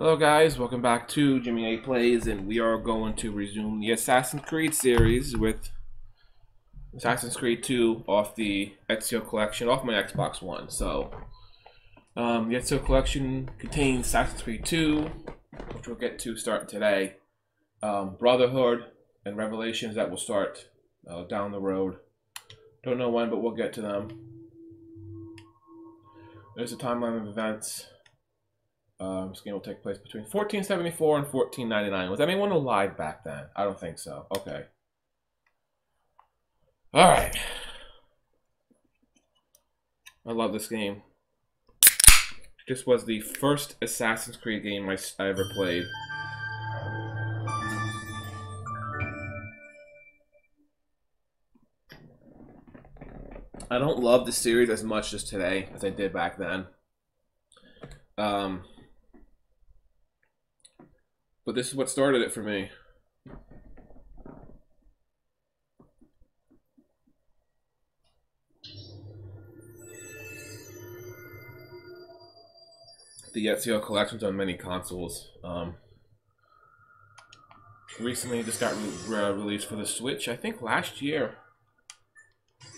Hello guys, welcome back to Jimmy A Plays, and we are going to resume the Assassin's Creed series with Assassin's Creed 2 off the Ezio Collection, off my Xbox One. So, um, the Ezio Collection contains Assassin's Creed 2, which we'll get to start today, um, Brotherhood, and Revelations that will start uh, down the road. Don't know when, but we'll get to them. There's a timeline of events. Um, this game will take place between 1474 and 1499. Was anyone alive back then? I don't think so. Okay. Alright. I love this game. This was the first Assassin's Creed game I, I ever played. I don't love the series as much as today as I did back then. Um, but this is what started it for me. The Ezio collection's on many consoles. Um, recently, just got re uh, released for the Switch. I think last year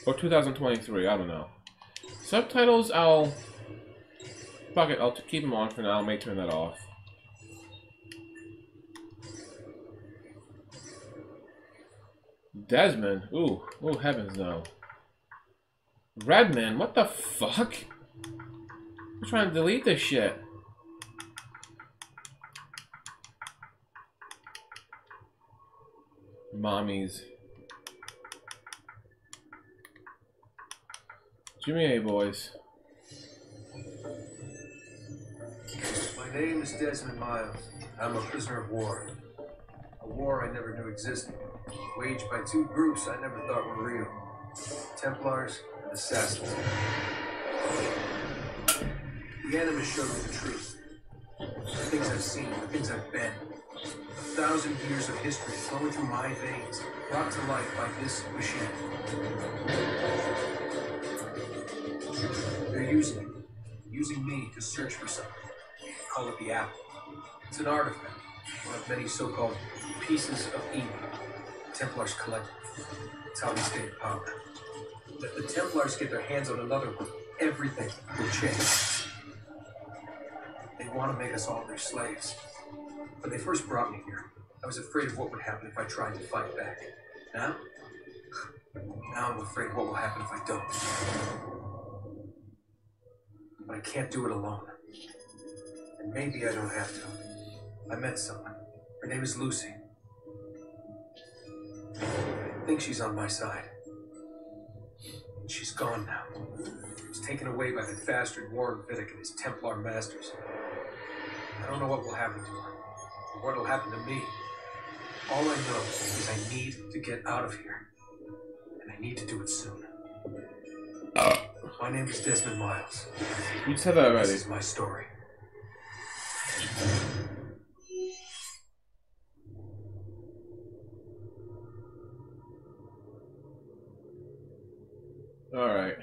or 2023. I don't know. Subtitles, I'll fuck it. I'll keep them on for now. I may turn that off. Desmond. Ooh. Oh, heavens no. Redman, what the fuck? I'm trying to delete this shit. Mommies. Jimmy A, boys. My name is Desmond Miles. I'm a prisoner of war. A war I never knew existed, waged by two groups I never thought were real Templars and Assassins. The Animus showed me the truth. The things I've seen, the things I've been. A thousand years of history flowing through my veins, brought to life by this machine. They're using it, using me to search for something. Call it the Apple. It's an artifact, one of many so-called pieces of Eden. Templars collect it. It's how they stay in power. If the Templars get their hands on another one, everything will change. They want to make us all their slaves. When they first brought me here, I was afraid of what would happen if I tried to fight back. Now? Now I'm afraid what will happen if I don't. But I can't do it alone. And maybe I don't have to. I met someone. Her name is Lucy. I think she's on my side. She's gone now. She was taken away by that bastard Warren Vidic and his Templar masters. I don't know what will happen to her, or what will happen to me. All I know is I need to get out of here. And I need to do it soon. My name is Desmond Miles. You said that already. This is my story. Alright.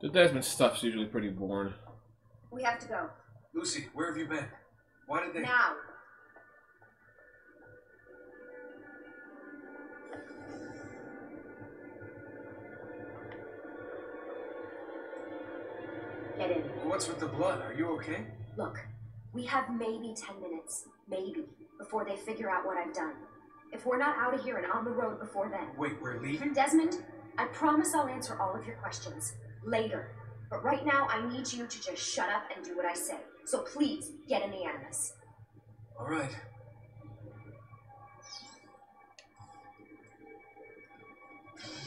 The Desmond stuff's usually pretty boring. We have to go. Lucy, where have you been? Why did they? Now. Get in. What's with the blood? Are you okay? Look, we have maybe 10 minutes, maybe, before they figure out what I've done. If we're not out of here and on the road before then. Wait, we're leaving? Desmond, I promise I'll answer all of your questions later. But right now, I need you to just shut up and do what I say. So please, get in the Animus. All right.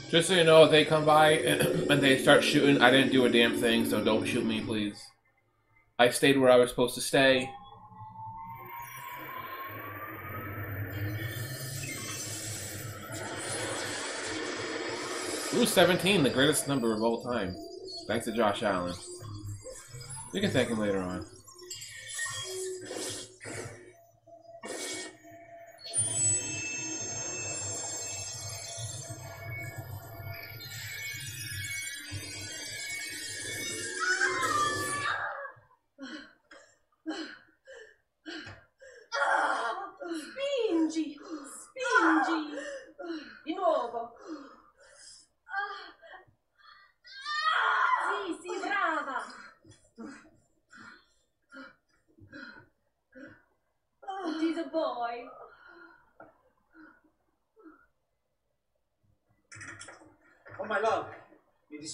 Just so you know, if they come by and they start shooting, I didn't do a damn thing, so don't shoot me, please. I stayed where I was supposed to stay. Ooh, 17, the greatest number of all time. Thanks to Josh Allen. You can thank him later on.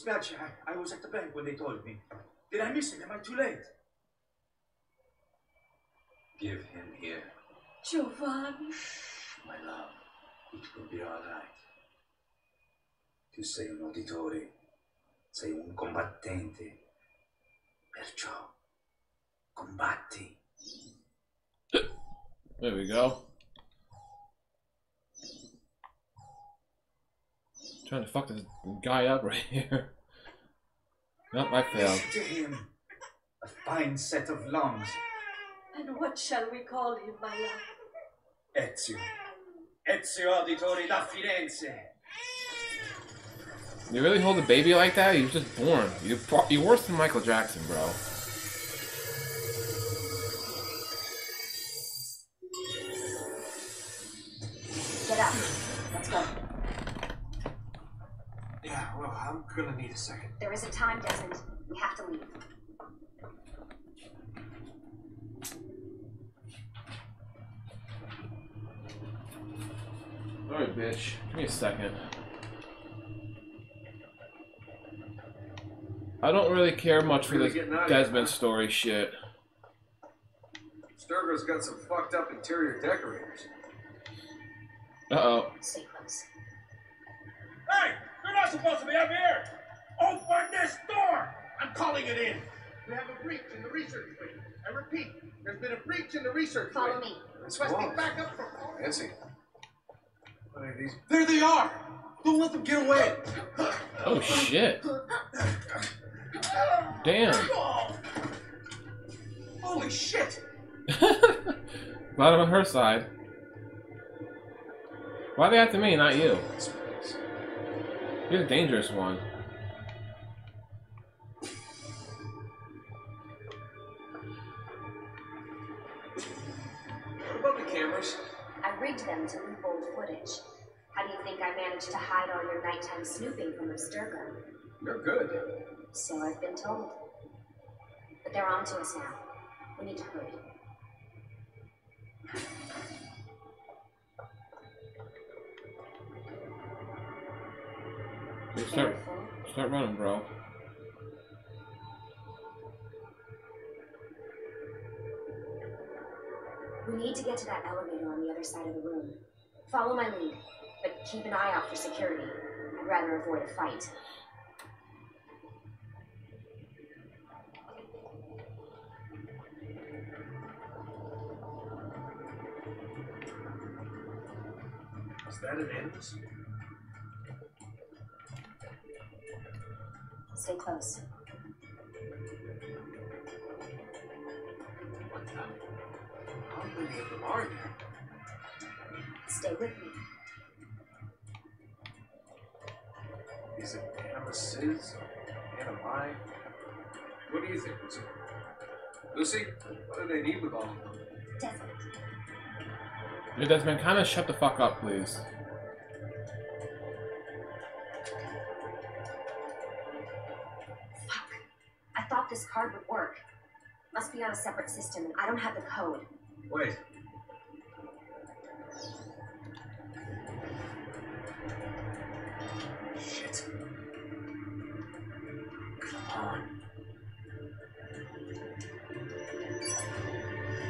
Mi I, I was at the bank when they told me. Did I miss it? Am I too late? Give him here. Giovanni. My love, it will be all right. Tu sei un Auditore, sei un combattente. Perciò, combatti. There we go. Trying to fuck this guy up right here. Nope, I failed. To him, a fine set of lungs. And what shall we call him, my love? Ezio. Ezio Auditore da Firenze. You really hold a baby like that? He was just born. You you're worse than Michael Jackson, bro. Gonna need a second. There isn't time, Desmond. We have to leave. Alright, bitch. Give me a second. I don't really care much for Really this getting here, Desmond story shit. Sturgo's got some fucked up interior decorators. Uh oh. Stay close. Hey, you're not supposed to be up here. Open this door. I'm calling it in. We have a breach in the research wing. I repeat, there's been a breach in the research Follow wing. me. Requesting Whoa. backup from. Fancy. What are these? There they are. Don't let them get away. Oh shit. Damn. Holy shit. Glad I'm on her side. Why they after me, not you? You're the dangerous one. What about the cameras? I rigged them to loop old footage. How do you think I managed to hide all your nighttime snooping from Sturgo? You're good. So I've been told. But they're on to us now. We need to hurry. You start, start running, bro. We need to get to that elevator on the other side of the room. Follow my lead, but keep an eye out for security. I'd rather avoid a fight. Is that an Ennis? Stay close. What the? How many of them are there? Stay with me. Is it Nemesis or Anamai? What do you think, Lucy? Lucy, what do they need with all of them? Desmond. Hey, Desmond, kind of shut the fuck up, please. Thought this card would work. Must be on a separate system, and I don't have the code. Wait. Shit. Come on.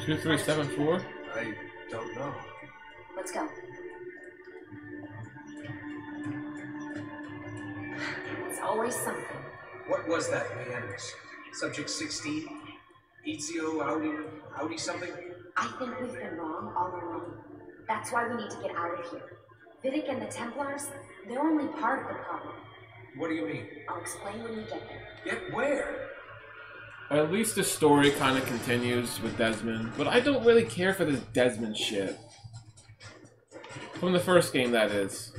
Two, three, seven, four. I don't know. Let's go. It's always something. What was that, Leanders? Subject 16? Ezio Audi, Audi something? I think we've been wrong all along. That's why we need to get out of here. Vidic and the Templars, they're only part of the problem. What do you mean? I'll explain when we get there. Get where? At least the story kind of continues with Desmond, but I don't really care for this Desmond shit. From the first game, that is.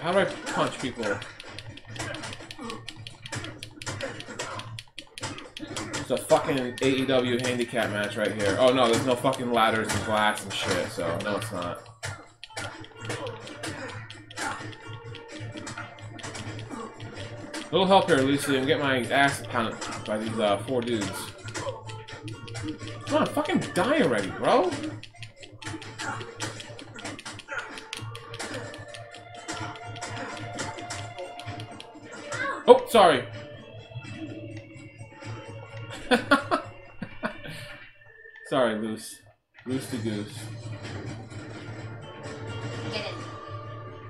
How do I punch people? It's a fucking AEW handicap match right here. Oh no, there's no fucking ladders and glass and shit, so no it's not. A Little help here, Lucy. I'm getting my ass pounded by these uh, four dudes. Come on, fucking die already, bro. Oh, sorry. sorry, Loose. Loose the goose. Get in.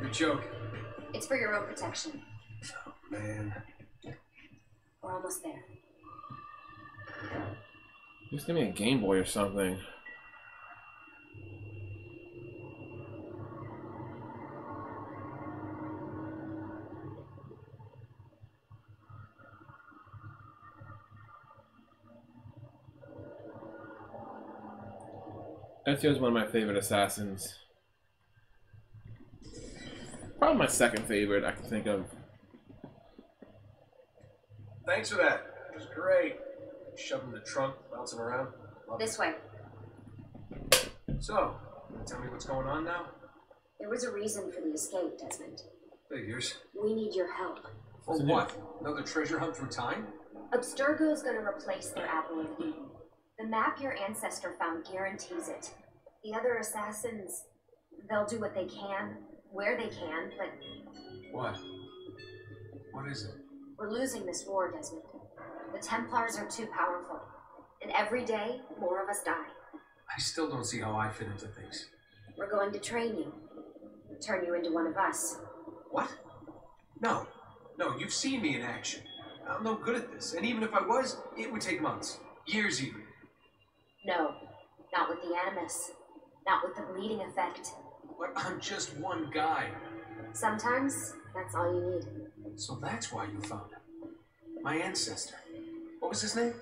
You're joking. It's for your own protection. Oh, man. We're almost there. Just give me a Game Boy or something. Ezio's one of my favorite assassins. Probably my second favorite I can think of. Thanks for that. It was great. Shoving the trunk, bouncing around. Love it. This way. So, tell me what's going on now? There was a reason for the escape, Desmond. Figures. We need your help. For what? Another treasure hunt through time? Abstergo's gonna replace their apple of Eden. The map your ancestor found guarantees it. The other assassins, they'll do what they can, where they can, but What? What is it? we're losing this war, Desmond. The Templars are too powerful. And every day, more of us die. I still don't see how I fit into things. We're going to train you. Turn you into one of us. What? No. No, you've seen me in action. I'm no good at this. And even if I was, it would take months. Years even. No, not with the Animus. Not with the bleeding effect. But I'm just one guy. Sometimes, that's all you need. So that's why you found him. My ancestor. What was his name?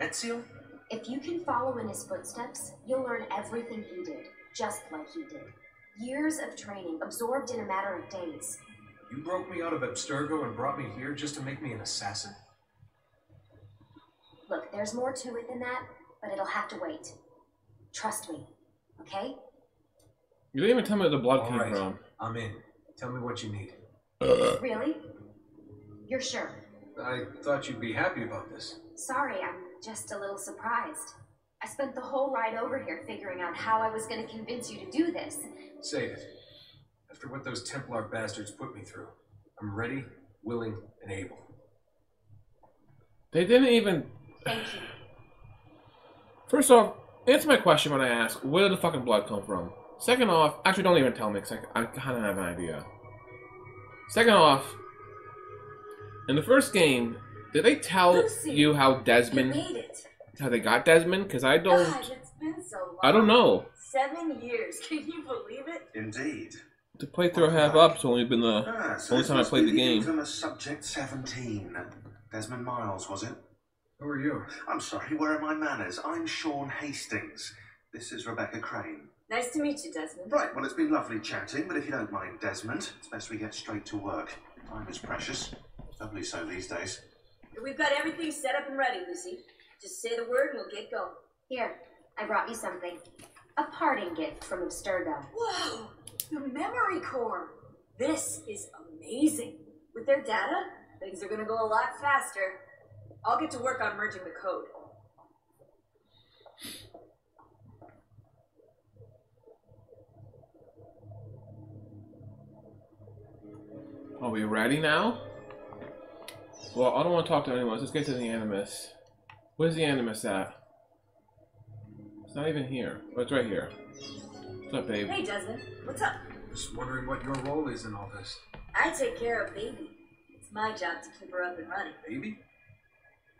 Ezio? If you can follow in his footsteps, you'll learn everything he did, just like he did. Years of training, absorbed in a matter of days. You broke me out of Abstergo and brought me here just to make me an assassin? Look, there's more to it than that, but it'll have to wait. Trust me, okay? You didn't even tell me where the blood All came right. from. I'm in. Tell me what you need. Really? You're sure? I thought you'd be happy about this. Sorry, I'm just a little surprised. I spent the whole ride over here figuring out how I was going to convince you to do this. Say it. After what those Templar bastards put me through, I'm ready, willing, and able. They didn't even. Thank you. First off, answer my question when I ask, where did the fucking blood come from? Second off, actually, don't even tell me, because I, I kind of have an idea. Second off, in the first game, did they tell Lucy, you how Desmond, made it. how they got Desmond? Because I don't, God, it's been so long. I don't know. Seven years. Can you believe it? Indeed. The playthrough I have up, it's only been the Ah, so only time I played the game. infamous Subject 17. Desmond Miles, was it? Who are you? I'm sorry, where are my manners? I'm Shaun Hastings. This is Rebecca Crane. Nice to meet you, Desmond. Right, well, it's been lovely chatting, but if you don't mind, Desmond, it's best we get straight to work. Time is precious. Doubly so these days. We've got everything set up and ready, Lucy. Just say the word and we'll get going. Here, I brought you something. A parting gift from Abstergo. Whoa! The memory core! This is amazing. With their data, things are gonna go a lot faster. I'll get to work on merging the code. Are we ready now? Well, I don't want to talk to anyone. Let's get to the Animus. Where's the Animus at? It's not even here. Oh, it's right here. What's up, babe? Hey, Desmond. What's up? Just wondering what your role is in all this. I take care of Baby. It's my job to keep her up and running. Baby?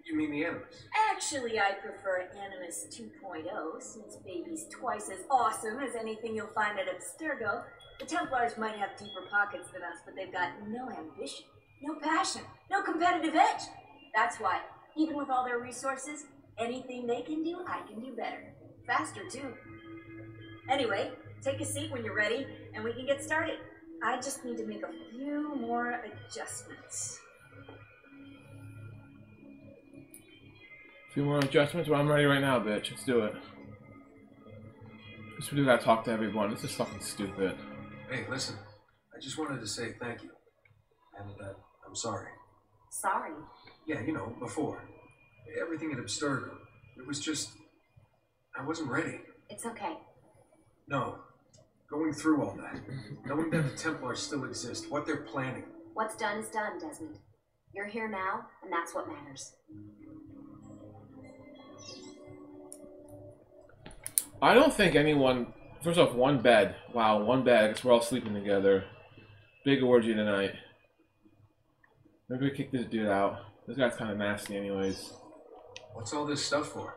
You mean the Animus? Actually, I prefer Animus 2.0, since Baby's twice as awesome as anything you'll find at Abstergo. The Templars might have deeper pockets than us, but they've got no ambition, no passion, no competitive edge. That's why, even with all their resources, anything they can do, I can do better. Faster, too. Anyway, take a seat when you're ready, and we can get started. I just need to make a few more adjustments. Few more adjustments. Well, I'm ready right now, bitch. Let's do it. Just we do gotta talk to everyone. This is fucking stupid. Hey, listen. I just wanted to say thank you. And uh, I'm sorry. Sorry. Yeah, you know, before. Everything at Abstergo. It was just. I wasn't ready. It's okay. No. Going through all that. Knowing that the Templars still exist, what they're planning. What's done is done, Desmond. You're here now, and that's what matters. I don't think anyone. First off, one bed. Wow, one bed. I guess we're all sleeping together. Big orgy tonight. Maybe we kick this dude out. This guy's kind of nasty, anyways. What's all this stuff for?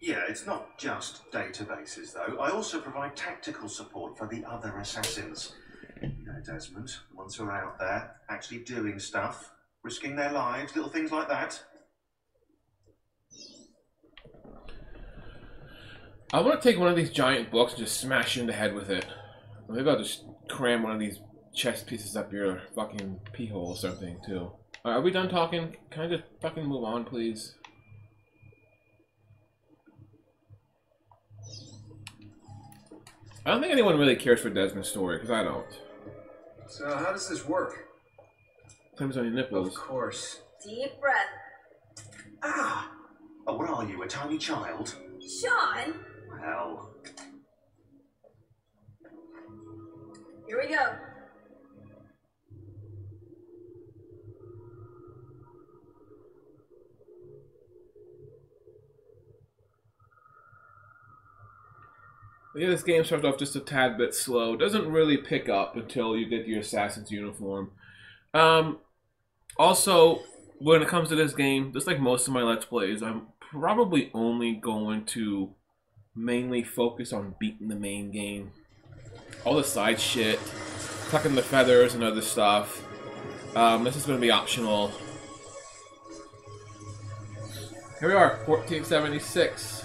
Yeah, it's not just databases, though. I also provide tactical support for the other assassins. You know, Desmond, the ones who are out there, actually doing stuff, risking their lives, little things like that. I want to take one of these giant books and just smash you in the head with it. Maybe I'll just cram one of these chest pieces up your fucking pee hole or something, too. Are we done talking? Can I just fucking move on, please? I don't think anyone really cares for Desmond's story, because I don't. So how does this work? Claims on your nipples. Of course. Deep breath. Ah! Oh, what are you, a tiny child? Shaun, Well, here we go. Yeah, this game starts off just a tad bit slow. Doesn't really pick up until you get your assassin's uniform. Um, also, when it comes to this game, just like most of my Let's Plays, I'm probably only going to mainly focus on beating the main game. All the side shit, collecting the feathers and other stuff. Um, this is going to be optional. Here we are, 1476.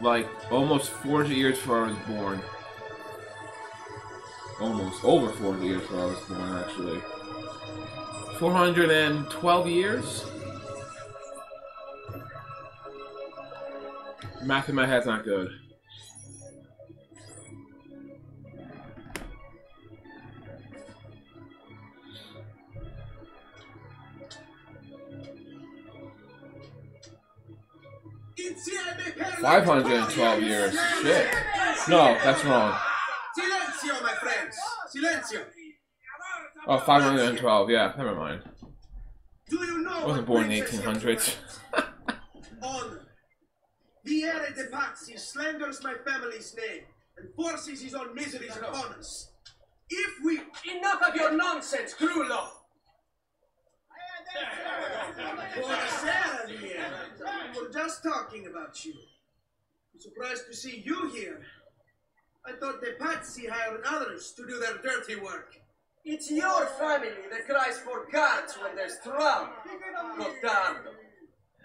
Like almost 40 years before I was born. Almost over 40 years before I was born, actually. 412 years? Math in my head's not good. Five hundred and twelve years. Shit. No, that's wrong. Silenzio, my friends. Silenzio. Oh, 512, yeah, never mind. Do you know I wasn't born in the Princess 1800s. Honor. Vieri de' Pazzi slanders my family's name and forces his own miseries upon us. If we Enough of your nonsense, Grullo! Buonasera, Vieri. We were just talking about you. I'm surprised to see you here. I thought the Pazzi hired others to do their dirty work. It's your family that cries for guards when there's trouble. Cotardo.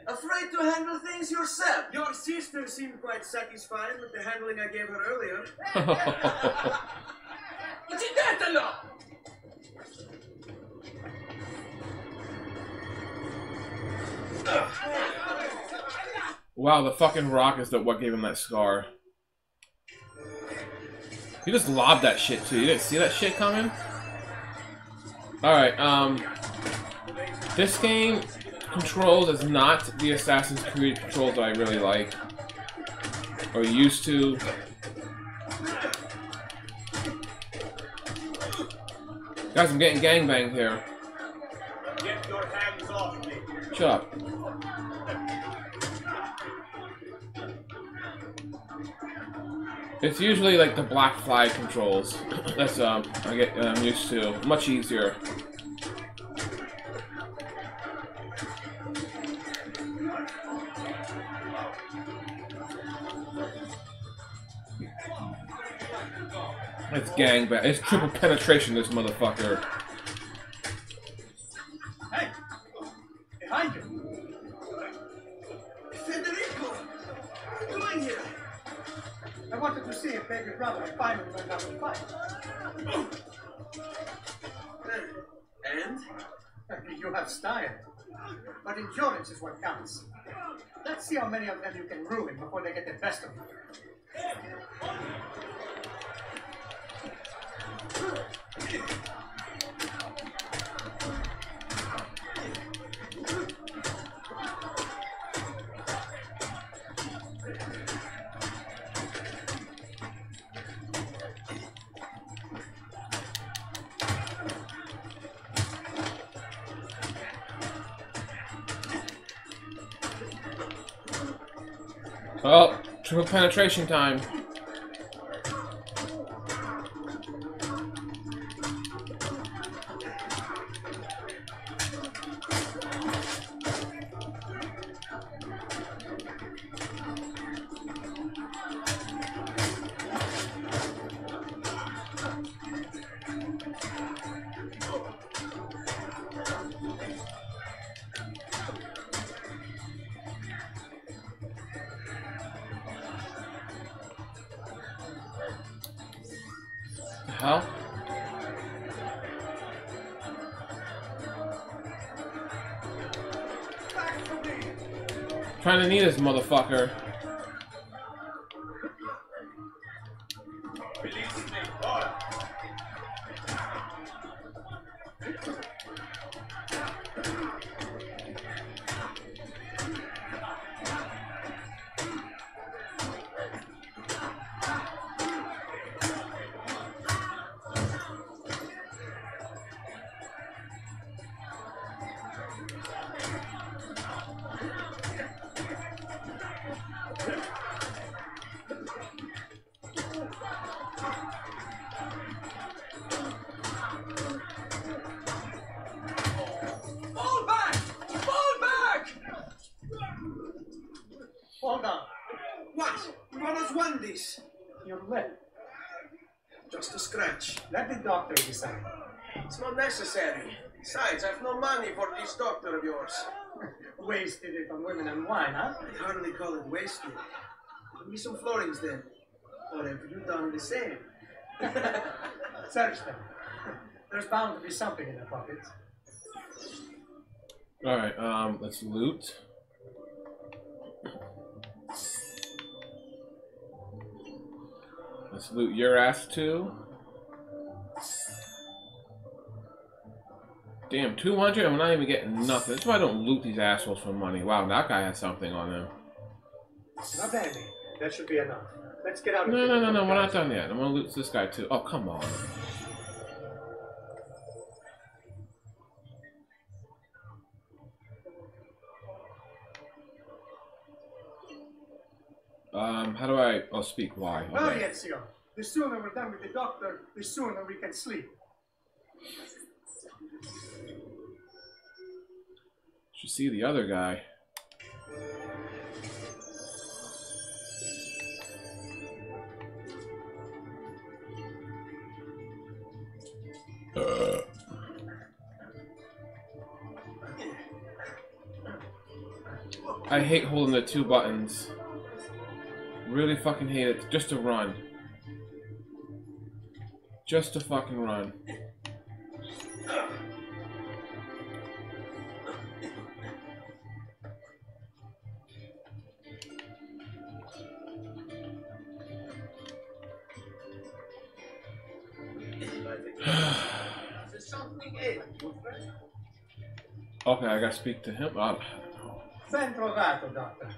Afraid to handle things yourself. Your sister seemed quite satisfied with the handling I gave her earlier. Uccidetelo! Wow, the fucking rock is the, what gave him that scar. He just lobbed that shit too. You didn't see that shit coming? Alright, um... This game controls is not the Assassin's Creed controls that I really like. Or used to. Guys, I'm getting gangbanged here. Get your hands off me. Shut up. It's usually like the black flag controls. That's um I get I'm used to. Much easier. It's gangbang. It's triple penetration. This motherfucker. Behind you! Federico! What are you doing here? I wanted to see if baby brother finally learned how to fight. And? You have style. But endurance is what counts. Let's see how many of them you can ruin before they get the best of you. Well, triple penetration time. Motherfucker. Lip. Just a scratch. Let the doctor decide. It's not necessary. Besides, I've no money for this doctor of yours. Wasted it on women and wine, huh? I'd hardly call it wasted. Give me some florins then. Or have you done the same? Search them. There's bound to be something in their pockets. Alright, um, let's loot. Let's loot your ass too. Damn, 200? I'm not even getting nothing. That's why I don't loot these assholes for money. Wow, that guy has something on him. Not bad. That should be enough. Let's get out of No, here. no, no, no, we're not done yet. I'm gonna loot this guy too. Oh, come on. Um, how do I? Oh, speak. Why? Hurry, Okay. Ezio. The sooner we're done with the doctor, the sooner we can sleep. Should see the other guy. I hate holding the two buttons. Really fucking hate it. Just to run. Just to fucking run. Okay, I gotta speak to him. Oh, Ben trovato, doctor.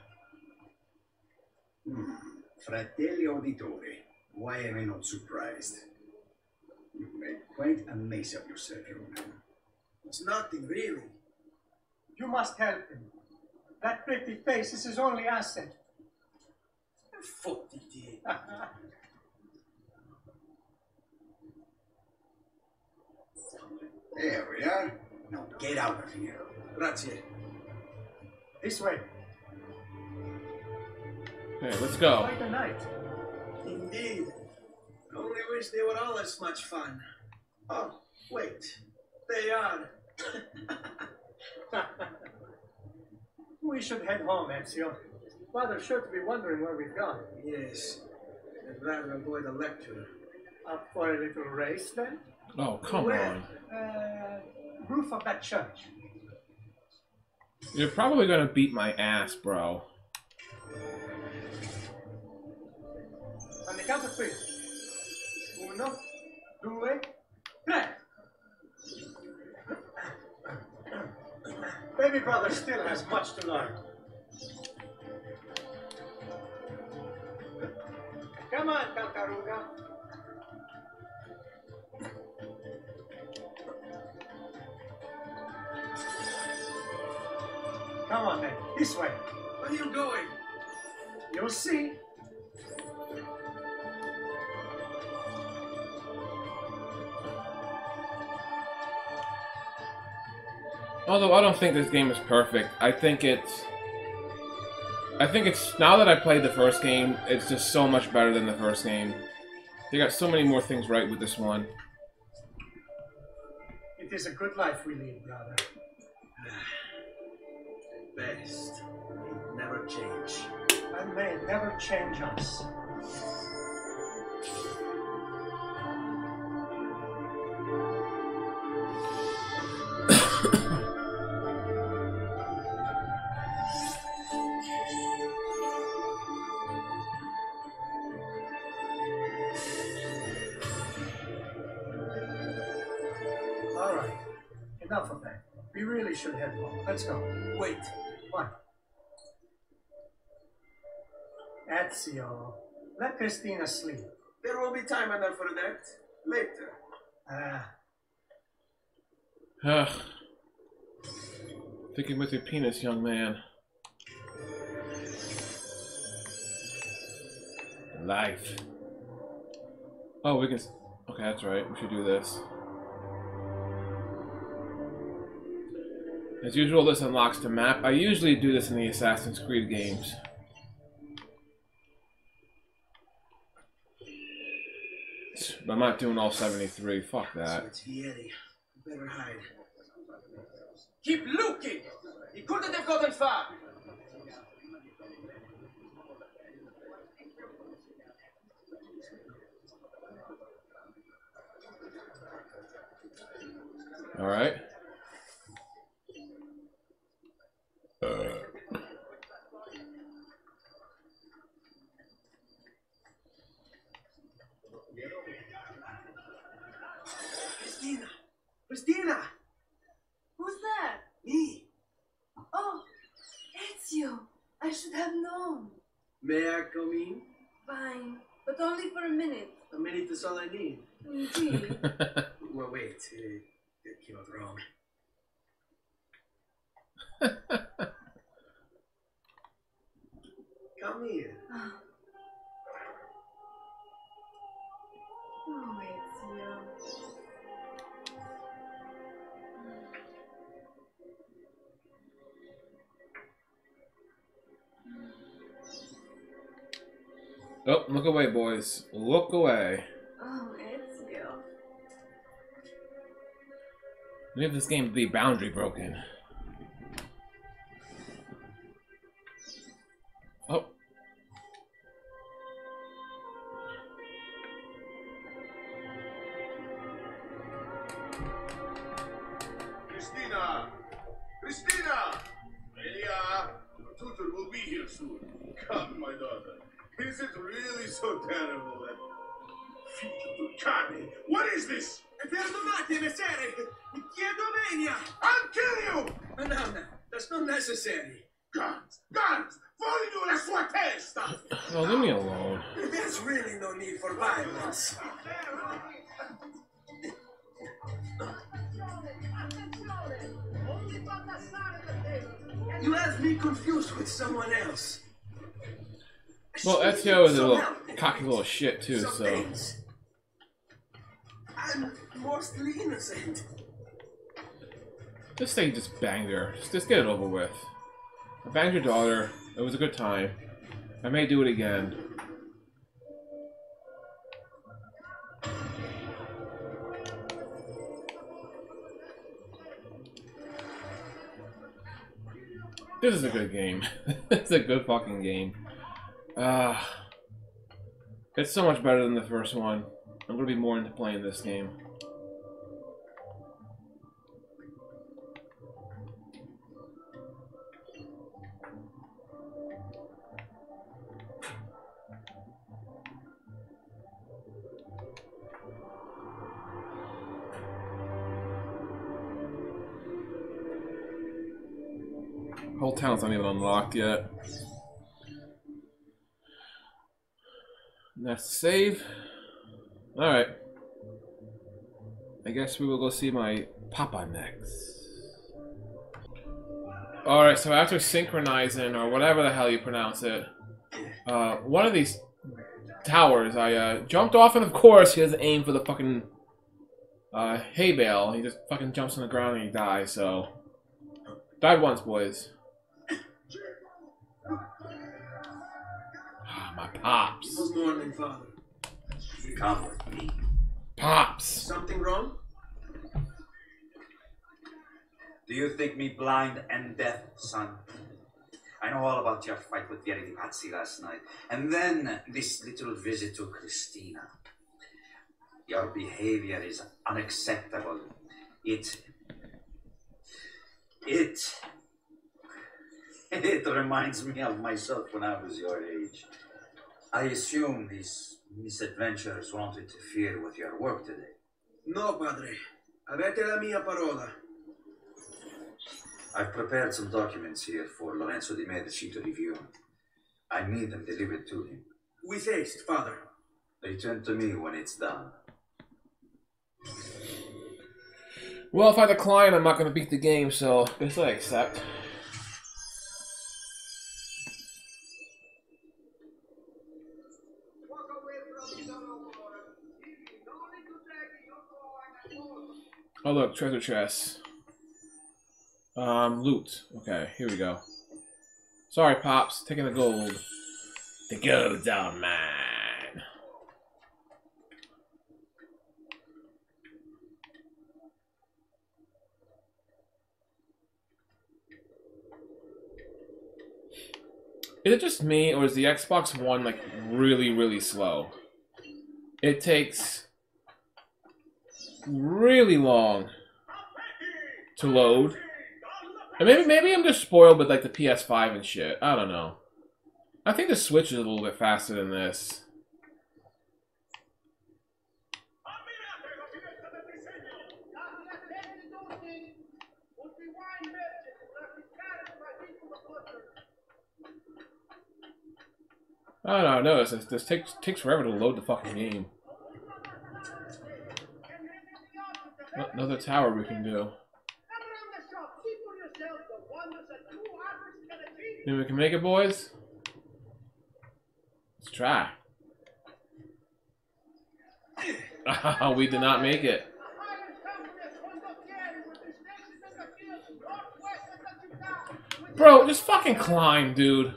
Fratelli Auditori, why am I not surprised? You've made quite a mess of yourself, young man. It's nothing really. You must help him. That pretty face is his only asset. Fottiti. There we are. Now get out of here. Grazie. This way. Okay, let's go. Quite a night. Indeed. I only wish they were all as much fun. Oh, wait. They are. we should head home, Ezio. Father's sure to be wondering where we've gone. Yes. I'd rather avoid a lecture. Up for a little race, then? Oh, come Where? on. Uh, roof of that church. You're probably gonna beat my ass, bro. The count three. Uno, due, tre. Baby brother still has much to learn. Come on, Tartaruga. Come on, then. This way. Where are you going? You'll see. Although I don't think this game is perfect. I think it's I think it's now that I played the first game, it's just so much better than the first game. They got so many more things right with this one. It is a good life we lead, brother. Best. It never change. And may it never change us. Should head home. Let's go. Wait. What? Ezio, let Cristina sleep. There will be time enough for that. Later. Ah, Ugh. Thinking with your penis, young man. Life. Oh, we can. Okay, that's right. We should do this. As usual, this unlocks the map. I usually do this in the Assassin's Creed games. But I'm not doing all 73. Fuck So that. it's Vieri. Better hide. Keep looking! He couldn't have gotten far! Alright. Cristina! Cristina! Who's that? Me! Oh, Ezio. I should have known. May I come in? Fine, but only for a minute. A minute is all I need. Indeed. Well, wait. Uh, that came out wrong. Come here. oh, Ezio. Oh, look away, boys. Look away. Leave this game to be boundary broken. Just, get it over with. I banged your daughter. It was a good time. I may do it again. This is a good game. it's a good fucking game. Uh, it's so much better than the first one. I'm gonna be more into playing this game. Town's not even unlocked yet. And that's the save. Alright. I guess we will go see my Papa next. Alright, so after synchronizing, or whatever the hell you pronounce it, uh, one of these towers, I uh, jumped off, and of course, he doesn't aim for the fucking uh, hay bale. He just fucking jumps on the ground and he dies, so. Died once, boys. Pops. Good morning, Father. Come with me. Pops. Something wrong? Do you think me blind and deaf, son? I know all about your fight with Vieri Pazzi last night. And then this little visit to Cristina. Your behavior is unacceptable. It. It. It reminds me of myself when I was your age. I assume these misadventures won't interfere with your work today. No, Padre. Avete la mia parola. I've prepared some documents here for Lorenzo di Medici to review. I need them delivered to him. With haste, Father. Return to me when it's done. Well, if I decline, I'm not going to beat the game, so guess I accept. Oh look, treasure chest. Um, loot. Okay, here we go. Sorry, Pops, taking the gold. The gold's all mine. Is it just me, or is the Xbox One like really, really slow? It takes really long to load. And maybe maybe I'm just spoiled with like the PS5 and shit. I don't know. I think the Switch is a little bit faster than this. I don't know. This, this takes takes forever to load the fucking game. Another tower we can do. Think we can make it, boys? Let's try. we did not make it. Bro, just fucking climb, dude.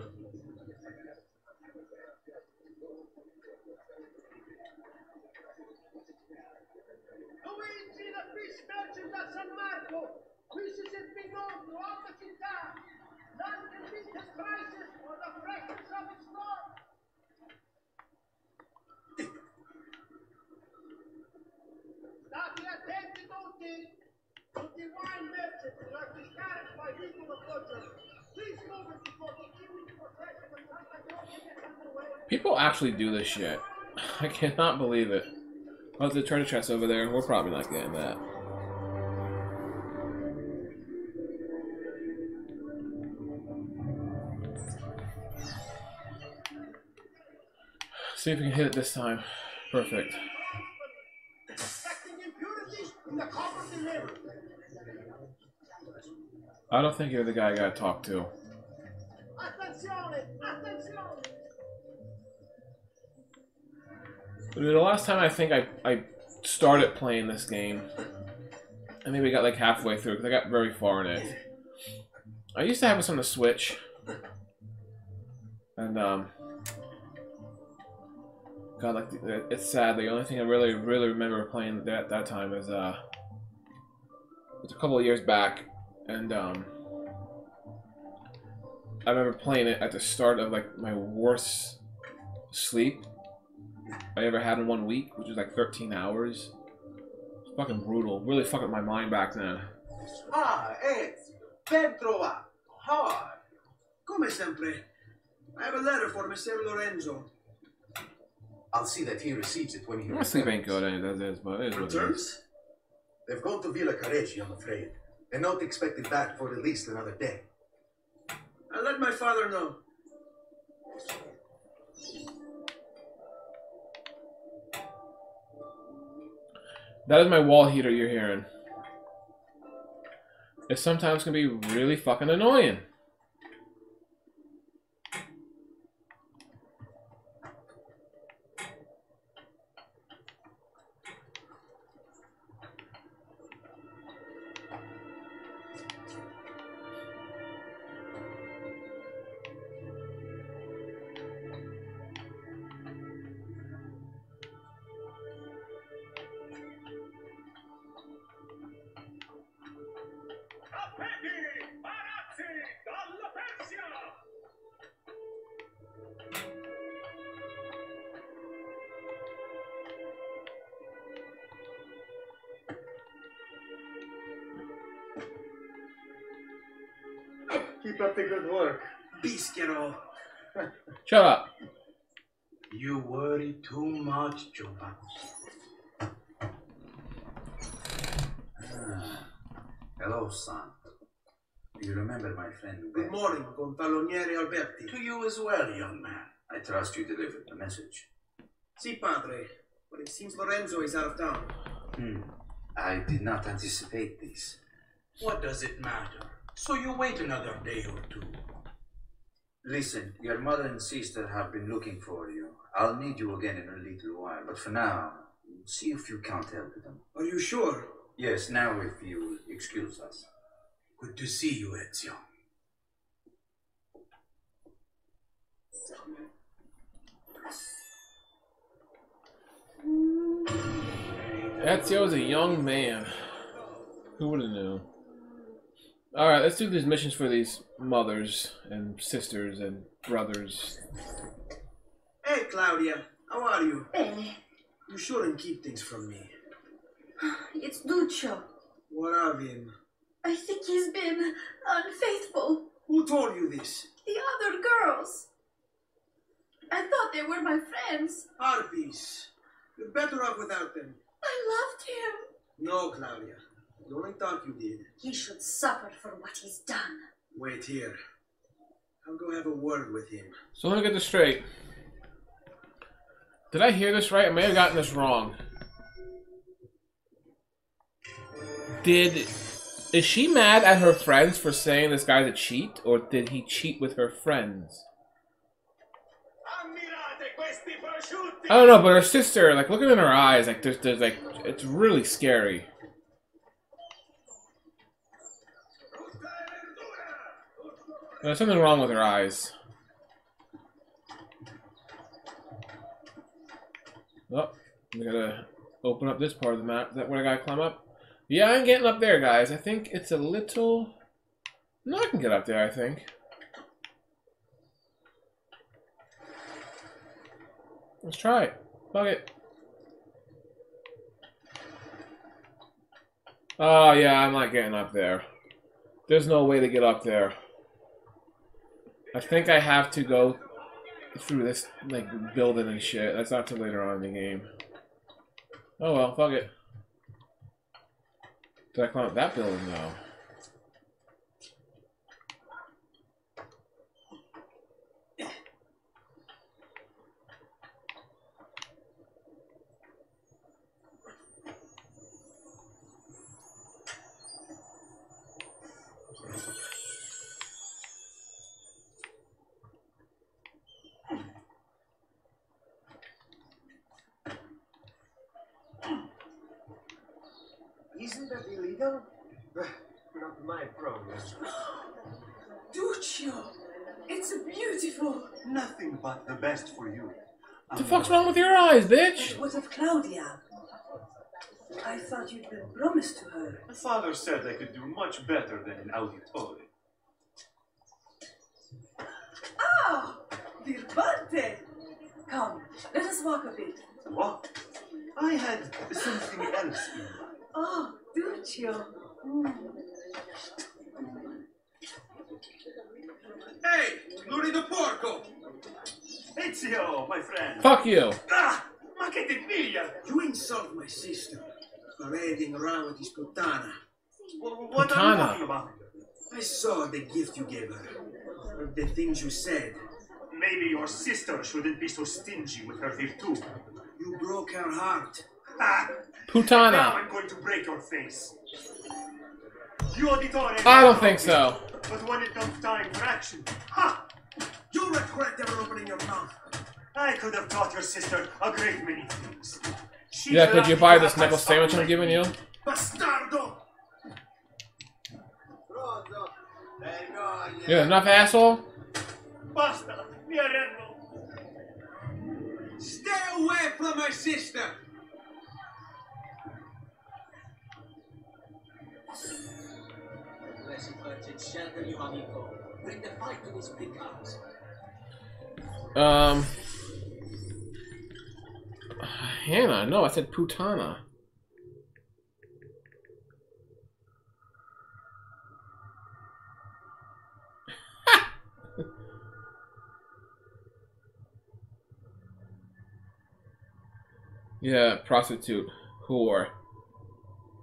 Luigi, the fish merchant at San Marco, wishes it be known to all the città. None can beat his prices or the freshness of its love. State attenti tutti. People actually do this shit. I cannot believe it. Oh, a treasure chest over there. We're probably not getting that. See if we can hit it this time. Perfect. Detecting impurities in the copper delivered. I don't think you're the guy I gotta talk to. Attenzione, attenzione. The last time I think I, I started playing this game, I think we got like halfway through because I got very far in it. I used to have this on the Switch, and um, God, like it's sad. The only thing I really, really remember playing that that time is uh, it was a couple of years back, and um, I remember playing it at the start of like my worst sleep I ever had in one week, which was like 13 hours. It's fucking brutal. Really fucked up my mind back then. Ah, it's Ben trovato. How? Come sempre. I have a letter for Messer Lorenzo. I'll see that he receives it when he My sleep ain't good, any that is, but it is what it is. returns. They've gone to Villa Careggi, I'm afraid. They're not expected back for at least another day. I'll let my father know. That is my wall heater you're hearing. It's sometimes gonna be really fucking annoying. I trust you delivered the message. Si, padre. But it seems Lorenzo is out of town. Hmm. I did not anticipate this. What does it matter? So you wait another day or two. Listen, your mother and sister have been looking for you. I'll need you again in a little while, but for now, see if you can't help them. Are you sure? Yes, now if you'll excuse us. Good to see you, Ezio. Ezio's a young man. Who would have known? Alright, let's do these missions for these mothers and sisters and brothers. Hey, Claudia. How are you? Bene. You shouldn't keep things from me. It's Lucio. What of him? I think he's been unfaithful. Who told you this? The other girls. I thought they were my friends. Harpies. You're better off without them. I loved him. No, Claudia. You only thought you did. He should suffer for what he's done. Wait here. I'll go have a word with him. So let me get this straight. Did I hear this right? I may have gotten this wrong. Did is she mad at her friends for saying this guy's a cheat, or did he cheat with her friends? I don't know, but her sister, like looking in her eyes, like there's, there's like it's really scary. There's something wrong with her eyes. Oh, we gotta open up this part of the map. Is that where I gotta climb up? Yeah, I'm getting up there, guys. I think it's a little... No, I can get up there, I think. Let's try it. Fuck it. Oh, yeah, I'm not getting up there. There's no way to get up there. I think I have to go through this, like, building and shit. That's not till later on in the game. Oh well, fuck it. Did I climb that building though? Isn't that illegal? Not my problem. Duccio, it's beautiful. Nothing but the best for you. What the fuck's wrong with your eyes, bitch? What of Claudia? I thought you'd been promised to her. My father said I could do much better than an auditore. Ah, Birbante! Come, let us walk a bit. What? I had something else in mind. Oh, Duccio. Mm. Hey, Luri the Porco! Ezio, my friend. Fuck you. Ah! Ma che ti piglia? You insult my sister. Parading around with this putana. What are you talking about? I saw the gift you gave her. the things you said. Maybe your sister shouldn't be so stingy with her virtu. You broke her heart. Ah, now Putana. I'm going to break your face. You auditore. I don't think so. But when it comes time for action, ha! You regret ever opening your mouth. I could have taught your sister a great many things. She Yeah, could you buy this nickel nickel sandwich I'm giving you? Bastardo! Yeah, enough asshole? Basta, mi arrendo. Stay away from my sister! Blessed Virgin, shelter you, amigo. Bring the fight to these big. Um. Hannah, no, I said Putana. yeah, prostitute, whore.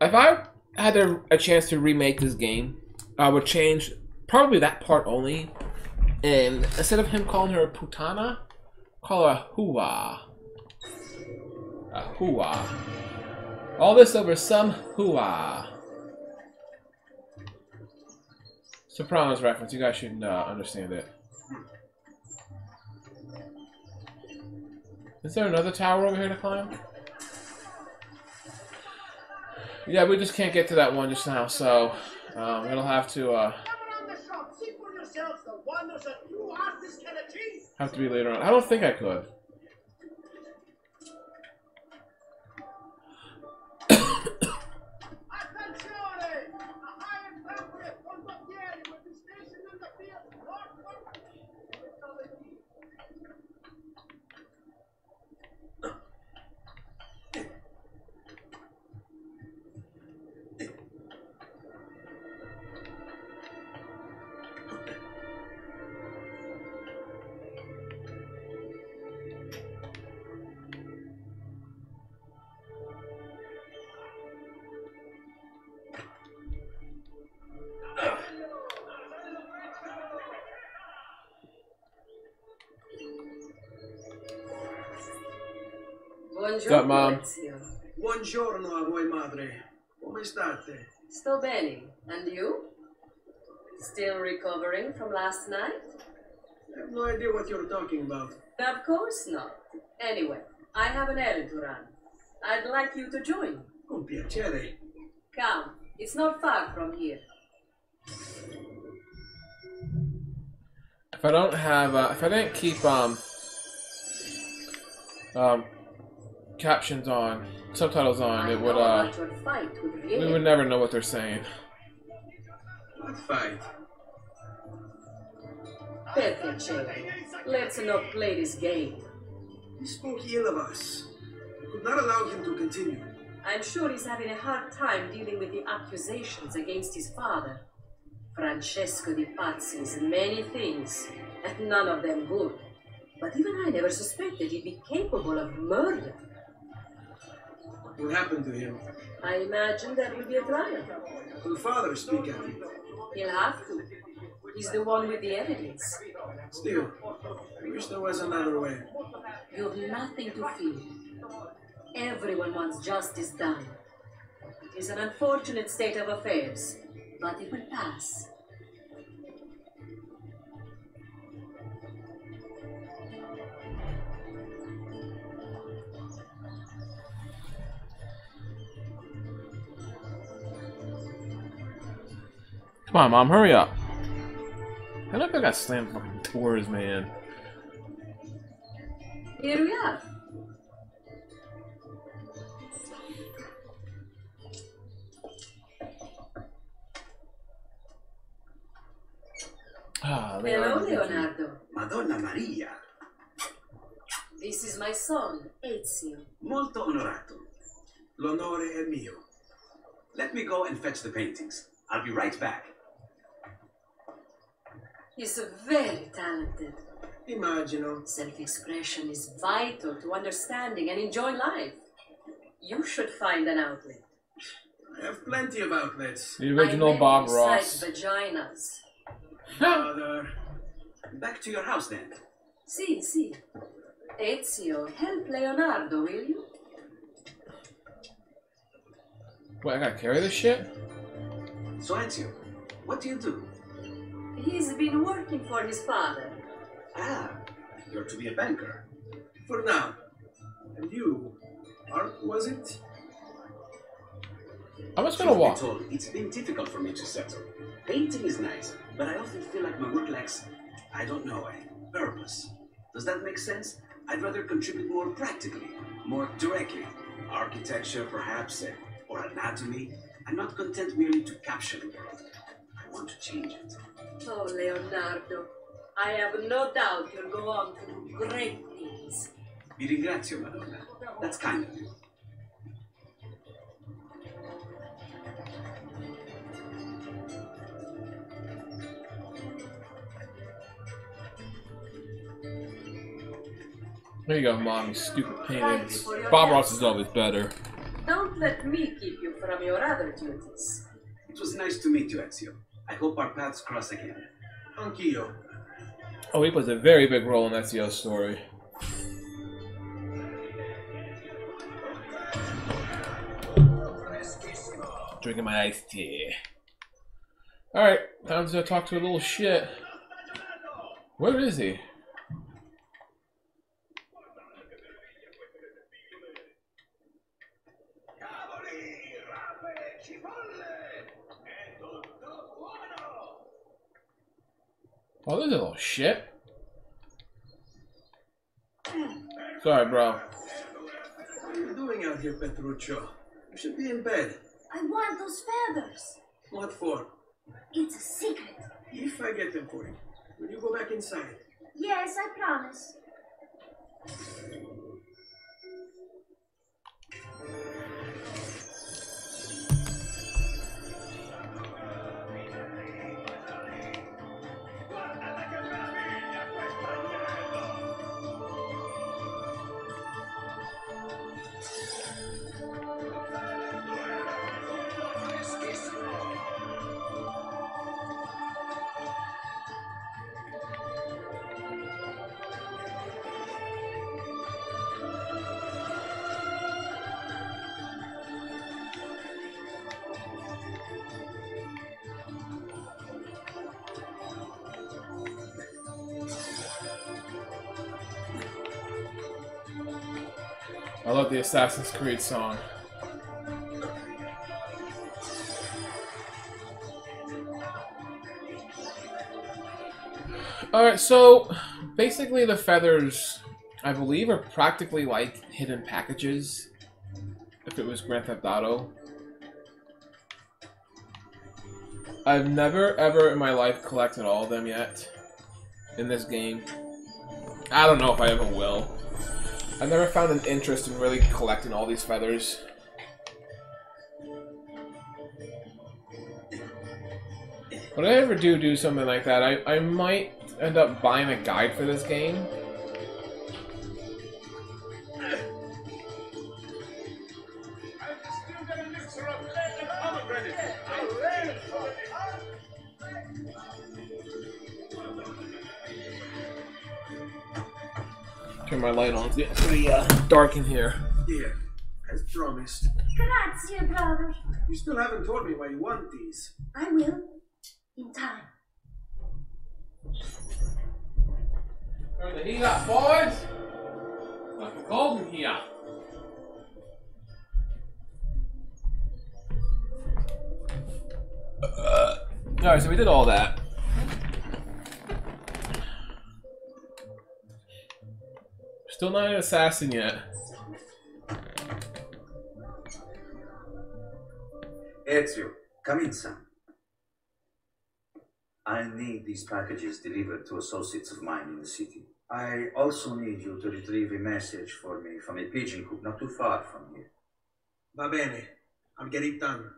If I had a chance to remake this game, I would change probably that part only. And instead of him calling her putana, call her hua. A hua. All this over some hua. Sopranos reference. You guys should uh, understand it. Is there another tower over here to climb? Yeah, we just can't get to that one just now, so um, we'll have to uh, have to be later on. I don't think I could. Buongiorno, Mom? Ezio. Buongiorno a voi, madre. Come state? Sto bene. And you? Still recovering from last night? I have no idea what you're talking about. Of course not. Anyway, I have an errand to run. I'd like you to join. Con piacere. Come, it's not far from here. If I don't have, uh, if I didn't keep um, um, captions on, subtitles on, it would uh, about your fight with we would never know what they're saying. What fight? Per. Let's not play this game. He spoke ill of us. We Could not allow him to continue. I'm sure he's having a hard time dealing with the accusations against his father. Francesco di Pazzi is many things, and none of them good. But even I never suspected he'd be capable of murder. What will happen to him? I imagine there will be a trial. Will father speak at him? He'll have to. He's the one with the evidence. Still, I wish there was another way. You've nothing to fear. Everyone wants justice done. It is an unfortunate state of affairs, but it will pass. Come on, mom, hurry up. I don't I got slammed fucking doors, man. Here we are. Ah, Hello, Leonardo. Madonna Maria, This is my son, Ezio. molto onorato. L'onore è mio. Let me go and fetch the paintings. I'll be right back. He's very talented. Immagino. Self expression is vital to understanding and enjoying life. You should find an outlet. I have plenty of outlets. The original I meant Bob besides Ross. vaginas. Father, Back to your house then. Sì, sì. Ezio, help Leonardo, will you? Wait, I gotta carry this shit? So Ezio, what do you do? He's been working for his father. Ah, you're to be a banker. For now. And you, Art, was it? I'm just gonna walk. told, it's been difficult for me to settle. Painting is nice, but I often feel like my work lacks, I don't know, a purpose. Does that make sense? I'd rather contribute more practically, more directly. Architecture, perhaps, eh, or anatomy. I'm not content merely to capture the world. I want to change it. Oh, Leonardo. I have no doubt you'll go on to do great things. Vi ringrazio, Madonna. That's kind of you. There you go, mom, you stupid Thank you paintings. Bob. Ross is always better. Don't let me keep you from your other duties. It was nice to meet you, Ezio. I hope our paths cross again. Anch'io. Oh, he plays a very big role in Ezio's story. Drinking my iced tea. Alright, time to talk to a little shit. Where is he? Oh, there's a little shit. Sorry, bro. What are you doing out here, Petruccio? You should be in bed. I want those feathers. What for? It's a secret. If I get them for you, will you go back inside? Yes, I promise. The Assassin's Creed song. Alright, so basically the feathers, I believe, are practically like hidden packages. If it was Grand Theft Auto. I've never ever in my life collected all of them yet in this game. I don't know if I ever will. I've never found an interest in really collecting all these feathers. When I ever do do something like that, I, I might end up buying a guide for this game. My light on. It's pretty uh, dark in here. Yeah, as promised. Grazie, brother. You still haven't told me why you want these. I will. In time. Turn the heat up, boys! Fucking cold in here. Alright, so we did all that. Still not an assassin yet. Ezio, come in, son. I need these packages delivered to associates of mine in the city. I also need you to retrieve a message for me from a pigeon coop not too far from here. Va bene. I'll get it done.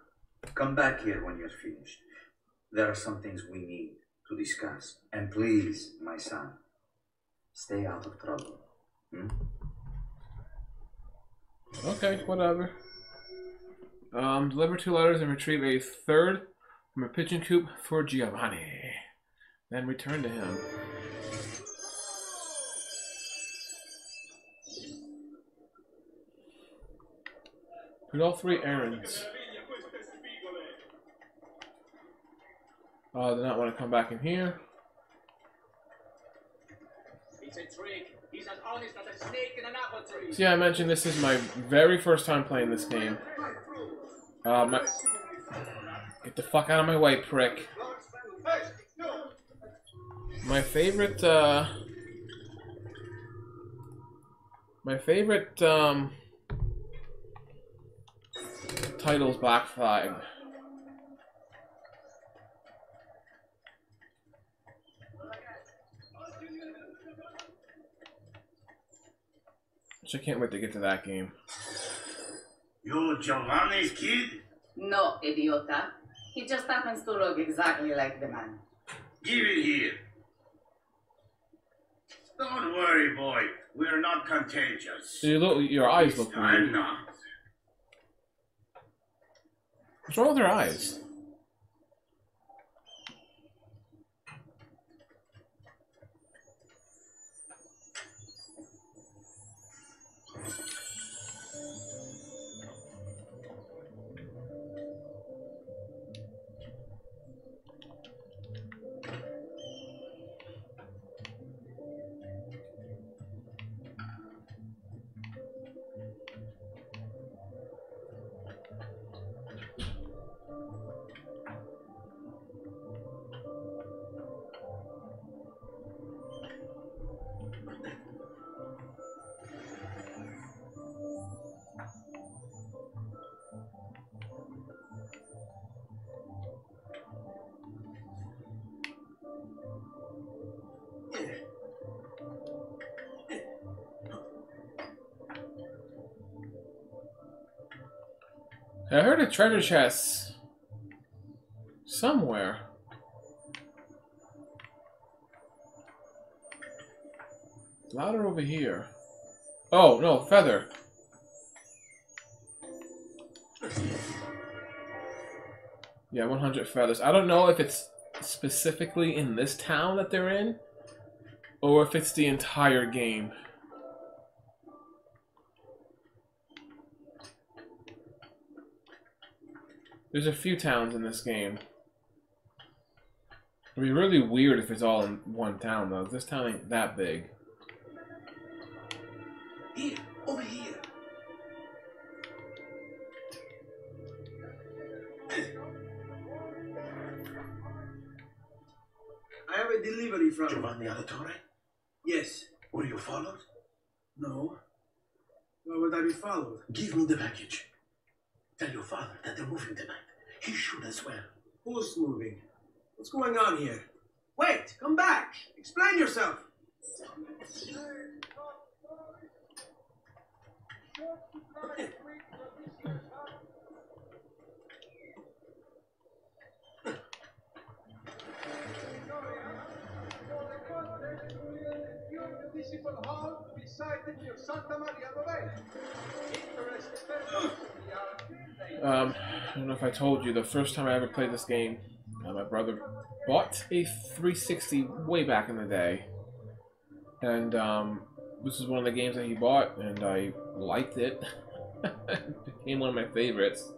Come back here when you're finished. There are some things we need to discuss. And please, my son, stay out of trouble. Hmm. Okay, whatever. Um, deliver two letters and retrieve a third from a pigeon coop for Giovanni. Then return to him. Put all three errands. Oh, uh, they do not want to come back in here. It's a trick. See, I mentioned this is my very first time playing this game. Uh, my... Get the fuck out of my way, prick. My favorite, uh... My favorite, um... Title's Black Flag. Which I can't wait to get to that game. You Giovanni's kid? No, idiota. He just happens to look exactly like the man. Give it here. Don't worry, boy. We're not contagious. You look, your eyes look weird. I'm not. What's wrong with her eyes? I heard a treasure chest somewhere. Louder over here. Oh, no, feather. Yeah, 100 feathers. I don't know if it's specifically in this town that they're in, or if it's the entire game. There's a few towns in this game. It'd be really weird if it's all in one town, though. This town ain't that big. Here, over here. I have a delivery from Giovanni Auditore? Yes. Were you followed? No. Why would I be followed? Give me the package. Tell your father that they're moving tonight. He should as well. Who's moving? What's going on here? Wait! Come back! Explain yourself! Municipal Hall beside the Santa Maria Novella. Interested Um, I don't know if I told you, the first time I ever played this game, uh, my brother bought a 360 way back in the day. And um, this is one of the games that he bought, and I liked it. it became one of my favorites.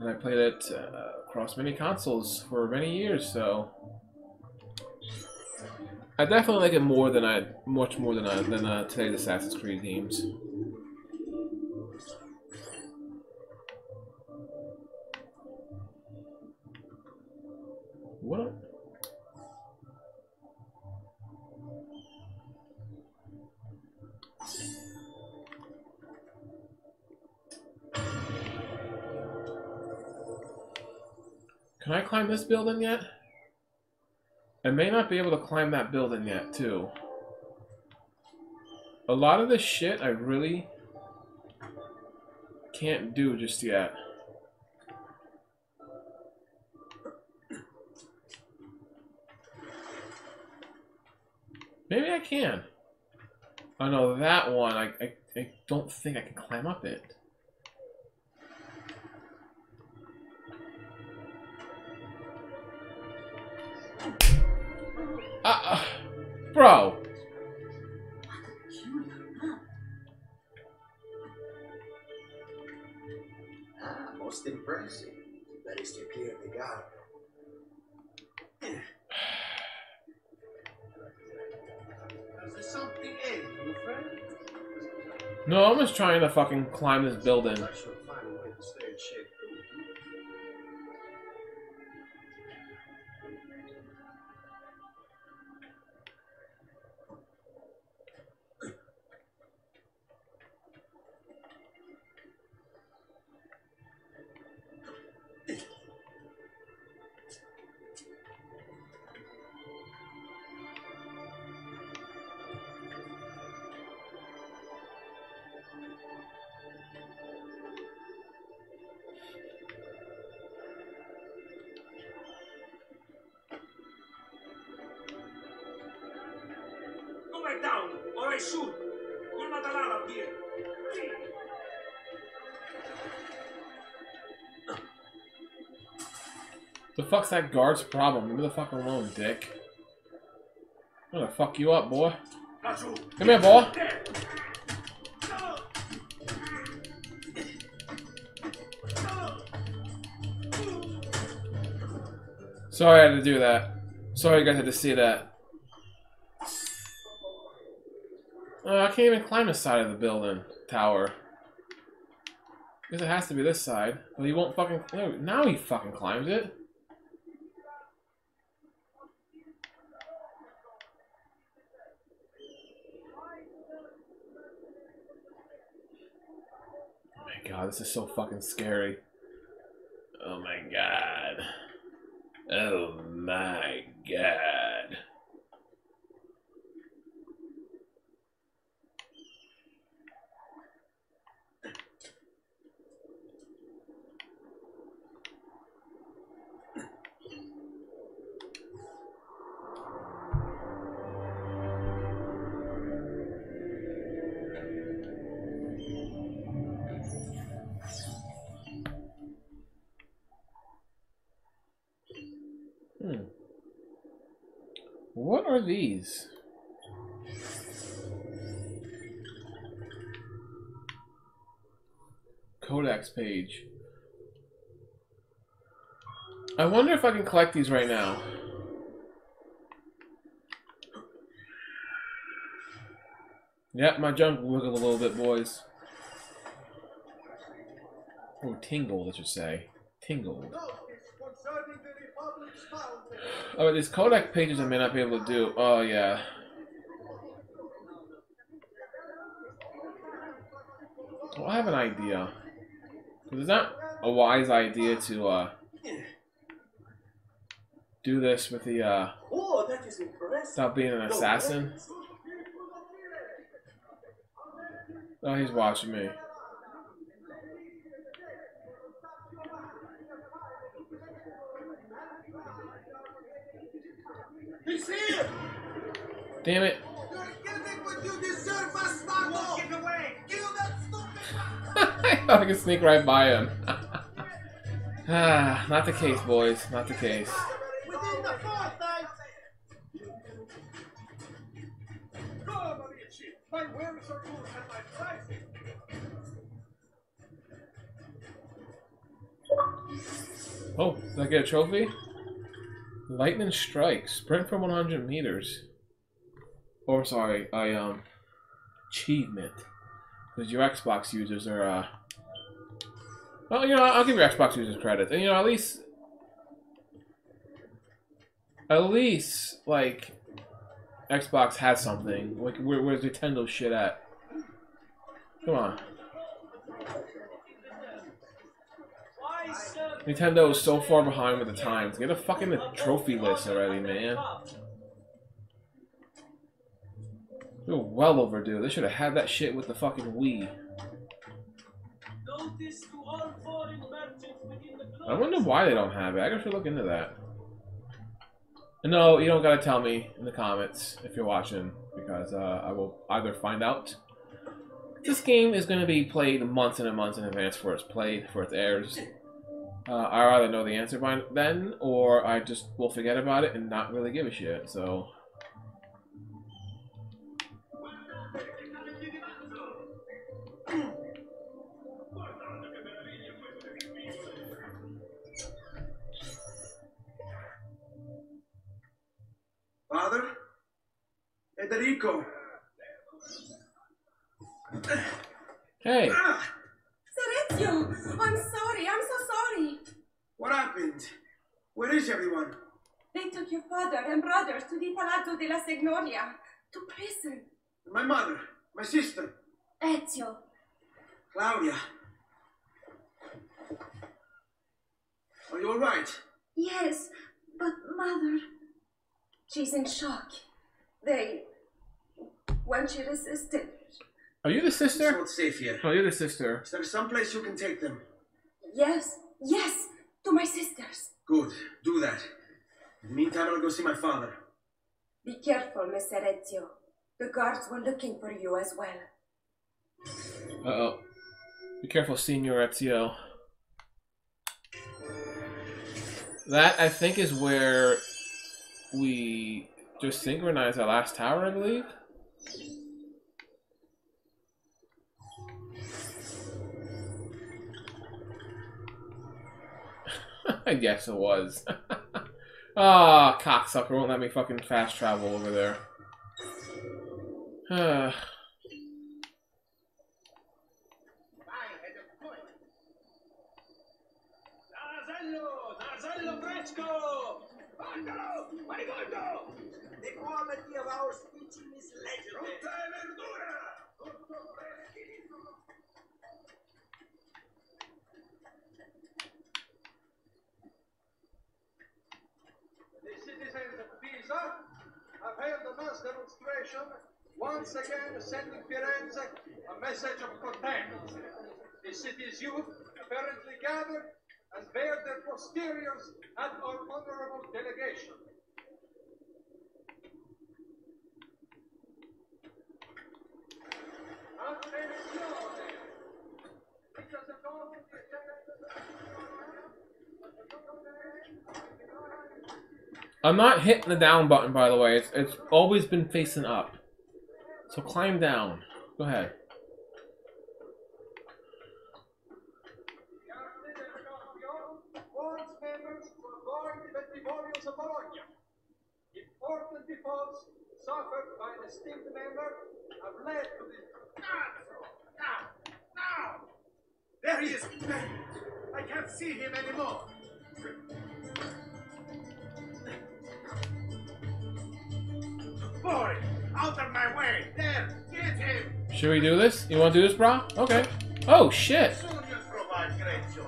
And I played it uh, across many consoles for many years, so... I definitely like it more than I, much more than I, than uh, today's Assassin's Creed games. What? Can I climb this building yet? I may not be able to climb that building yet, too. A lot of this shit I really can't do just yet. Maybe I can. Oh, I know that one, I, I, I don't think I can climb up it. Uh, bro. Ah, most impressive. That is the clear the god. No, I'm just trying to fucking climb this building. Fuck's that guard's problem? Leave the fuck alone, dick. I'm gonna fuck you up, boy. Come here, boy. Sorry I had to do that. Sorry you guys had to see that. Uh, I can't even climb this side of the building tower. Because it has to be this side. But he won't fucking. No, now he fucking climbs it. God, this is so fucking scary. Oh my god. Oh my god. What are these? Codex page. I wonder if I can collect these right now. Yep, my junk wiggled a little bit, boys. Oh, tingled, I should say. Tingled. Oh, these Codex pages I may not be able to do. Oh, yeah. Well, I have an idea. it's not a wise idea to, uh, do this with the, uh, without being an assassin. Oh, he's watching me. He's here! Damn it. I can sneak right by him. ah, not the case, boys. Not the case. Oh, did I get a trophy? Lightning strike. Sprint for 100 meters. Or sorry, I um achievement. Because your Xbox users are uh. Well, you know, I'll give your Xbox users credit, and you know, at least, at least like, Xbox has something. Like, where, where's Nintendo shit at? Come on. Nintendo is so far behind with the times. Get a fucking trophy list already, man. You're well overdue. They should have had that shit with the fucking Wii. I wonder why they don't have it. I should look into that. No, you don't gotta tell me in the comments if you're watching, because uh, I will either find out. This game is to be played months and months in advance for its play, for its airs. Uh, I either know the answer by then, or I just will forget about it and not really give a shit. So, Father? Federico? Hey. Sergio, I'm sorry. I'm sorry. What happened? Where is everyone? They took your father and brothers to the Palazzo della Signoria, to prison. My mother, my sister, Ezio, Claudia. Are you all right? yes, but mother, she's in shock. They, when she resisted, Are you the sister? It's not safe here. Oh, you're the sister. Is there some place you can take them? yes, yes, to my sisters. Good, do that. In the meantime, I'll go see my father. Be careful, Messer Ezio. The guards were looking for you as well. Uh oh. Be careful, Signor Ezio. That, I think, is where we just synchronize our last tower, I believe. I guess it was. Ah, cocksucker won't let me fucking fast travel over there. Ah. Nasello! Nasello fresco! Angelo! Marigold! The quality of our speeching is legendary. The citizens of Pisa have held a mass demonstration, once again sending Firenze a message of contempt. The city's youth apparently gathered and bared their posteriors at our honorable delegation. Attenzione! Because of all I'm not hitting the down button, by the way. It's, it's always been facing up. So climb down. Go ahead. suffered by an esteemed member have led to the... Now! Now! There he is! I can't see him anymore! Boy! Out of my way! There! Get him! Should we do this? You want to do this, bro? Okay. Oh, shit. Soldiers provide great joy.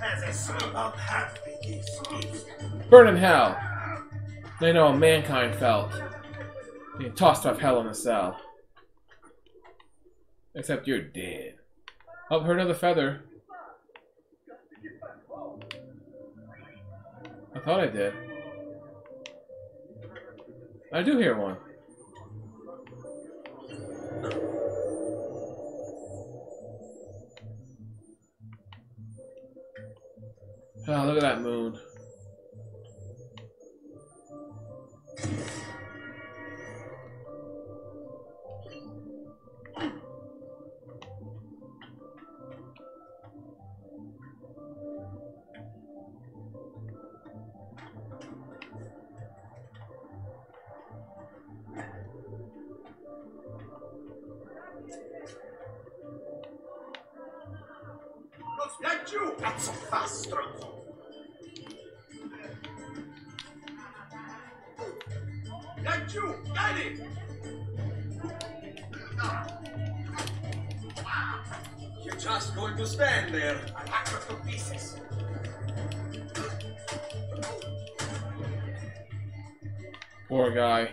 As a son of happy this is. Burn in hell. They know how mankind felt. Being tossed off hell in a cell. Except you're dead. Oh, heard another feather. I thought I did. I do hear one. Oh, look at that moon. Laggiù! Cazzo fa, stronzo! Laggiù! Dai! You're just going to stand there. You to pieces. Poor guy.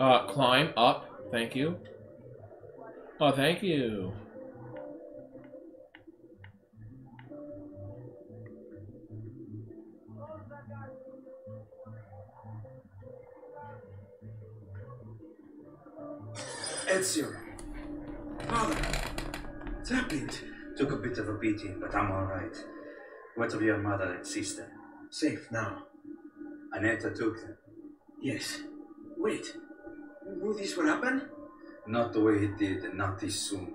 Uh, climb up. Thank you. Oh, thank you. Ezio. Father. What's happened? Took a bit of a beating, but I'm alright. What of your mother and sister? Safe now. Annetta took them. Yes. Wait. You knew this would happen? Not the way it did, and not this soon.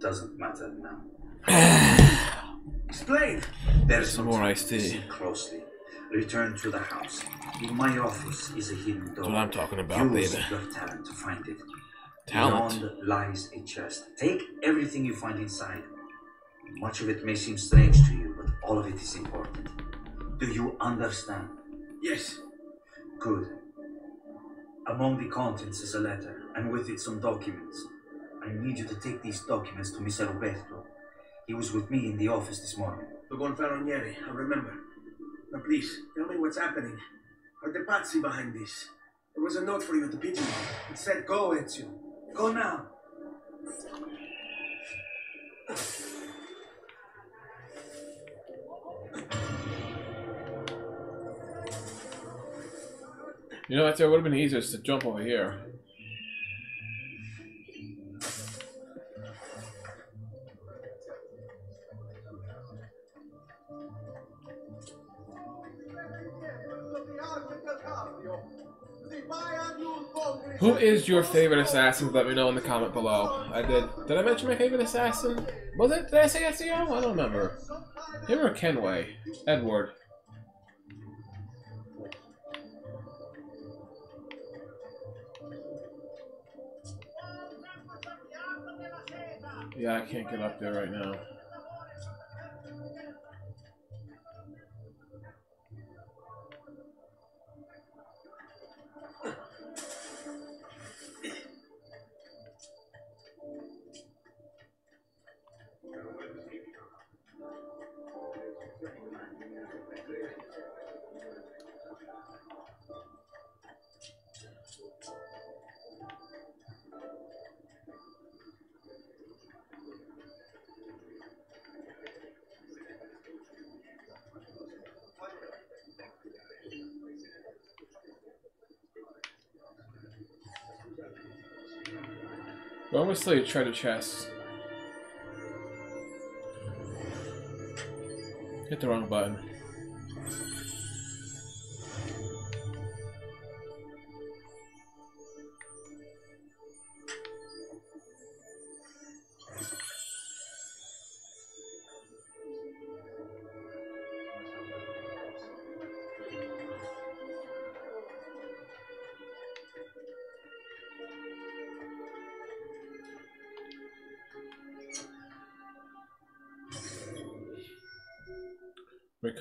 Doesn't matter now. Explain. There's Some more I see. to tea. Listen closely. Return to the house. In my office is a hidden door. That's what I'm talking about, Use baby. your talent to find it. Talent? Beyond lies a chest. Take everything you find inside. Much of it may seem strange to you, but all of it is important. Do you understand? Yes. Good. Among the contents is a letter, and with it some documents. I need you to take these documents to Mr. Roberto. He was with me in the office this morning. The Gonfaloniere, I remember. Now please, tell me what's happening. Are the Pazzi behind this? There was a note for you at the pigeon. It said go, Ezio. Go now. You know, that's it would have been easier to jump over here. Who is your favorite assassin? Let me know in the comment below. I did. Did I mention my favorite assassin? Was it? Did I say Ezio? I don't remember. Him or Kenway? Edward. Yeah, I can't get up there right now. We're almost like a treasure chest. Hit the wrong button.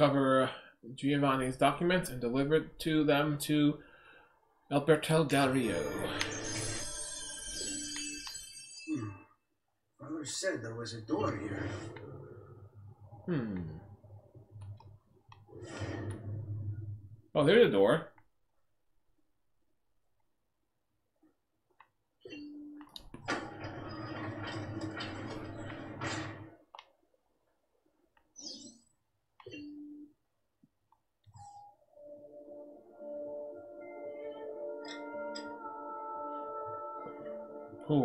Recover Giovanni's documents and deliver it to them to Alberto Del Rio. Hmm. Father said there was a door here. Hmm. Oh, there's a door.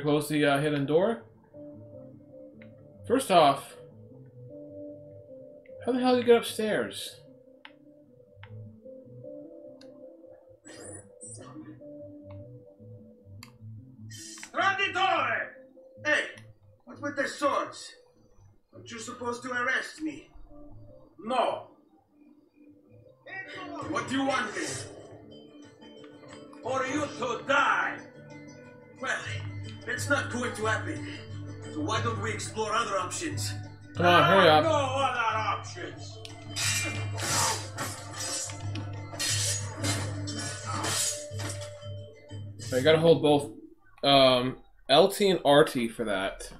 Close the uh, hidden door? First off, how the hell do you get upstairs? Come on, hurry up. I gotta hold both um, LT and RT for that.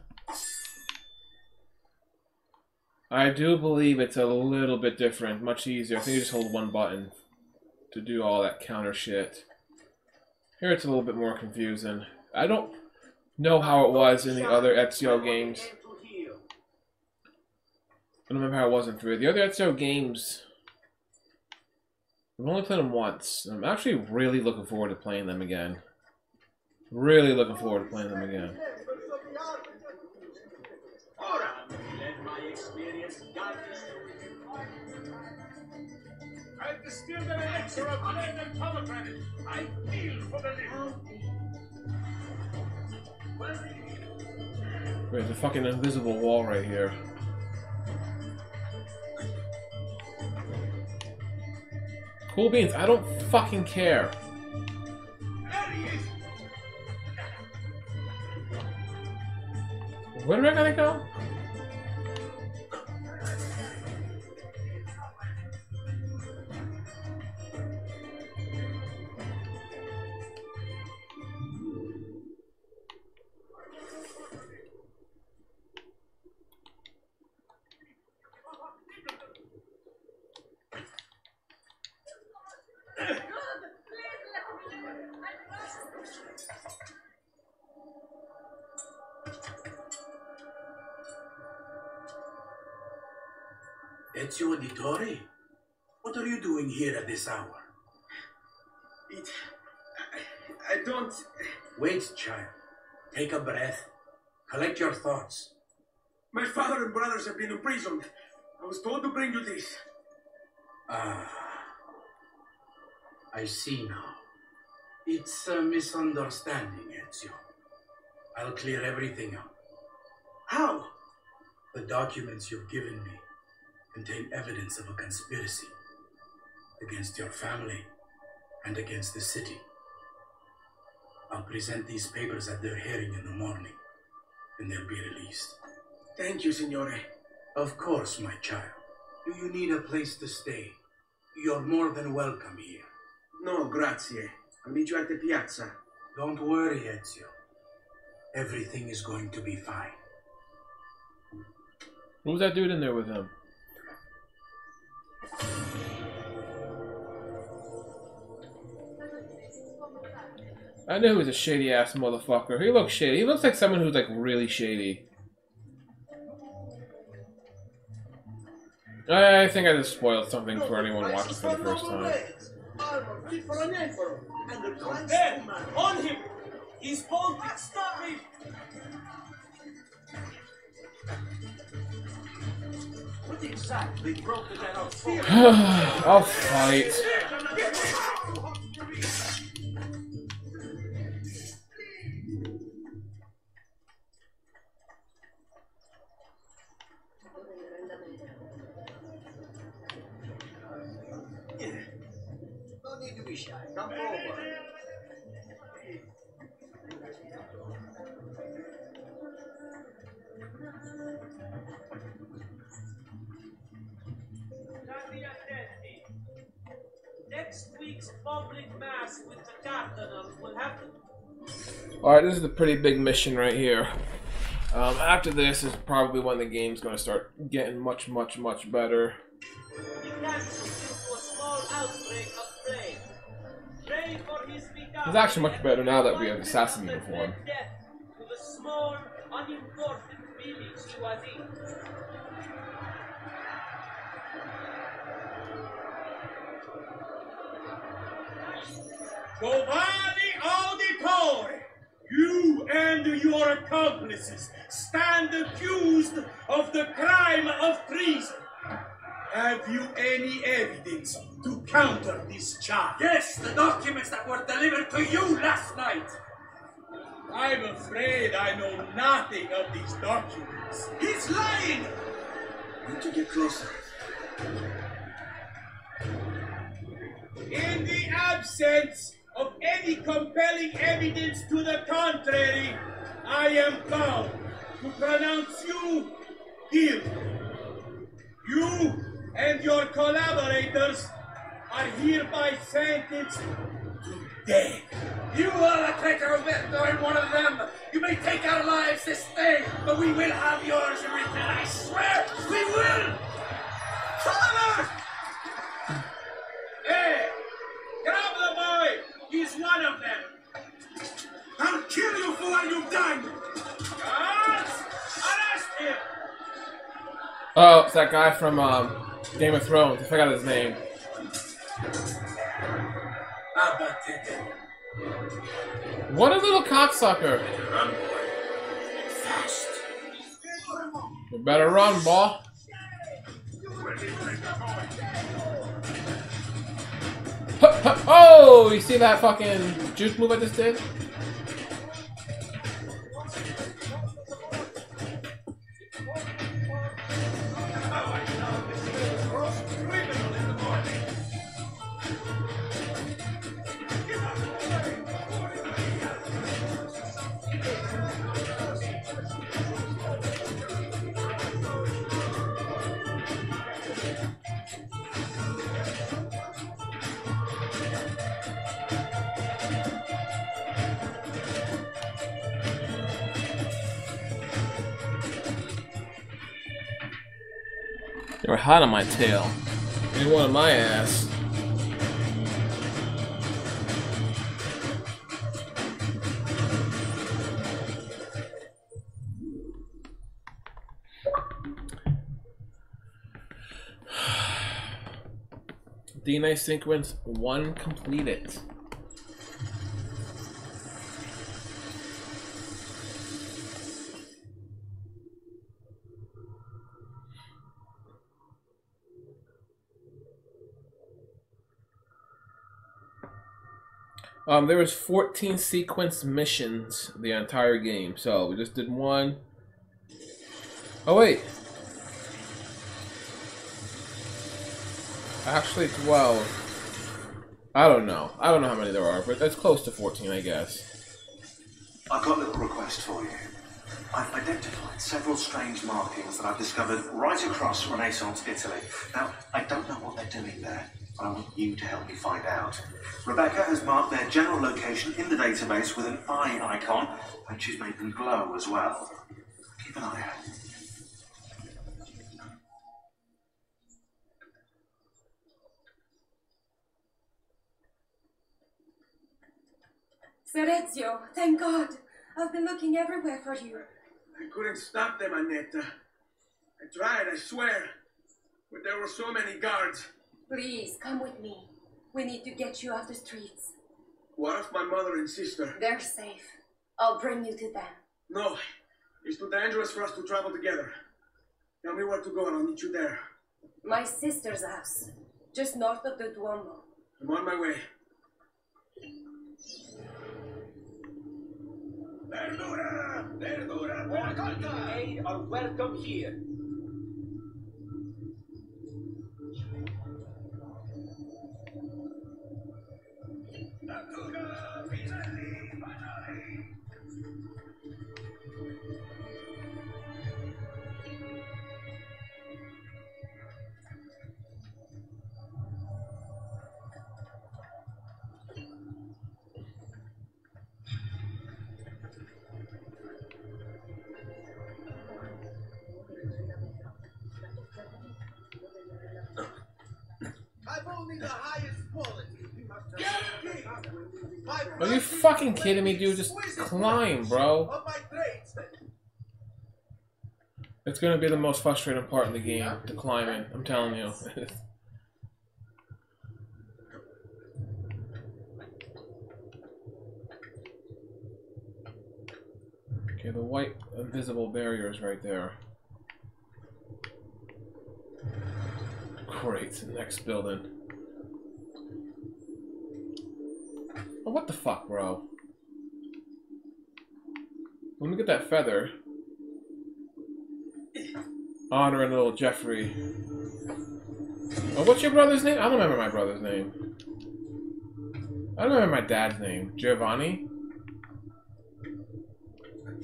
I do believe it's a little bit different, much easier. I think you just hold one button to do all that counter shit. Here it's a little bit more confusing. I don't know how it was in the other Ezio games. I don't remember how it was in three. The other Ezio games, I've only played them once. I'm actually really looking forward to playing them again. Really looking forward to playing them again. There's a fucking invisible wall right here. Cool beans, I don't fucking care. Where am I gonna go? Auditore? What are you doing here at this hour? It. I, I don't. Wait, child. Take a breath. Collect your thoughts. My father and brothers have been imprisoned. I was told to bring you this. Ah. I see now. It's a misunderstanding, Ezio. I'll clear everything up. How? The documents you've given me contain evidence of a conspiracy against your family and against the city. I'll present these papers at their hearing in the morning, and they'll be released. Thank you, Signore. Of course, my child. Do you need a place to stay? You're more than welcome here. No, grazie. I'll meet you at the piazza. Don't worry, Ezio. Everything is going to be fine. What was that dude in there with him? I knew he was a shady ass motherfucker. He looks shady. He looks like someone who's like really shady. I think I just spoiled something for anyone watching for the first time. On him! He's bolted! Stop him! I'll fight. No need to be shy. Come forward. Public mass with the cardinal will have to Alright, this is a pretty big mission right here. Um, after this is probably when the game's going to start getting much, much, much better. be cancelled due to a small outbreak of plague. Pray for his recovery. It's actually much better now that we have Assassin uniform. Death to the small, unimportant village he was in. Giovanni Auditore, you and your accomplices stand accused of the crime of treason. Have you any evidence to counter this charge? Yes, the documents that were delivered to you last night. I'm afraid I know nothing of these documents. He's lying! Need to get closer. In the absence of any compelling evidence to the contrary, I am bound to pronounce you guilty. You and your collaborators are hereby sentenced to death. You are a traitor, Uberto, and one of them. You may take our lives this day, but we will have yours in return. I swear, we will. He's one of them. I'll kill you for what you've done. Arrest him. Oh, it's that guy from um, Game of Thrones. I forgot his name. What a little cocksucker. You better run, ball. Oh, you see that fucking juice move I just did? Hot on my tail. They wanted my ass. DNA sequence one completed. Um, there was 14 sequence missions the entire game, so we just did one. Oh wait, actually 12. I don't know. I don't know how many there are, but that's close to 14, I guess. I've got a little request for you. I've identified several strange markings that I've discovered right across Renaissance Italy. Now, I don't know what they're doing there, I want you to help me find out. Rebecca has marked their general location in the database with an eye icon, and she's made them glow as well. Keep an eye out. Serezio, thank God. I've been looking everywhere for you. I couldn't stop them, Annetta. I tried, I swear. But there were so many guards. Please, come with me. We need to get you off the streets. What of my mother and sister? They're safe. I'll bring you to them. No, it's too dangerous for us to travel together. Tell me where to go and I'll meet you there. My sister's house, just north of the Duomo. I'm on my way. Verdura! Verdura! Verdura! Aid are welcome here. Are you fucking kidding me, dude? Just climb, bro. It's gonna be the most frustrating part in the game, the climbing. I'm telling you. okay, the white invisible barrier is right there. Great, next building. Oh, what the fuck, bro? Let me get that feather. Honor Honoring little Jeffrey. Oh, what's your brother's name? I don't remember my brother's name. I don't remember my dad's name. Giovanni?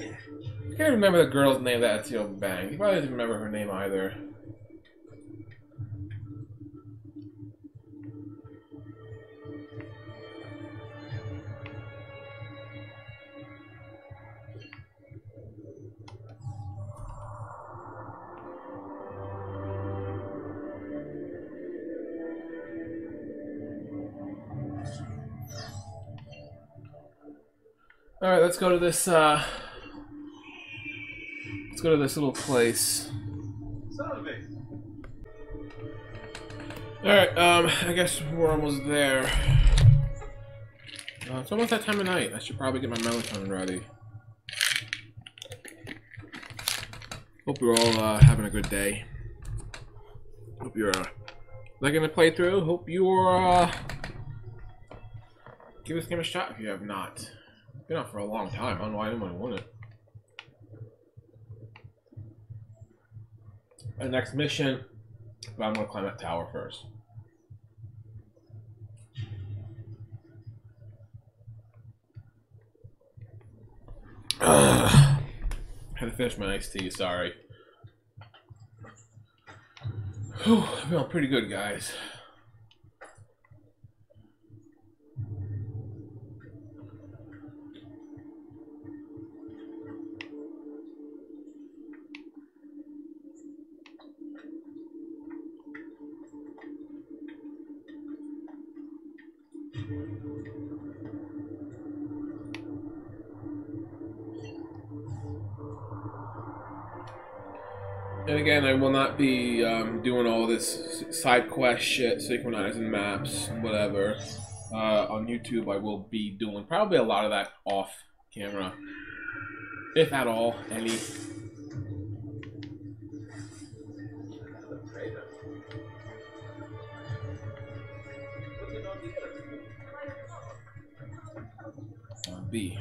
I can't remember the girl's name that Ezio banged. He probably doesn't remember her name either. All right, let's go to this. Uh, let's go to this little place. Alright, um, I guess we're almost there. Uh, it's almost that time of night. I should probably get my melatonin ready. Hope you're all uh, having a good day. Hope you're uh, liking the playthrough. Hope you're uh, give this game a shot if you have not. Been out for a long time. I don't know why anyone wouldn't. The next mission, but I'm gonna climb that tower first. Ugh. Had to finish my iced tea, sorry. Whew, I feel pretty good, guys. And again, I will not be um, doing all this side quest shit, synchronizing maps, whatever. Uh, on YouTube, I will be doing probably a lot of that off camera, if at all, any. B,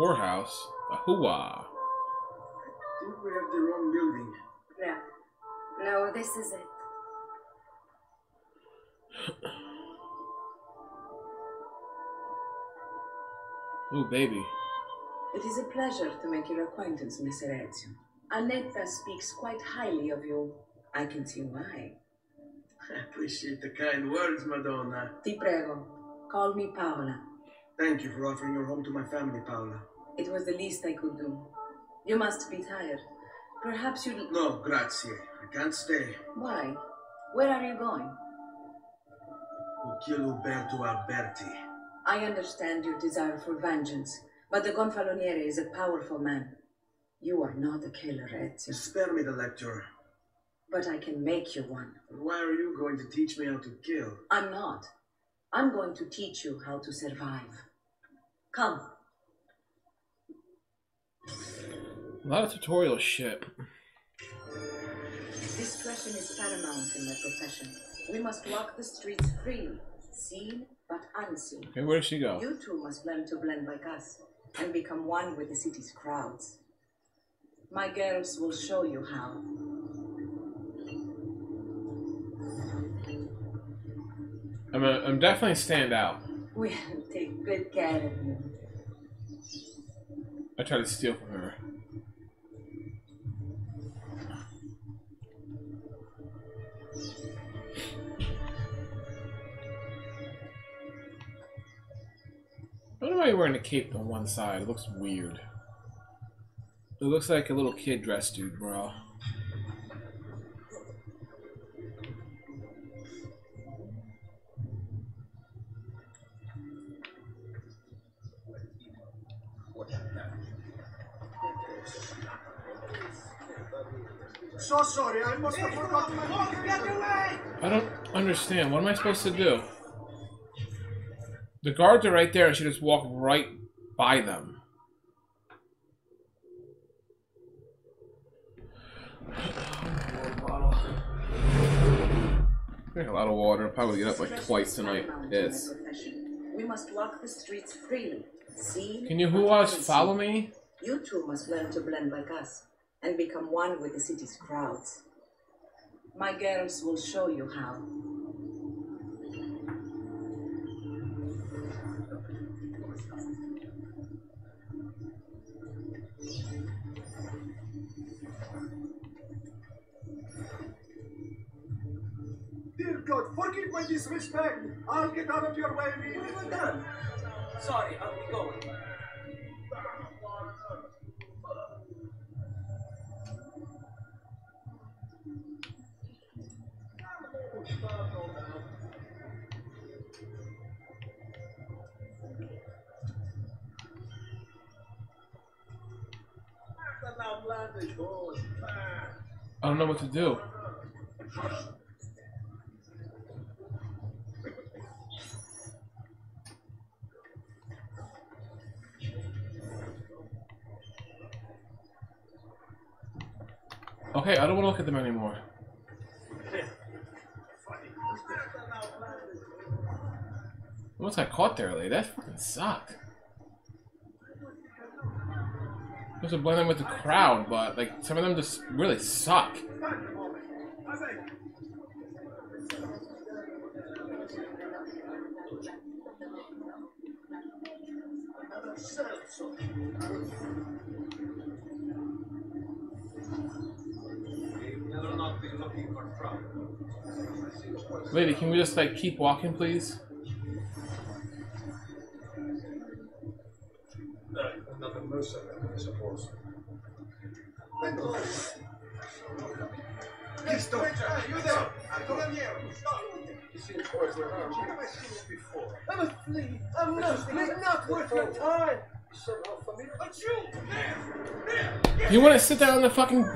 whorehouse? A hooah. think we have the wrong building. No. No, this is it. Ooh, baby. It is a pleasure to make your acquaintance, Miss Ezio. Annetta speaks quite highly of you. I can see why. I appreciate the kind words, Madonna. Ti prego, call me Paola. Thank you for offering your home to my family, Paola. It was the least I could do. You must be tired. Perhaps you'd... No, grazie. I can't stay. Why? Where are you going? To kill Uberto Alberti. I understand your desire for vengeance, but the Gonfaloniere is a powerful man. You are not a killer, Ezio. Spare me the lecture. But I can make you one. Why are you going to teach me how to kill? I'm not. I'm going to teach you how to survive. Come. A lot of tutorial shit. Discretion is paramount in my profession. We must walk the streets freely, seen but unseen. Okay, where does she go? You two must learn to blend like us and become one with the city's crowds. My girls will show you how. I'm, a, I'm definitely stand out. We'll take good care of you. I try to steal from her. Why you're wearing a cape on one side. It looks weird. It looks like a little kid dressed dude, bro. So sorry, I must have forgotten my Get away! I don't understand. What am I supposed to do? The guards are right there. I should just walk right by them. Drink a lot of water. I'll probably get up like twice tonight. Yes. We must walk the streets freely, seen Can you who but else follow me? You two must learn to blend like us and become one with the city's crowds. My girls will show you how. Dear God, forgive my disrespect. I'll get out of your way immediately. Well done. Sorry, I'll be going. I don't know what to do. Okay, I don't want to look at them anymore. Once I caught there, like, that fucking sucked. Supposed to blend in with the crowd, but like some of them just really suck. Lady, can we just like keep walking, please? Uh, another mercenary, I suppose. Hey, stop. Hey, you there. Come on here. Stop. You see the boys around. Where have I seen you before? I'm a flea. I'm not, not worth your time. But you, there, there. You want to sit down on the fucking?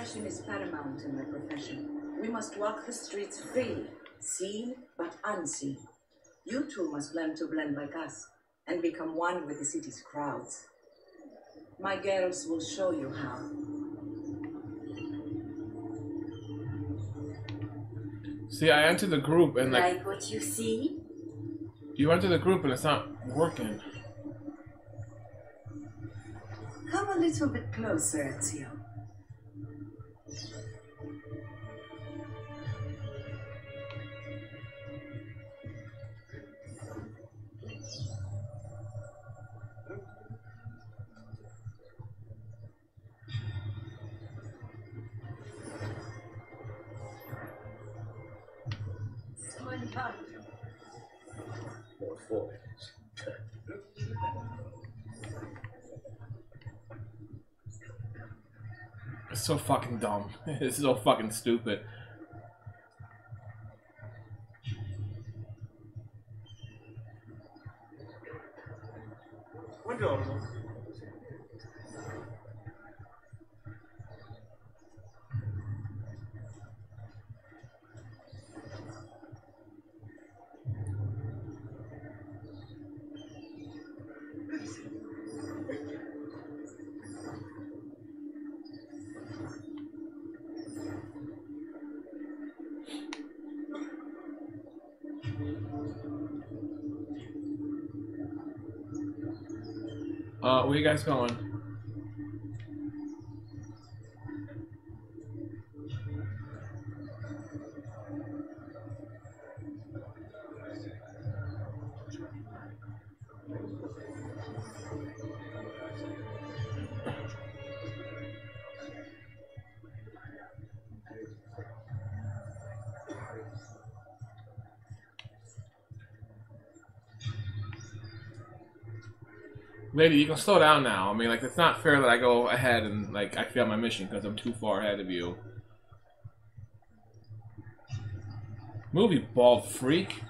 Discretion is paramount in my profession. We must walk the streets freely, seen but unseen. You too must learn to blend like us and become one with the city's crowds. My girls will show you how. See, I entered the group and like Like what you see? you enter the group and it's not working. Come a little bit closer, Ezio. More four. It's so fucking dumb. It's so fucking stupid. Uh, where you guys going? Lady, you can slow down now. I mean, like, it's not fair that I go ahead and, like, I fail my mission because I'm too far ahead of you. Movie bald freak.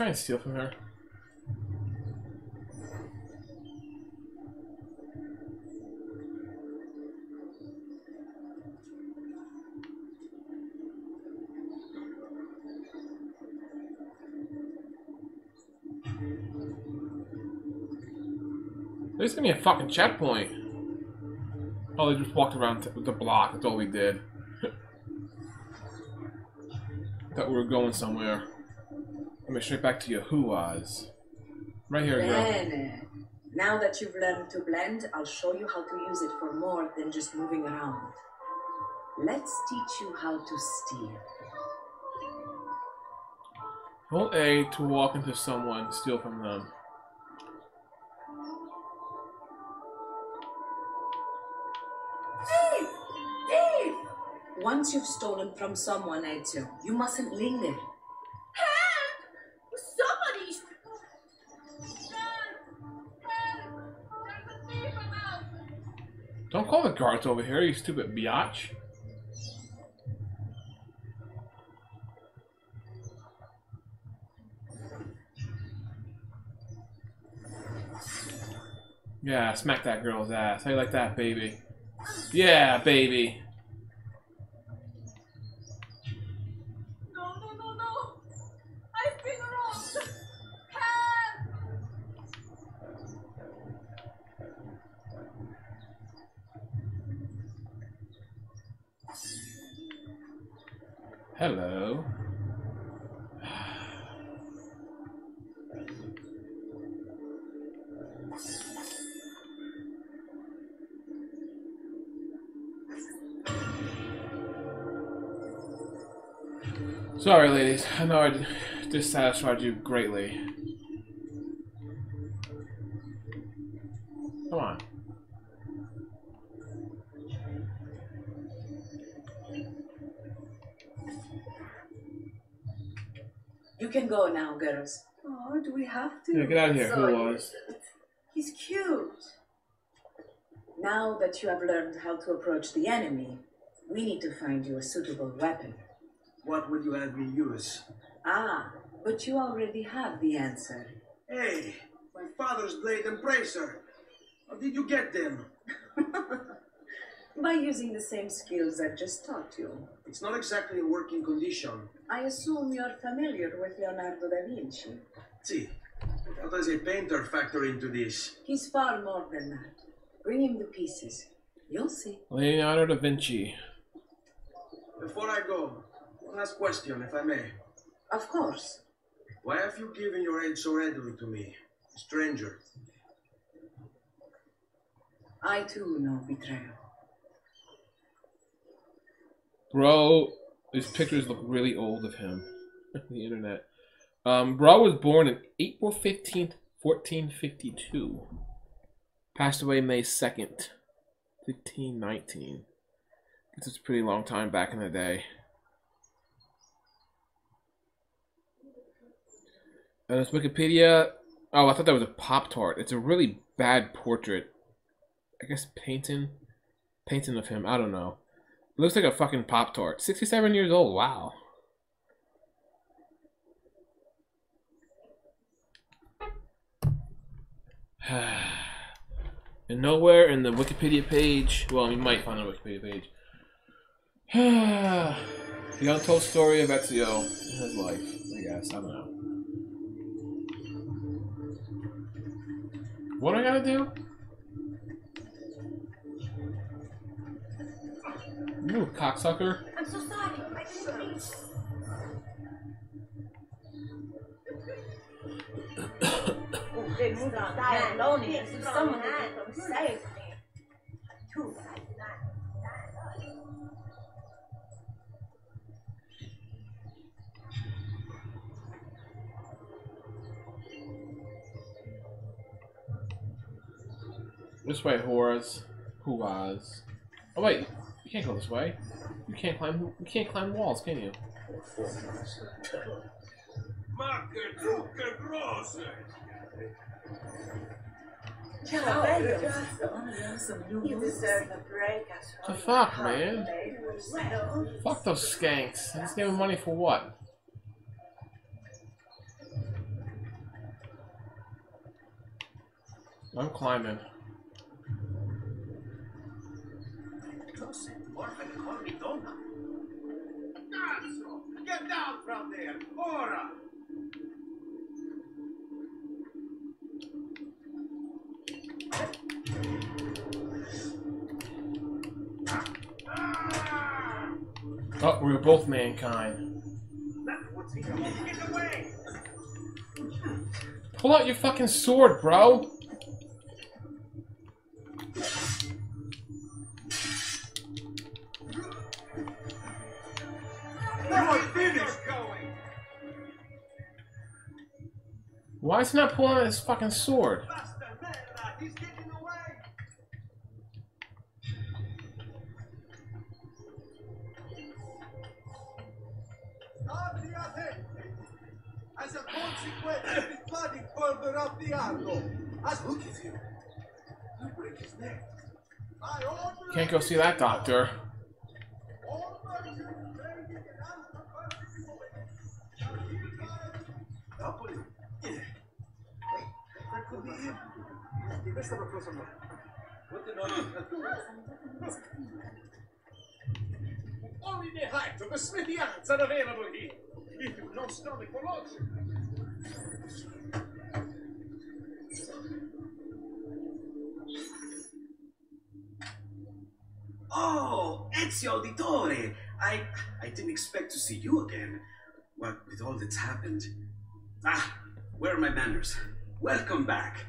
Try and steal from her? There's gonna be a fucking checkpoint. Oh, they just walked around the block. That's all we did. Thought we were going somewhere. Let me straight back to Yahuwah's. Right here, girl. Bene. Now that you've learned to blend, I'll show you how to use it for more than just moving around. Let's teach you how to steal. Hold A to walk into someone, steal from them. Dave! Dave! Once you've stolen from someone, Ezio, you mustn't linger. Guards over here, you stupid biatch. Yeah, smack that girl's ass. How you like that, baby? Yeah, baby. I know dissatisfied you greatly. Come on. You can go now, girls. Oh, do we have to? Yeah, get out of here. Who was? He's cute. Now that you have learned how to approach the enemy, we need to find you a suitable weapon. What would you have me use? Ah, but you already have the answer. Hey, my father's blade and bracer. How did you get them? By using the same skills I've just taught you. It's not exactly a working condition. I assume you're familiar with Leonardo da Vinci. See, how does a painter factor into this? He's far more than that. Bring him the pieces. You'll see. Leonardo da Vinci. Before I go, one last question, if I may. Of course. Why have you given your aid so readily to me, a stranger? I too know betrayal. Bro, these pictures look really old of him. the internet. Um, Bro was born on April 15th, 1452. Passed away May 2nd, 1519. This is a pretty long time back in the day. Uh, and this Wikipedia. Oh, I thought that was a Pop Tart. It's a really bad portrait. I guess painting, painting of him. I don't know. It looks like a fucking Pop Tart. 67 years old. Wow. and nowhere in the Wikipedia page. Well, you might find a Wikipedia page. the untold story of Ezio and his life. I guess. I don't know. What do I gotta do? You cocksucker. I'm so sorry. I didn't mean. Big style loneliness. If someone would come save This way, whores. Who was? Oh wait, you can't go this way. You can't climb. You can't climb walls, can you? Marke Zucker Grosse. You deserve a break The fuck, man? Fuck those skanks. Gave them money for what? I'm climbing. Cazzo! Get down from there! Ora! Oh, we were both mankind. Pull out your fucking sword, bro. Why is he not pulling out his fucking sword? Can't go see that doctor. Napoli? Yeah. That could be him. Only. If you've no luxury. Oh, Ezio Auditore! I I didn't expect to see you again. What with all that's happened. Ah, where are my manners? Welcome back.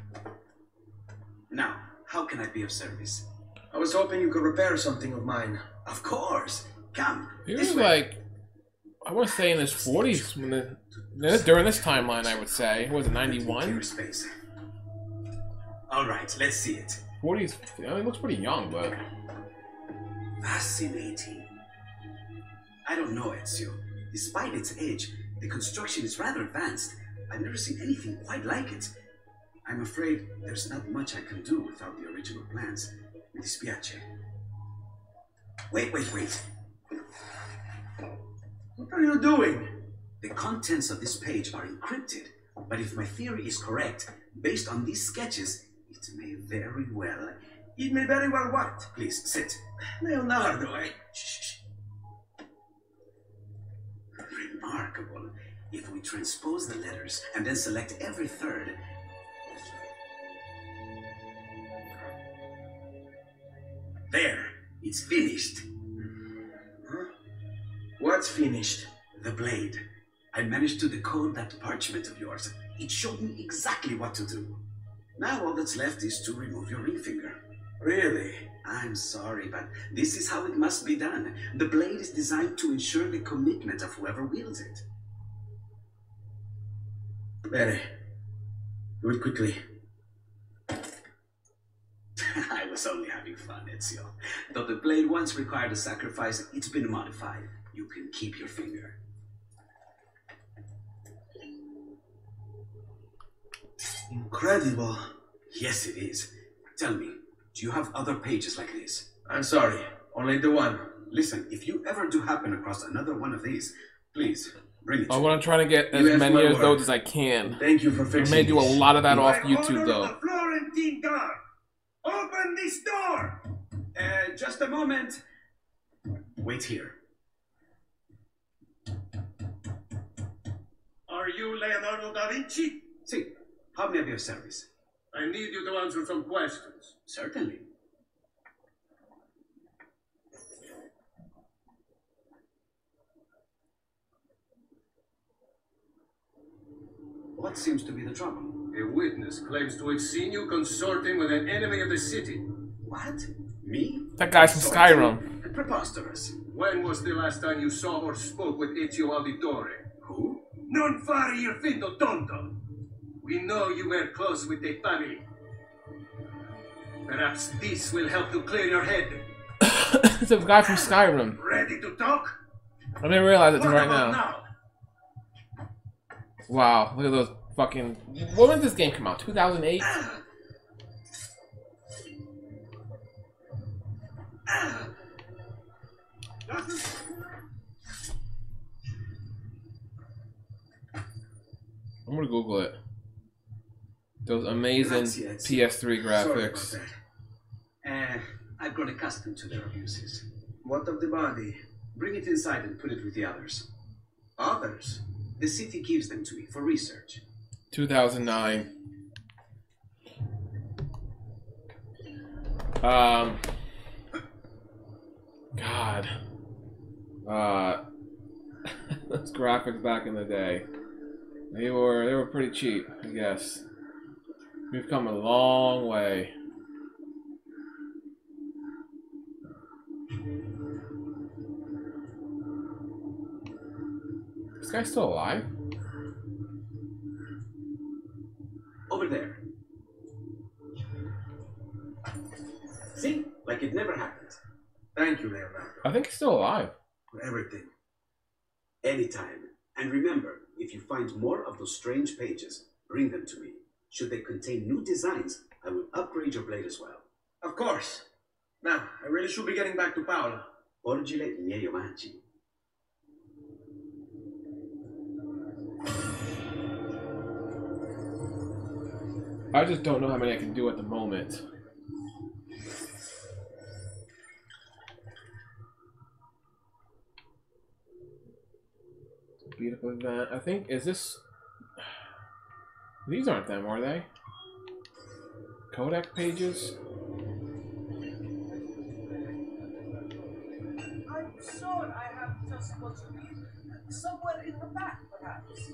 Now, how can I be of service? I was hoping you could repair something of mine. Of course. Come. He was like, I want to say in his 40s when the, during this timeline, I would say. Was it 91? Space. All right, let's see it. 40s. I mean, he looks pretty young, but. Fascinating. I don't know, Ezio. Despite its age, the construction is rather advanced. I've never seen anything quite like it. I'm afraid there's not much I can do without the original plans. Mi dispiace. Wait, wait, wait. What are you doing? The contents of this page are encrypted, but if my theory is correct, based on these sketches, it may very well. It may very well what? Please sit. Leonardo? Shh, shh. Remarkable. If we transpose the letters and then select every third. There, it's finished. What's finished? The blade. I managed to decode that parchment of yours. It showed me exactly what to do. Now all that's left is to remove your ring finger. Really? I'm sorry, but this is how it must be done. The blade is designed to ensure the commitment of whoever wields it. Bene. Do it quickly. I was only having fun, Ezio. Though the blade once required a sacrifice, it's been modified. You can keep your finger. Incredible. Yes, it is. Tell me, do you have other pages like this? I'm sorry. Only the one. Listen, if you ever do happen across another one of these, please bring it. I want to try to get as You many my of those as I can. Thank you for fixing. I fixing may do a lot of that By off order YouTube, of though. The Florentine Guard! Open this door! Uh, just a moment. Wait here. Are you Leonardo da Vinci? See, how may I be of service? I need you to answer some questions. Certainly. What seems to be the trouble? A witness claims to have seen you consorting with an enemy of the city. What? Me? That guy from Skyrim. Preposterous. When was the last time you saw or spoke with Ezio Auditore? Who? Non fare il finto tonto! We know you were close with the family. Perhaps this will help to clear your head. it's a guy from Skyrim. Ready to talk? I didn't realize it What right about now. Wow, look at those fucking. When did this game come out? 2008? I'm gonna Google it. Those amazing Grazie, PS3 graphics. Uh, I've grown accustomed to their abuses. What of the body? Bring it inside and put it with the others. Others? The city gives them to me for research. 2009. Um. God. Uh. those graphics back in the day. They were they were pretty cheap, I guess. We've come a long way. This guy's still alive? Over there. See? Like it never happened. Thank you, Leonardo. I think he's still alive. For everything. Anytime. And remember, if you find more of those strange pages, bring them to me. Should they contain new designs, I will upgrade your blade as well. Of course. Now, I really should be getting back to Paola. Porgile miei omaggi. I just don't know how many I can do at the moment. Beat up event. I think is this. These aren't them, are they? Codex pages. I'm sure I have just what you need. Somewhere in the back, perhaps.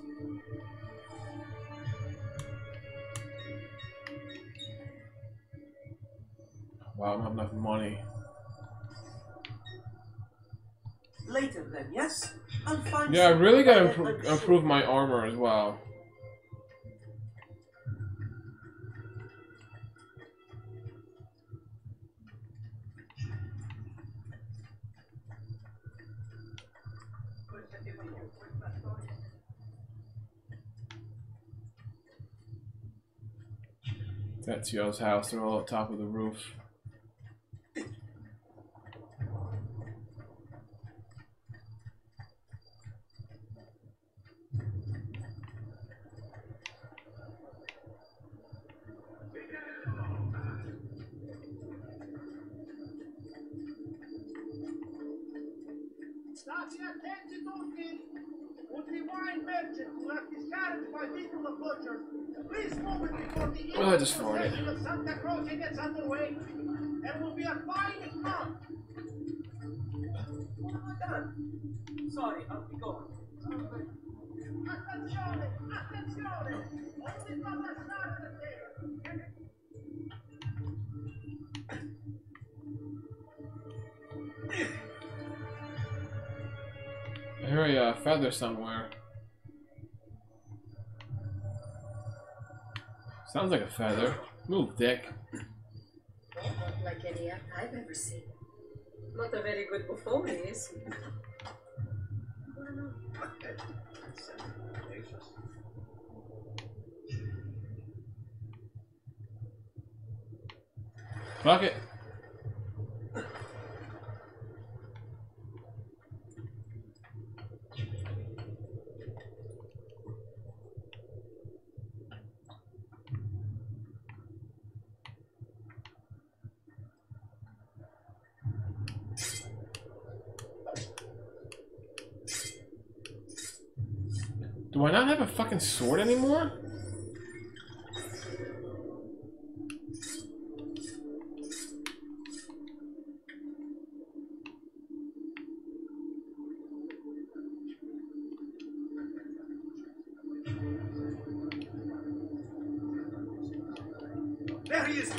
Wow, I don't have enough money. Later then, yes? I'll find Yeah, I really gotta improve, improve my armor as well. Tetsuo's house, they're all at top of the roof. State attenti tutti! Un divine merchant who left his carriage by Vito the Butcher. Please move it before the Oh, I just farted. of Santa Croce gets underway. There will be a fine month. Done. Sorry, I'll be going. Attenzione! Attenzione! Only from the I hear a uh, feather somewhere. Sounds like a feather. Move, dick. Not like any I've ever seen. Not a very good buffoon, is he? Fuck it. Do I not have a fucking sword anymore? There he is!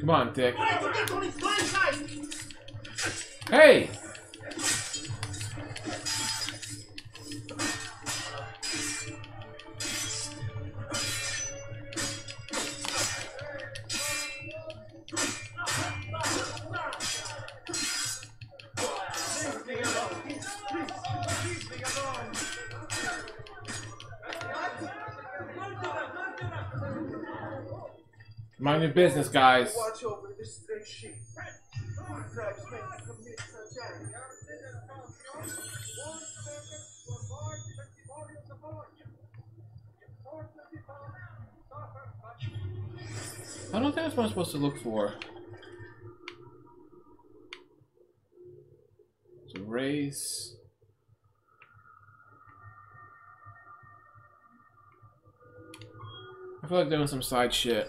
Come on, dick. Such acts. I don't think that's what I'm supposed to look for. So race. I feel like doing some side shit.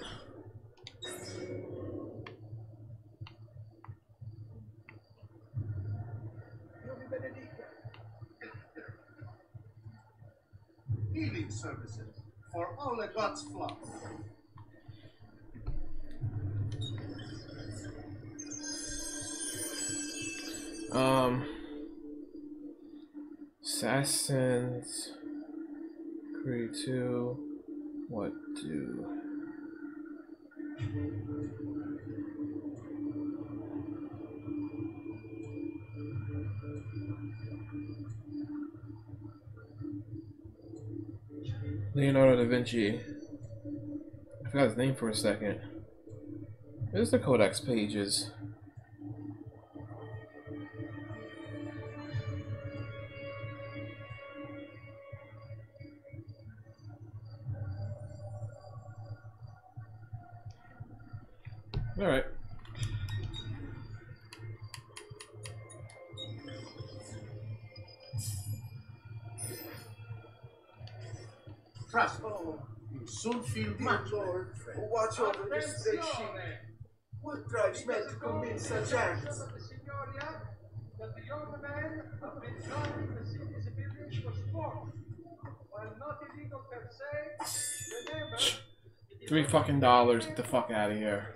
Healing services for all the God's flock. Um, Assassins, Creed 2, what do? Leonardo da Vinci. I forgot his name for a second. There's the codex pages. Alright. Trust oh, me. You soon feel much better. Watch over this station. What drives men to commit such acts? that the young man have been joining the city's buildings for sport. While not illegal per se, remember, Three fucking dollars. Get the fuck out of here.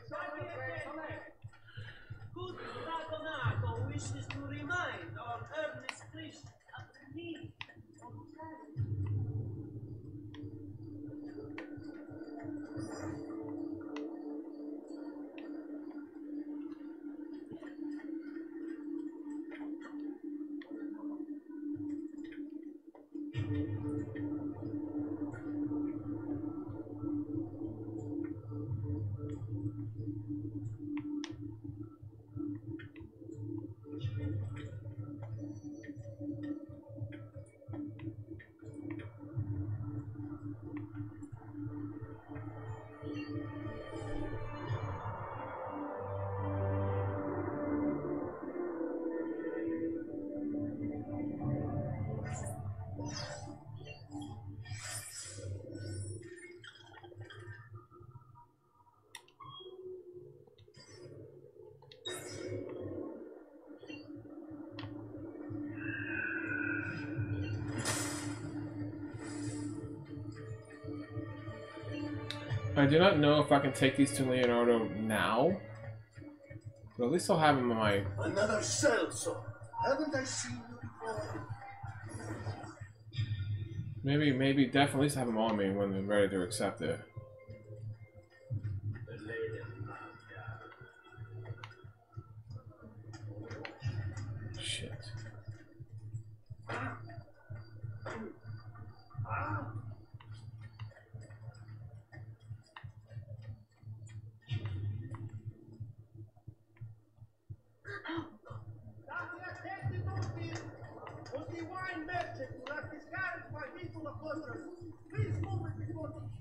I do not know if I can take these to Leonardo now. But at least I'll have him in my. Another Celso. Haven't I seen you before? Maybe, maybe, definitely at least have him on me when I'm ready to accept it. Shit. State attenti tutti! Tutti i wine merchant will have discouraged my people of London. Please move it before the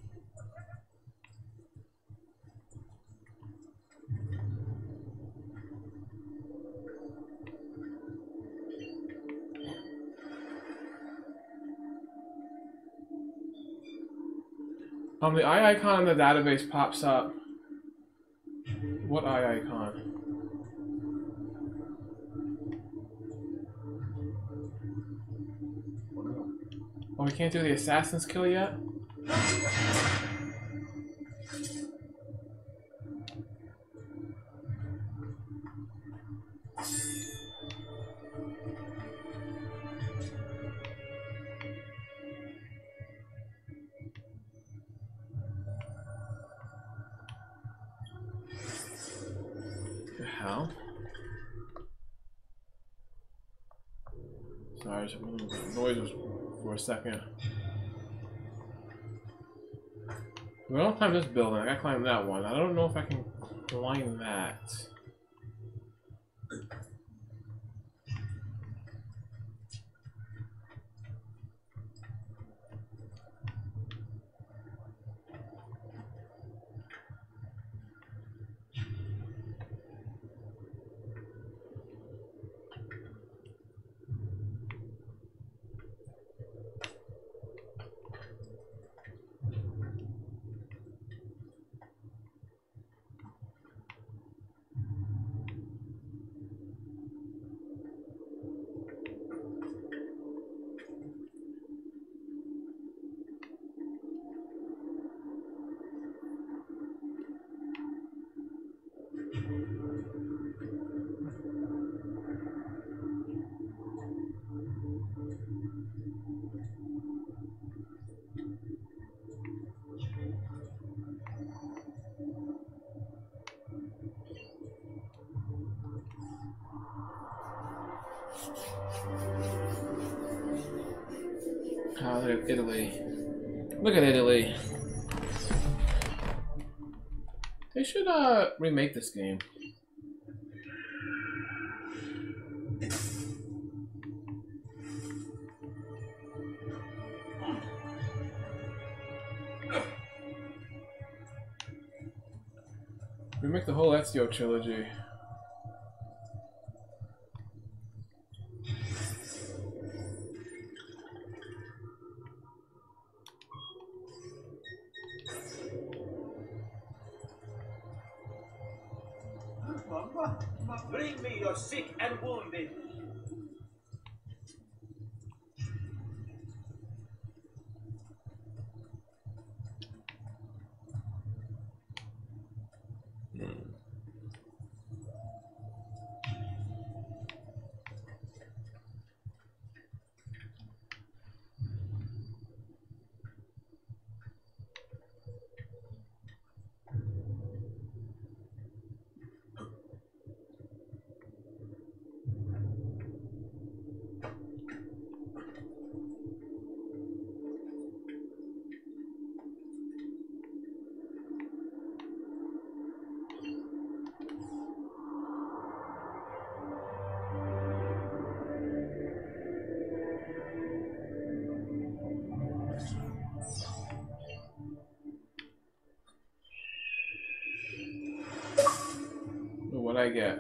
Um, the eye icon in the database pops up. What eye icon? Oh, we can't do the assassin's kill yet? For a second. We don't climb this building. I gotta climb that one. I don't know if I can climb that. Oh, look at Italy. Look at Italy. They should uh remake this game. Remake the whole Ezio trilogy. Get?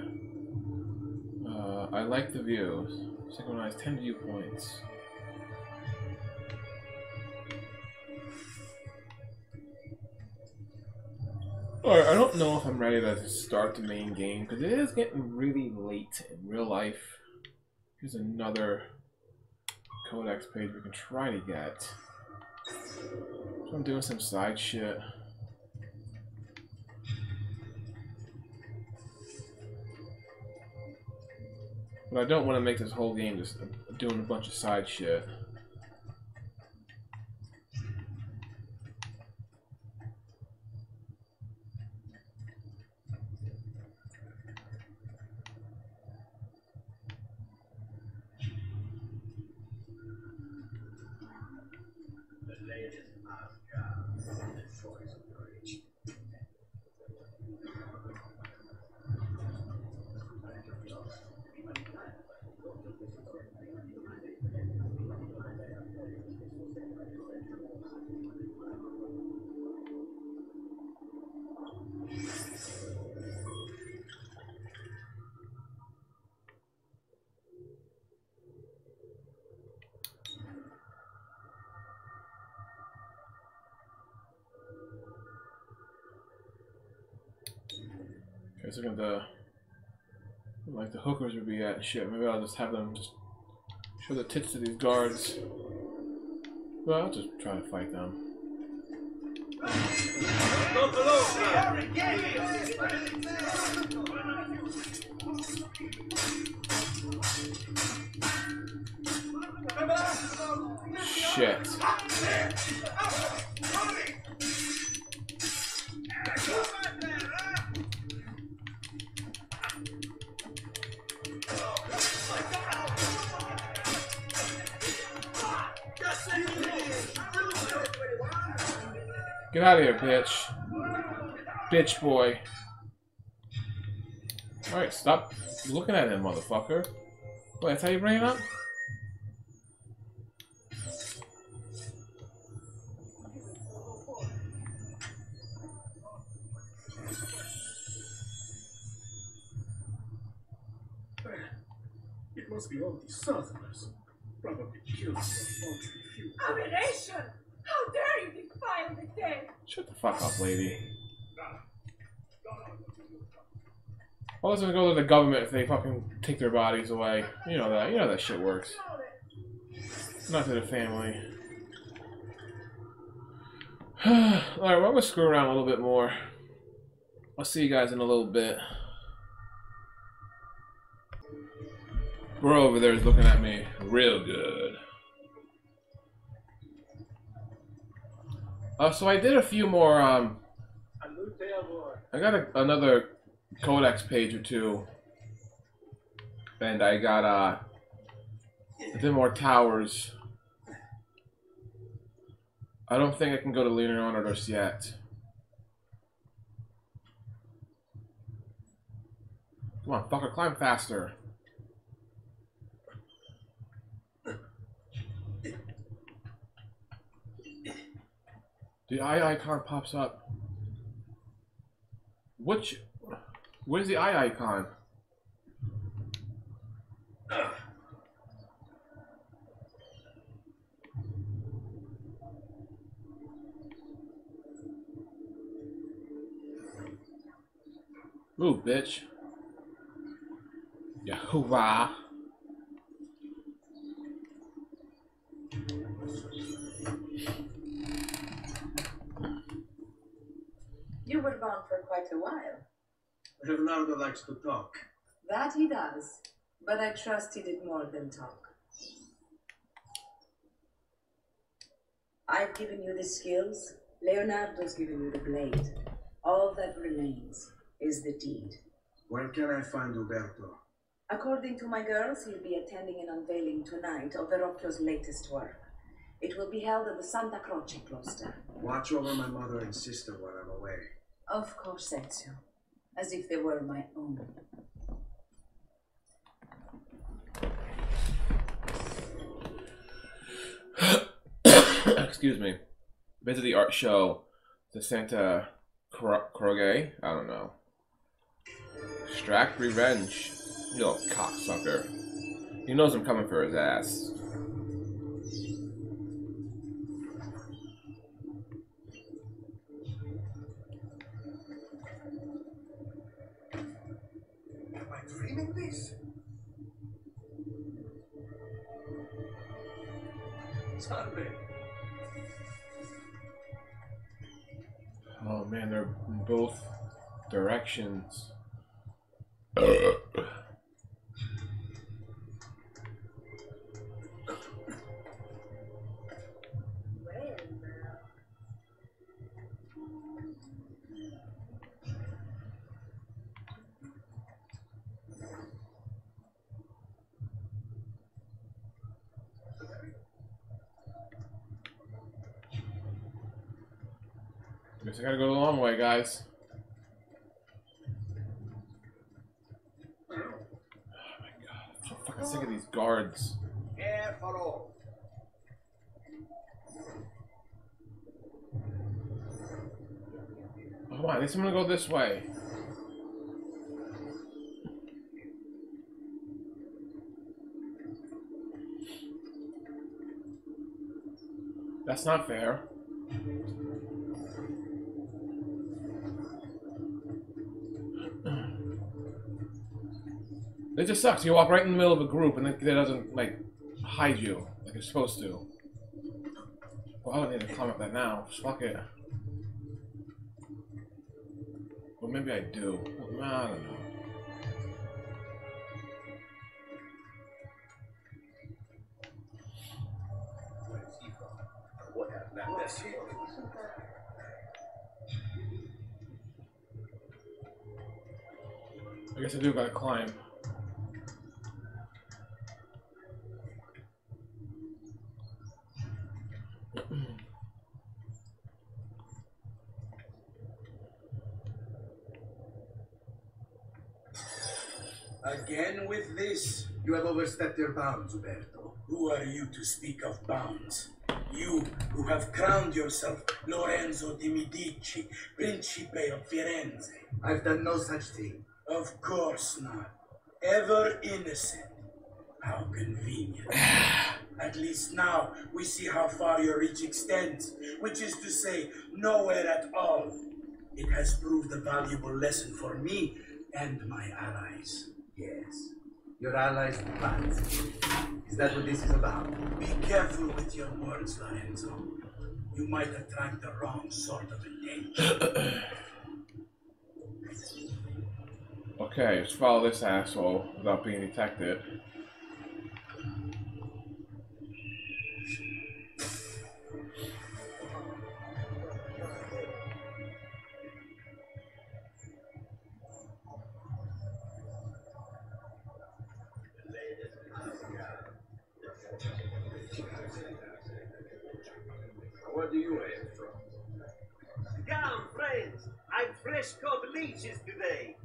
Uh, I like the views. Synchronize 10 viewpoints. Alright, I don't know if I'm ready to start the main game because it is getting really late in real life. Here's another codex page we can try to get. I'm doing some side shit. But I don't want to make this whole game just doing a bunch of side shit. Shit. Maybe I'll just have them just show the tits to these guards. Well, I'll just try to fight them. Shit. Get out of here, bitch. Bitch boy. Alright, stop looking at him, motherfucker. Wait, that's how you bring it up? Fuck up, lady. I was gonna go to the government if they fucking take their bodies away. You know that. You know that shit works. Not to the family. Alright, well, I'm gonna screw around a little bit more. I'll see you guys in a little bit. Bro over there is looking at me real good. Uh, so I did a few more, um, I got a, another codex page or two. And I got, uh, Then more towers. I don't think I can go to Leonardo's yet. Come on, fucker, climb faster. The eye icon pops up. Which, where's the eye icon? Ooh, bitch. Yahuwah. You were gone for quite a while. Leonardo likes to talk. That he does, but I trust he did more than talk. I've given you the skills, Leonardo's given you the blade. All that remains is the deed. Where can I find Uberto? According to my girls, he'll be attending an unveiling tonight of Verrocchio's latest work. It will be held at the Santa Croce cloister. Watch over my mother and sister while I'm away. Of course, Ezio. As if they were my own. Excuse me. Visit the art show the Santa Cro- Croce. I don't know. Extract revenge. You little cocksucker. He knows I'm coming for his ass. Man, they're in both directions. Uh, I gotta go the long way, guys. Oh my god, I'm so fucking sick of these guards. All. Oh, come on, at least I'm gonna go this way. That's not fair. It just sucks. You walk right in the middle of a group and it, doesn't like hide you like it's supposed to. Well, I don't need to climb up that now. Fuck it. Well, maybe I do. Well, I don't know. I guess I do gotta climb. Again with this? You have overstepped your bounds, Uberto. Who are you to speak of bounds? You who have crowned yourself Lorenzo di Medici, Principe of Firenze. I've done no such thing. Of course not. Ever innocent. How convenient. At least now we see how far your reach extends, which is to say, nowhere at all. It has proved a valuable lesson for me and my allies. Yes. Your allies plans. Is that what this is about? Be careful with your words, Lorenzo. You might attract the wrong sort of attention. Okay, let's follow this asshole without being detected. Leeches today.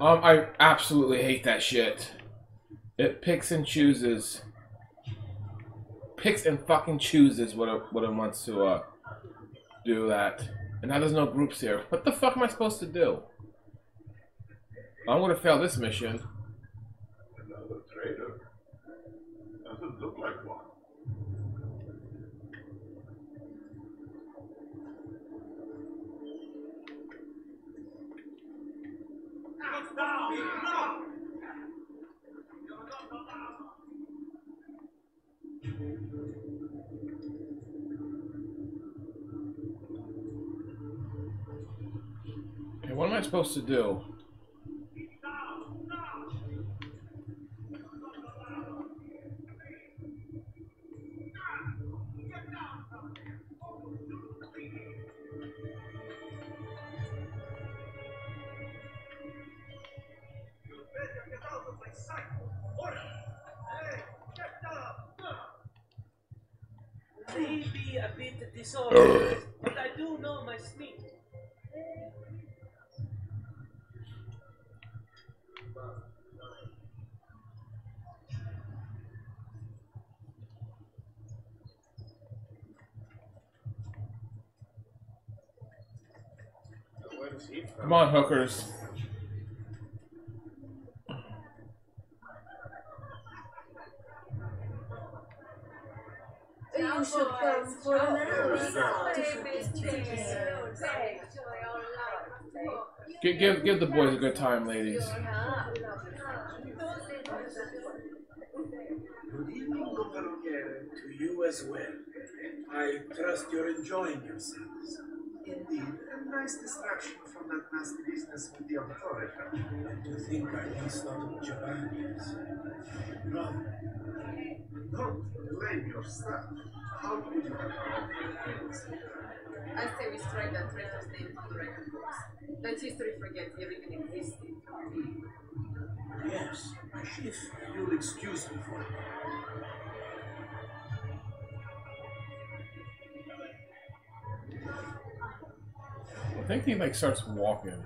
Um, I absolutely hate that shit. It picks and chooses. Picks and fucking chooses what it, what it wants to uh, do that. And now there's no groups here. What the fuck am I supposed to do? I'm gonna fail this mission. Another traitor? Doesn't look like one. Okay, what am I supposed to do? Disorganized, uh. but I do know my sneak. Where is he from? Come on, hookers. Give, give, give the boys a good time, ladies. Good evening, Gonfaloniere. To you as well. I trust you're enjoying yourselves. Indeed, a nice distraction from that nasty business with the authority. And to think I missed out on Giovanni's. Brother, Don't blame your staff. How could you have confidence? I say we strike that traitor's name from the record books. Let history forget he even existed. yes, if you'll excuse me for it. I think he like starts walking.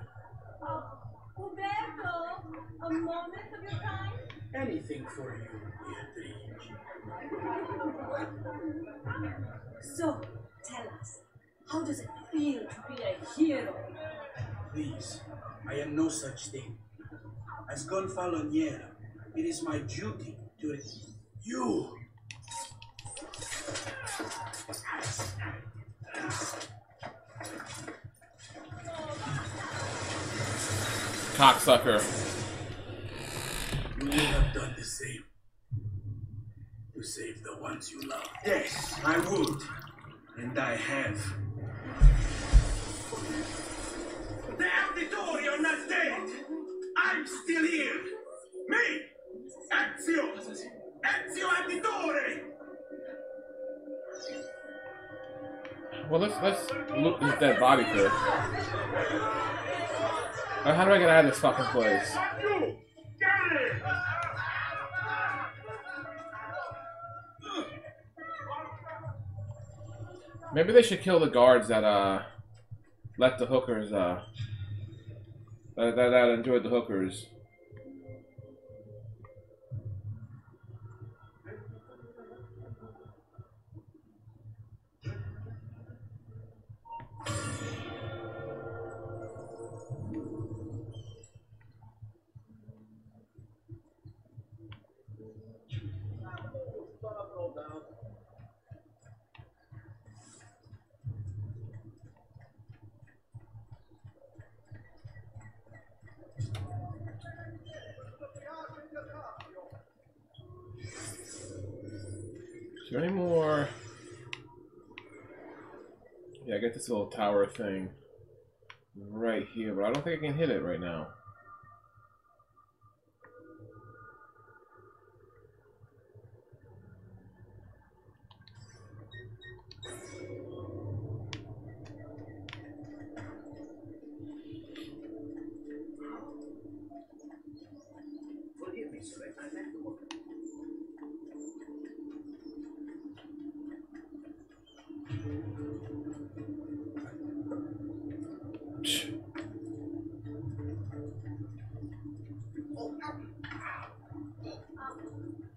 Uberto, a moment of your time? Anything for you, Beatrice. So, tell us, how does it feel to be a hero? Please, I am no such thing. As Gonfaloniere, it is my duty to you. Cocksucker. You would have done the same. To save the ones you love. Yes, I would. And I have. The Auditore are not dead! I'm still here! Me! Ezio! Ezio Auditore! Well, let's let's look his dead body first. Uh, How do I get out of this fucking place? Maybe they should kill the guards that uh let the hookers uh that that, that enjoyed the hookers. There any more? Yeah, I got this little tower thing right here, but I don't think I can hit it right now.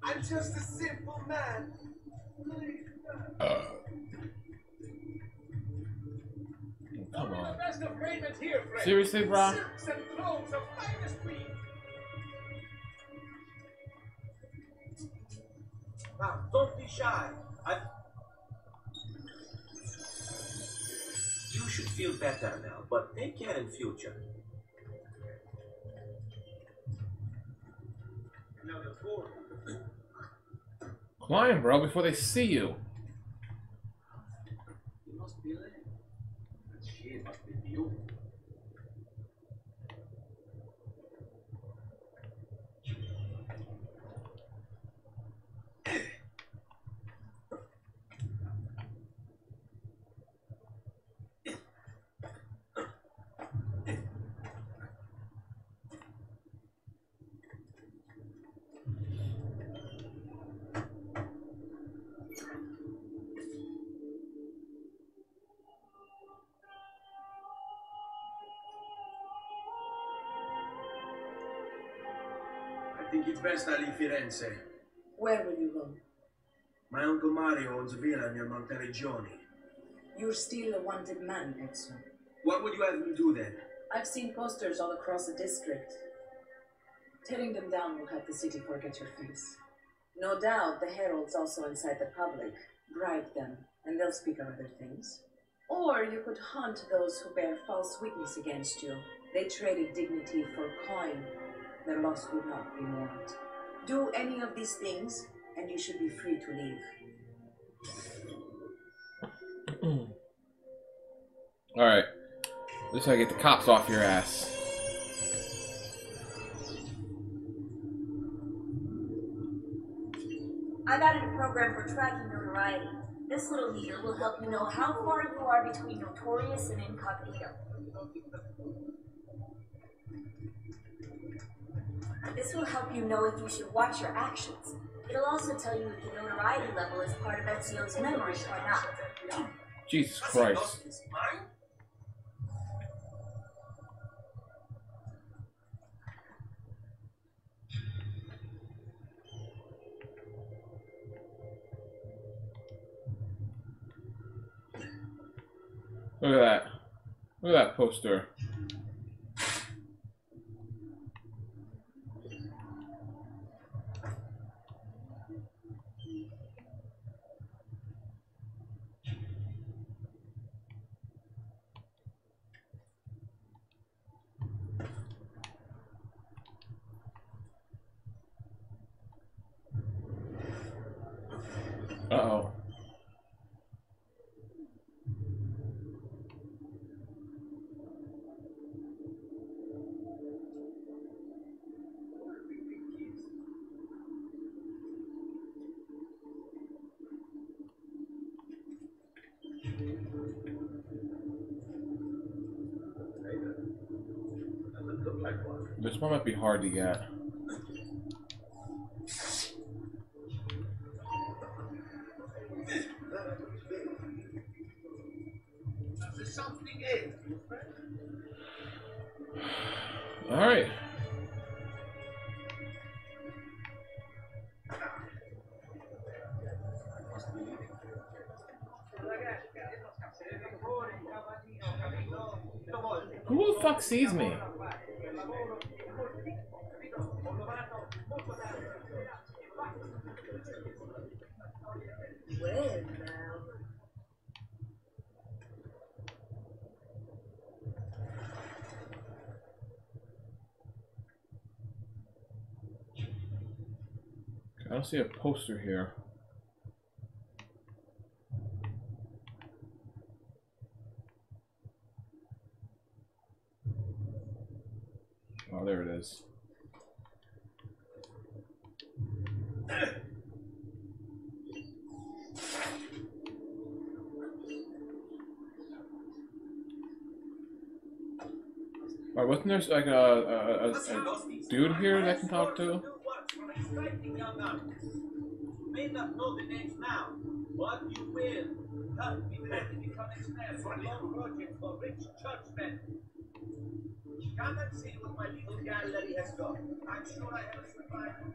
I'm just a simple man. Uh. Oh, come on. Best of raiment here. Seriously, brah? Silks and clothes of finest breed. Now, don't be shy. I... should feel better now, but take care in future. Climb, bro, before they see. You I think it's best I Firenze. Where will you go? My uncle Mario owns a villa near Monteriggioni. You're still a wanted man, Ezio. What would you have me do then? I've seen posters all across the district. Tearing them down will have the city forget your face. No doubt the heralds also incite the public. Bribe them, and they'll speak of other things. Or you could hunt those who bear false witness against you. They traded dignity for coin. Their loss would not be mourned. Do any of these things, and you should be free to leave. Alright. This how I get the cops off your ass. I've added a program for tracking notoriety. This little meter will help you know how far you are between notorious and incognito. This will help you know if you should watch your actions. It'll also tell you if the notoriety level is part of Ezio's memory or not. Jesus Christ. Look at that. Look at that poster. Uh-oh. This one might be hard to get. Alright. Who the fuck sees me? I don't see a poster here. Oh, there it is. Alright, wasn't there like a, a, a, a dude here that I can talk to? Striking young artists. You may not know the names now, but you will. I'll be ready to come expert for long project for rich churchmen. Come and see what my little gallery has got. I'm sure I have a surprise.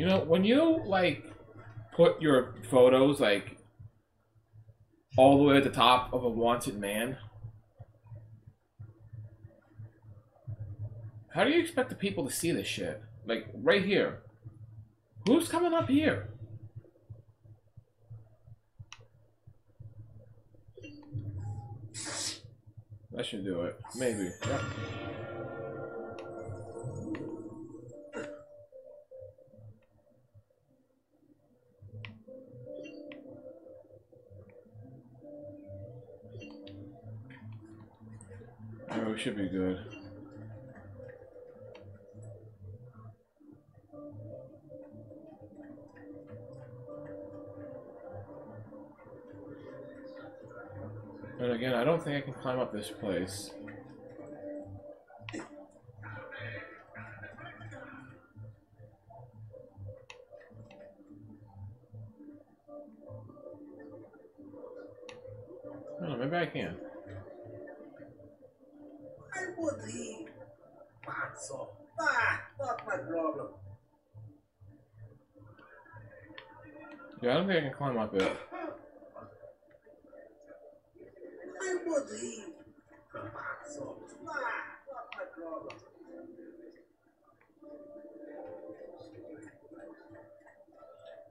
You know, when you like put your photos like all the way at the top of a wanted man, how do you expect the people to see this shit? Like right here. Who's coming up here? That should do it. Maybe. Yeah, should be good. And again, I don't think I can climb up this place. Oh, maybe I can. I would leave. Pazzo. Ah, not my problem. Yeah, I don't think I can climb up it.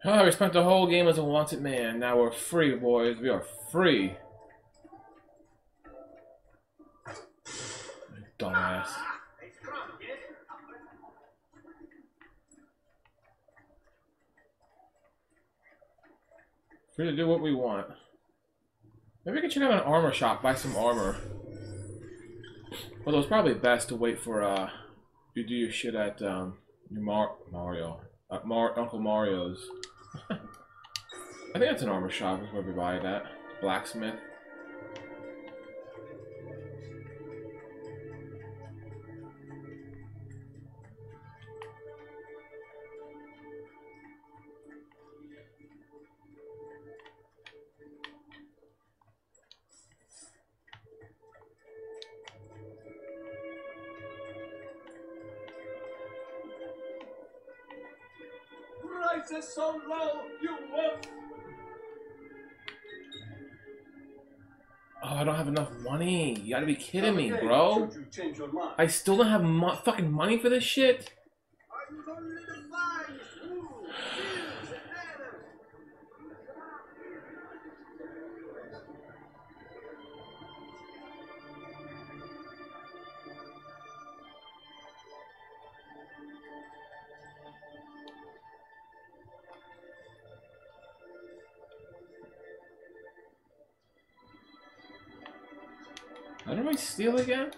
Oh, we spent the whole game as a wanted man. Now we're free, boys. We are free. Dumbass. Free to do what we want. Maybe we can check out an armor shop, buy some armor. Although it's probably best to wait for uh you do your shit at um your Mar Mario. Uh, Mar Uncle Mario's. I think that's an armor shop is where we buy that. Blacksmith. So low, you wolf! Oh, I don't have enough money. You gotta be kidding me, bro. you change your mind? I still don't have mo fucking money for this shit. I again?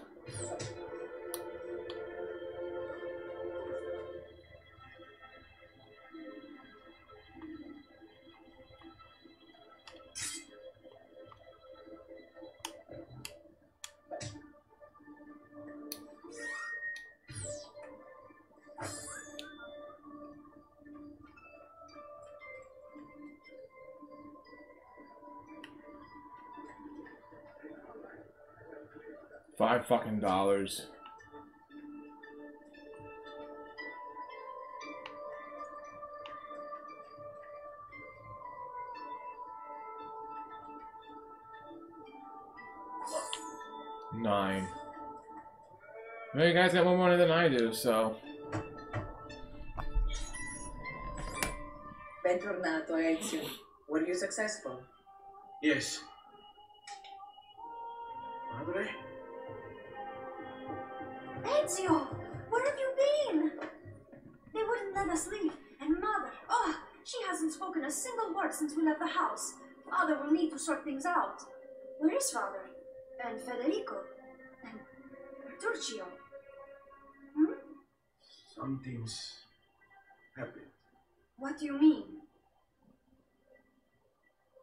Fucking dollars. Nine. Well, you guys got more money than I do, so. Bentornato, Ezio. Were you successful? Yes. Where is Father? And Federico? And Petruccio? Hmm? Something's happened. What do you mean?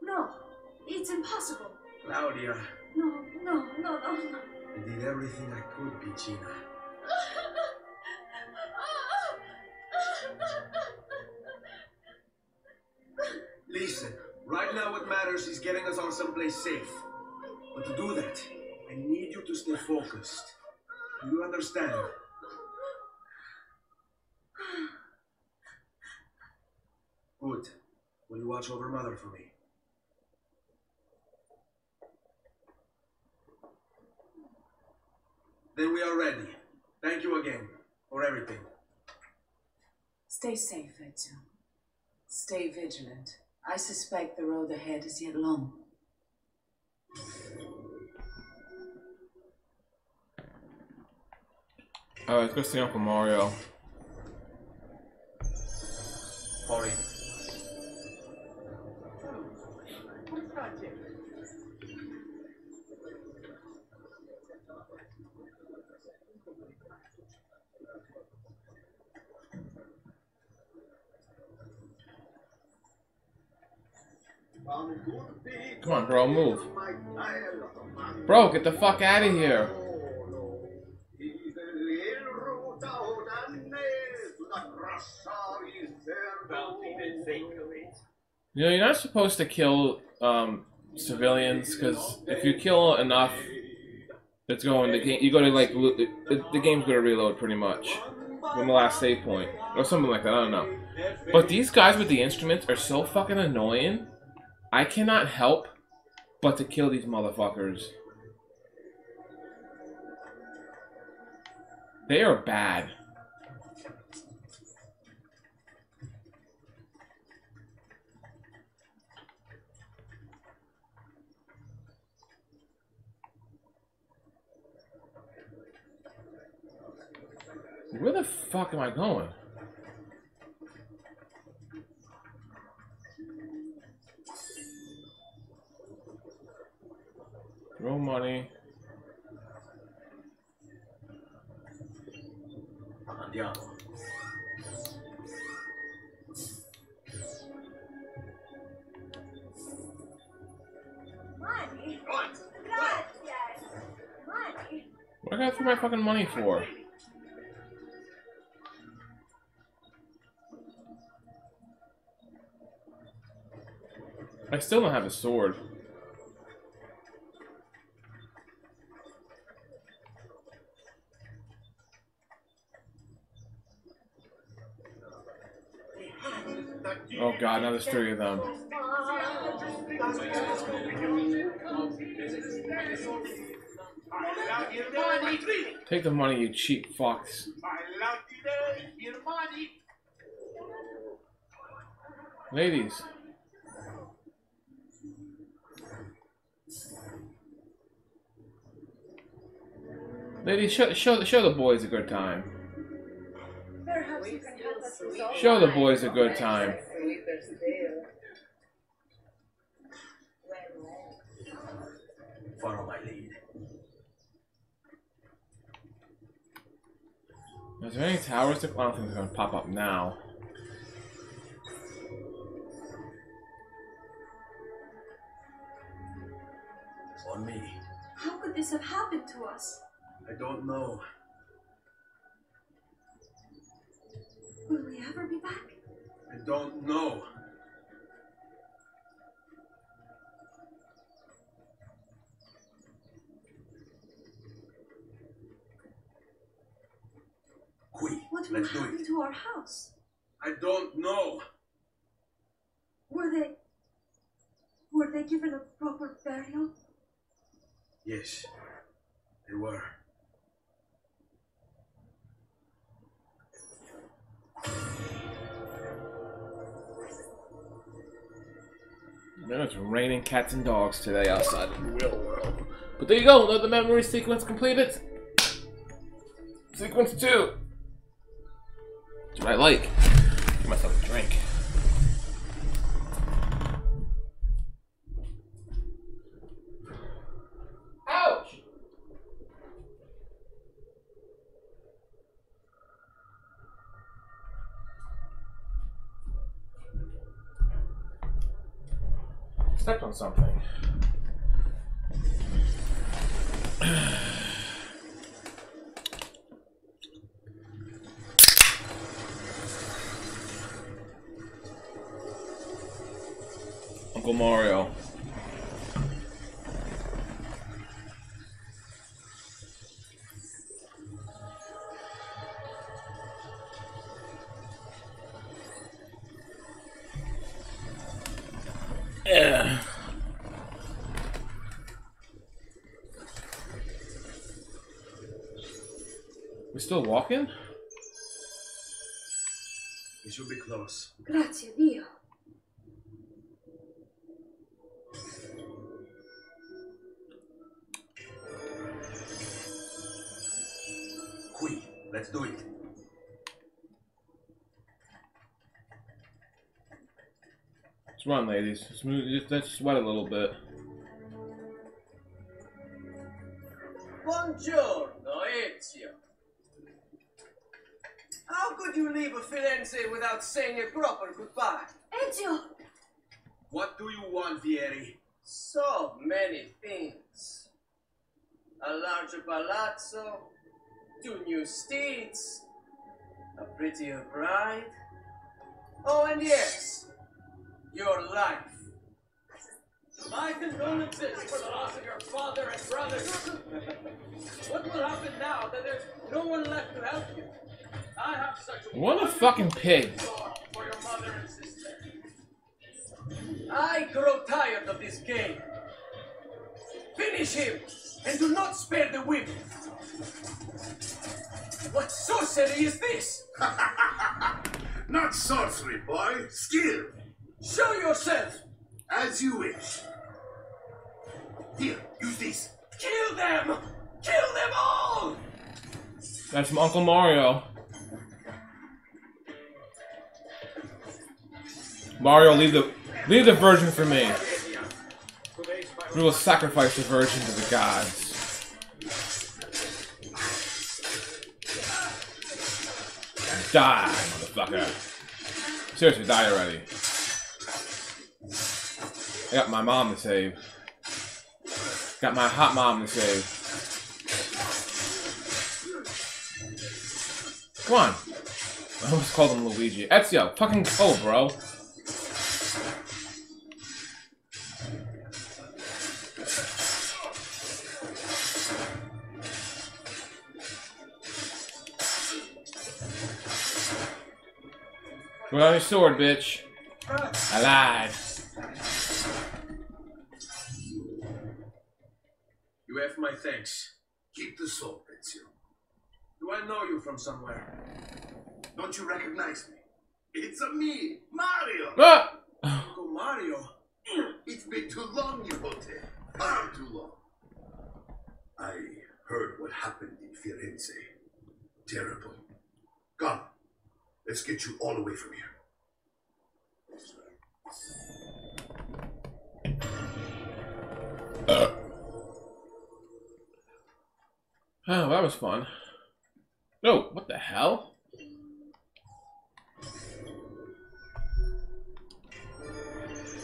No, it's impossible. Claudia, No, no, no, no, no. I did everything I could, Pichina. Listen, right now what matters is getting us all someplace safe. But to do that, I need you to stay focused. Do you understand? Good. Will you watch over Mother for me? Then we are ready. Thank you again for everything. Stay safe, Ezio. Stay vigilant. I suspect the road ahead is yet long. Oh, let's go see Uncle Mario. Hurry. Come on, bro, move. Bro, get the fuck out of here. You know, you're not supposed to kill um, civilians because if you kill enough, it's going the game. You go to like the, the game's going to reload pretty much from the last save point or something like that. I don't know. But these guys with the instruments are so fucking annoying. I cannot help but to kill these motherfuckers. They are bad. Where the fuck am I going? Throw money. Andiamo. Money? Gracias. Money? What do I gotta throw my fucking money for? I still don't have a sword. Oh god, now there's three of them. Take the money, you cheap fucks. Ladies. Ladies, show, show, show the boys a good time. Perhaps you can help us resolve Show the boys a good time. Follow my lead. Is there any towers to? I don't think they're gonna pop up now. On me. How could this have happened to us? I don't know. Will we ever be back? I don't know. Qui, What will let's do happen it. to our house? I don't know. Were they... Were they given a proper burial? Yes, they were. Man, it's raining cats and dogs today outside in the real world. But there you go, another memory sequence completed. Sequence two. That's what I like. Give myself a drink. Ouch! Stepped on something. Uncle Mario. Yeah. We still walking? We should be close. Grazie, Dio. Run, ladies. Let's, move, just, let's sweat a little bit. Buongiorno, Ezio. How could you leave a Firenze without saying a proper goodbye? Ezio! What do you want, Vieri? So many things. A larger palazzo, two new steeds, a prettier bride. Oh, and yes, your life. My condolences for the loss of your father and brother. what will happen now that there's no one left to help you? I have such a What a fucking pig. for your mother and sister. I grow tired of this game. Finish him, and do not spare the women. What sorcery is this? Not sorcery, boy. Skill. Show yourself. As you wish. Here, use this. Kill them! Kill them all! That's from Uncle Mario. Mario, leave the leave the virgin for me. We will sacrifice the virgin to the gods. Die, motherfucker. Seriously, die already. I got my mom to save. Got my hot mom to save. Come on. I almost called him Luigi. Ezio, fucking go, bro. Put on your sword, bitch. I lied. You have my thanks. Keep the sword, Ezio. Do I know you from somewhere? Don't you recognize me? It's a me, Mario. Ah! Uncle Mario. It's been too long, Nipote. Far too long. I heard what happened in Firenze. Terrible. Come. Let's get you all away from here. Oh, that was fun. No, what the hell?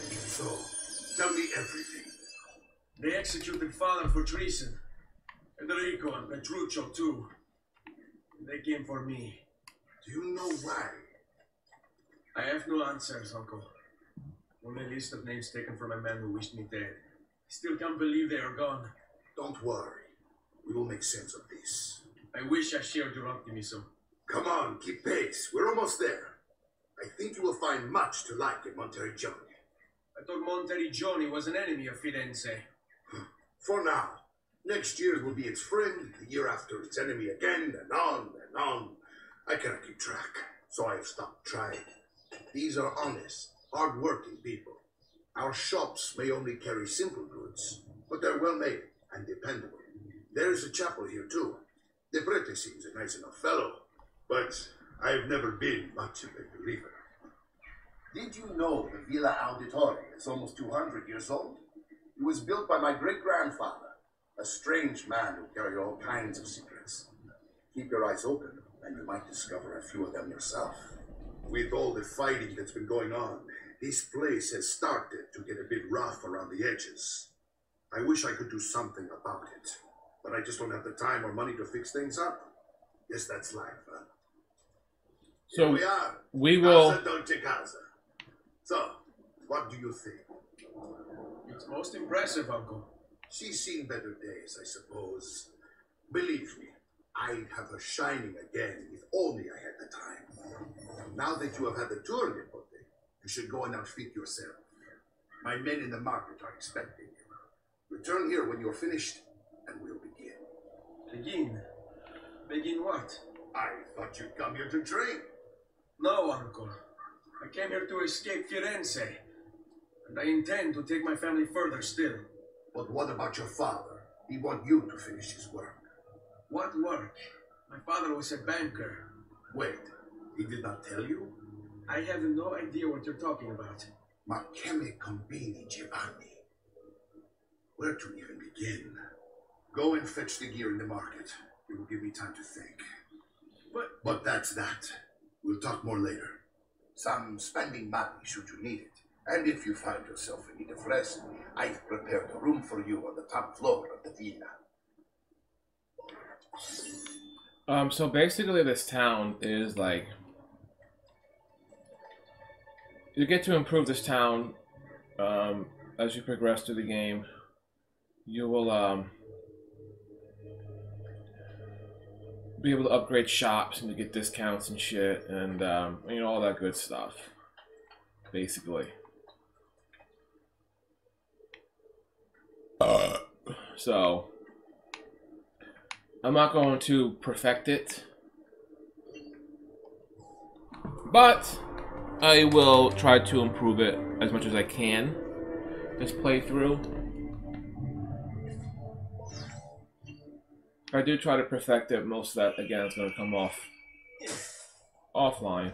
So, tell me everything. They executed father for treason. Enrico and Petruccio too. They came for me. Do you know why? I have no answers, Uncle. Only a list of names taken from a man who wished me dead. I still can't believe they are gone. Don't worry. We will make sense of this. I wish I shared your optimism. Come on, keep pace. We're almost there. I think you will find much to like in Monteriggioni. I thought Monteriggioni was an enemy of Firenze. For now. Next year will be its friend, the year after its enemy again, and on and on. I cannot keep track, so I have stopped trying. These are honest, hard-working people. Our shops may only carry simple goods, but they're well made and dependable. There is a chapel here too. De Prete seems a nice enough fellow, but I have never been much of a believer. Did you know the Villa Auditore is almost 200 years old? It was built by my great grandfather, a strange man who carried all kinds of secrets. Keep your eyes open, and you might discover a few of them yourself. With all the fighting that's been going on, This place has started to get a bit rough around the edges. I wish I could do something about it, but I just don't have the time or money to fix things up. Yes, that's life, huh? So Here we are. we will- Casa Dolce Casa. So, what do you think? It's most impressive, Uncle. She's seen better days, I suppose. Believe me, I'd have her shining again if only I had the time. Now that you have had the tour, Nipote, you should go and outfit yourself. My men in the market are expecting you. Return here when you're finished, and we'll begin. Begin? Begin what? I thought you'd come here to train. No, Uncle. I came here to escape Firenze. And I intend to take my family further still. But what about your father? He want you to finish his work. What work? My father was a banker. Wait, he did not tell you? I have no idea what you're talking about. Ma che me combini, Giovanni? Where to even begin? Go and fetch the gear in the market. It will give me time to think. But, but that's that. We'll talk more later. Some spending money should you need it. And if you find yourself in need of rest, I've prepared a room for you on the top floor of the villa. Um, so basically, this town is like you get to improve this town um, as you progress through the game. You will um, be able to upgrade shops and to get discounts and shit, and um, you know all that good stuff. Basically. Uh, so I'm not going to perfect it, but I will try to improve it as much as I can this playthrough. If I do try to perfect it, most of that again is going to come off offline.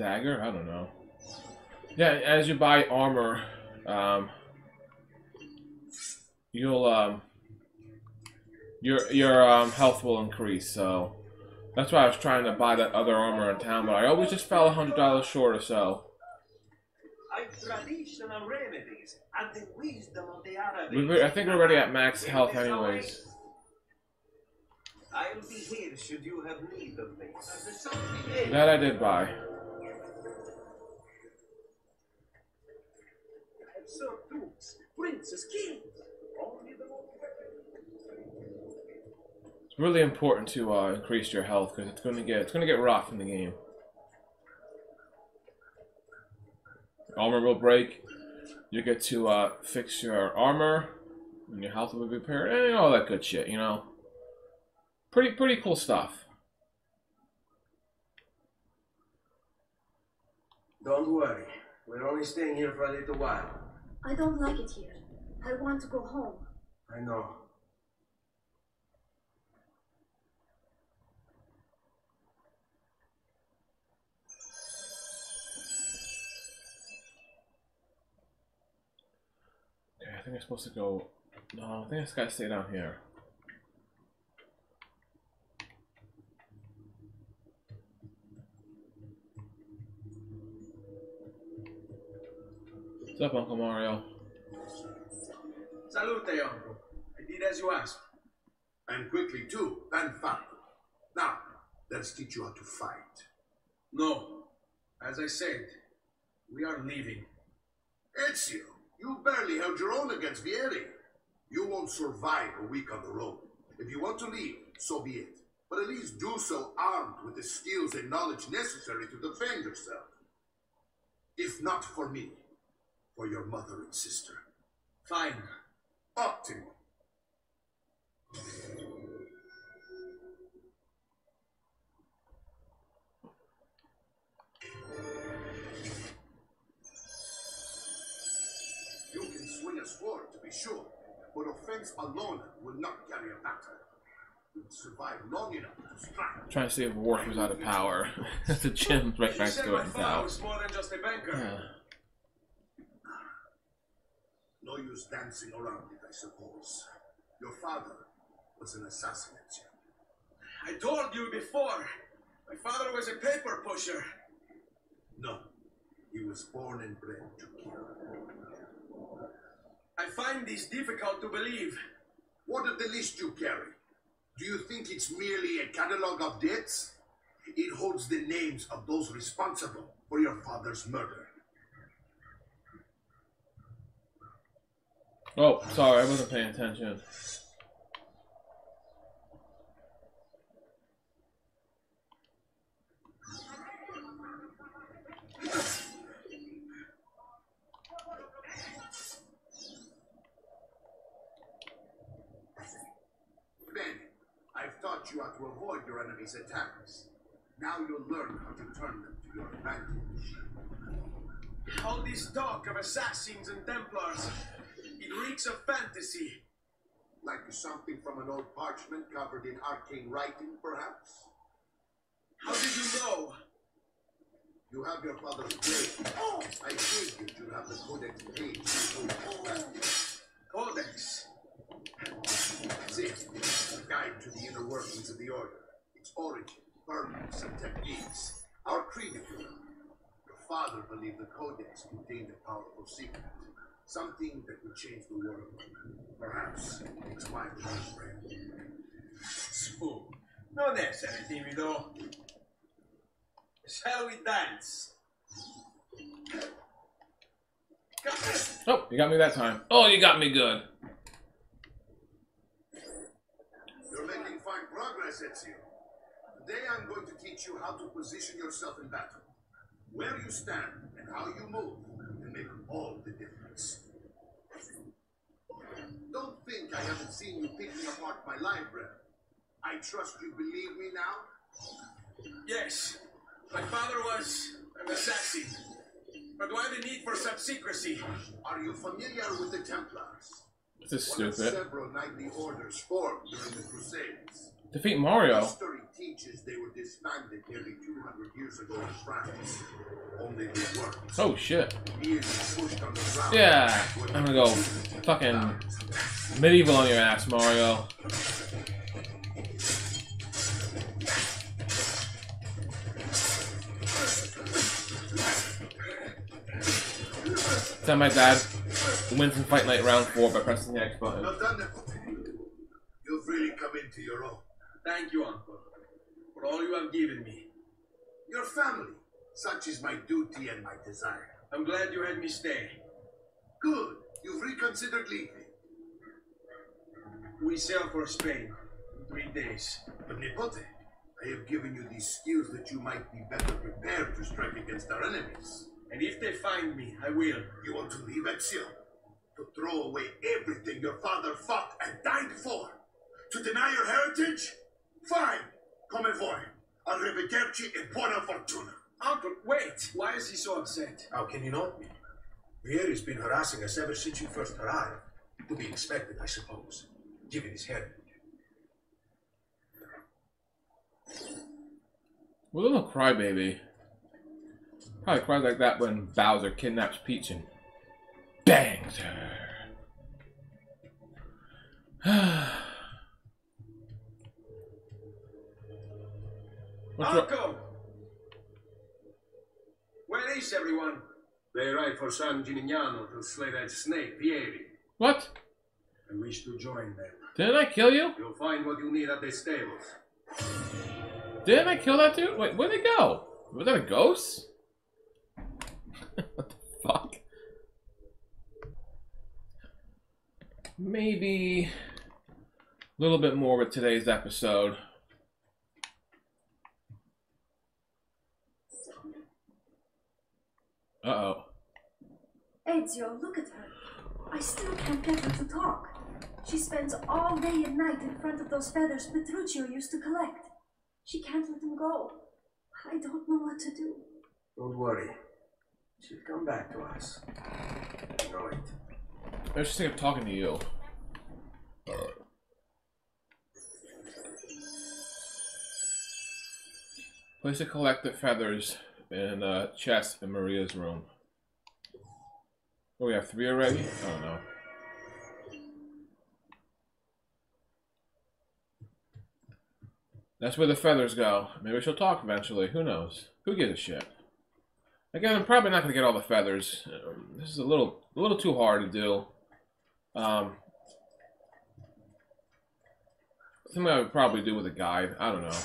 Dagger. I don't know. Yeah, as you buy armor, um, you'll um, your your um, health will increase. So that's why I was trying to buy that other armor in town, but I always just fell a hundred dollars short or so. I traditional remedies and the wisdom of the Arabic. We I think we're already at max health, anyways. I'll be here should you have need of me. That I did buy. Sir Dukes, Princess Kings. Only the most It's really important to uh, increase your health because it's gonna get it's gonna get rough in the game. Armor will break. You get to uh, fix your armor, and your health will be repaired, and all that good shit. You know, pretty pretty cool stuff. Don't worry. We're only staying here for a little while. I don't like it here. I want to go home. I know. Okay, I think I'm supposed to go. No, I think I just gotta stay down here. What's up, Uncle Mario? Salute, eh, Uncle. I did as you asked. And quickly, too. And fast. Now, let's teach you how to fight. No. As I said, we are leaving. Ezio, you barely held your own against Vieri. You won't survive a week on the road. If you want to leave, so be it. But at least do so armed with the skills and knowledge necessary to defend yourself. If not for me, for your mother and sister. Fine. Optimal. You can swing a sword, to be sure, but offense alone will not carry a battle. You'll survive long enough to strike. Trying to see if Worf was out of power. the gym's right next to it in father was more than just a banker. Yeah. No use dancing around it, I suppose. Your father was an assassin, I told you before. My father was a paper pusher. No, he was born and bred to kill. I find this difficult to believe. What of the list you carry? Do you think it's merely a catalog of debts? It holds the names of those responsible for your father's murder. Oh, sorry, I wasn't paying attention. Ben, I've taught you how to avoid your enemy's attacks. Now you'll learn how to turn them to your advantage. All this talk of assassins and Templars, reeks of fantasy. Like something from an old parchment covered in arcane writing, perhaps? How did you know? You have your father's blade. I figured you'd have the codex page. Codex? See, a guide to the inner workings of the Order, its origin, purpose, and techniques. Our creed, if you will. Your father believed the Codex contained a powerful secret, something that would change the world. Perhaps it's why we are friends. Fool. No necessary, timido. Shall we dance? Oh, you got me that time. Oh, you got me good. You're making fine progress, Ezio. Today I'm going to teach you how to position yourself in battle. Where you stand and how you move can make all the difference. Don't think I haven't seen you picking apart my library. I trust you believe me now? Yes, my father was an assassin. But why the need for such secrecy? Are you familiar with the Templars? This is One of stupid. several knightly orders formed during the Crusades. Defeat Mario. History teaches they were disbanded nearly 200 years ago in France. Only they weren't. Oh shit. Being pushed on the ground. Yeah, I'm gonna go fucking medieval on your ass, Mario. Tell my dad wins in Fight Night round four by pressing the X button. Well done, Nepomuceno. You've really come into your own. Thank you, Uncle, for all you have given me. Your family. Such is my duty and my desire. I'm glad you had me stay. Good. You've reconsidered leaving. We sail for Spain in three days. But Nipote, I have given you these skills that you might be better prepared to strike against our enemies. And if they find me, I will. You want to leave Ezio? To throw away everything your father fought and died for? To deny your heritage? Fine. Come vuoi. Arrivederci e buona fortuna. Uncle, wait! Why is he so upset? How can you not be? Vieri's been harassing us ever since you first arrived. To be expected, I suppose, given his heritage. What a little crybaby. Probably cries like that when Bowser kidnaps Peach and bangs her. What's? Uncle! Where is everyone? They ride for San Gimignano to slay that snake, Vieri. What? I wish to join them. Didn't I kill you? You'll find what you need at the stables. Didn't I kill that dude? Wait, where'd they go? Was that a ghost? what the fuck? Maybe a little bit more with today's episode. Uh oh. Ezio, look at her. I still can't get her to talk. She spends all day and night in front of those feathers Petruccio used to collect. She can't let them go. I don't know what to do. Don't worry. She'll come back to us. I know it. I was just think of talking to you. Place to collect the feathers in a chest in Maria's room. Oh, we have three already? Oh no. That's where the feathers go. Maybe she'll talk eventually. Who knows? Who gives a shit? Again, I'm probably not gonna get all the feathers. This is a little, a little too hard to do. Um, something I would probably do with a guide. I don't know.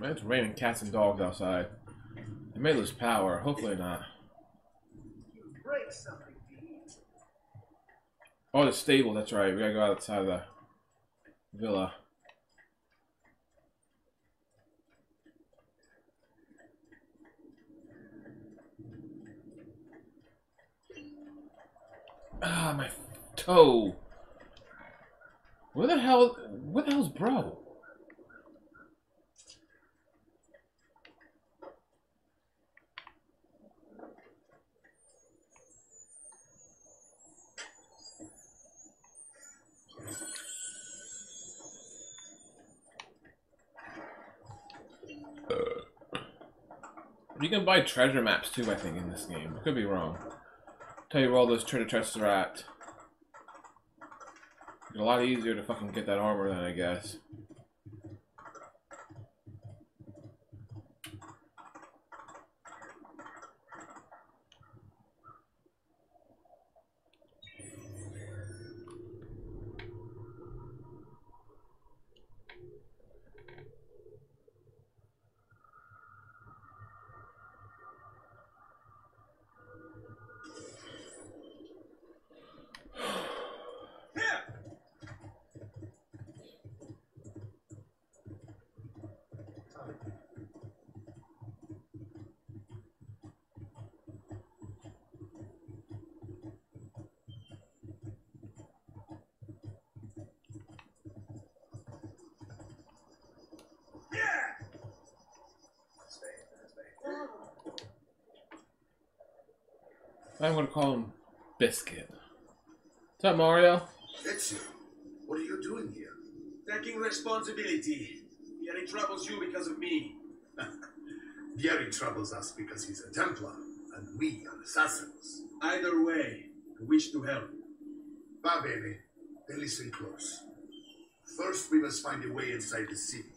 Man, it's raining cats and dogs outside. It may lose power. Hopefully not. Oh, the stable. That's right. We gotta go outside the villa. Ah, my toe. Where the hell? Where the hell's bro? You can buy treasure maps too, I think, in this game. Could be wrong. Tell you where all those treasure chests are at. It's a lot easier to fucking get that armor then, I guess. I'm gonna call him Biscuit. What's up, Mario? Ezio, what are you doing here? Taking responsibility. Vieri troubles you because of me. Vieri troubles us because he's a Templar, and we are assassins. Either way, I wish to help. Va bene. Then listen close. First, we must find a way inside the city,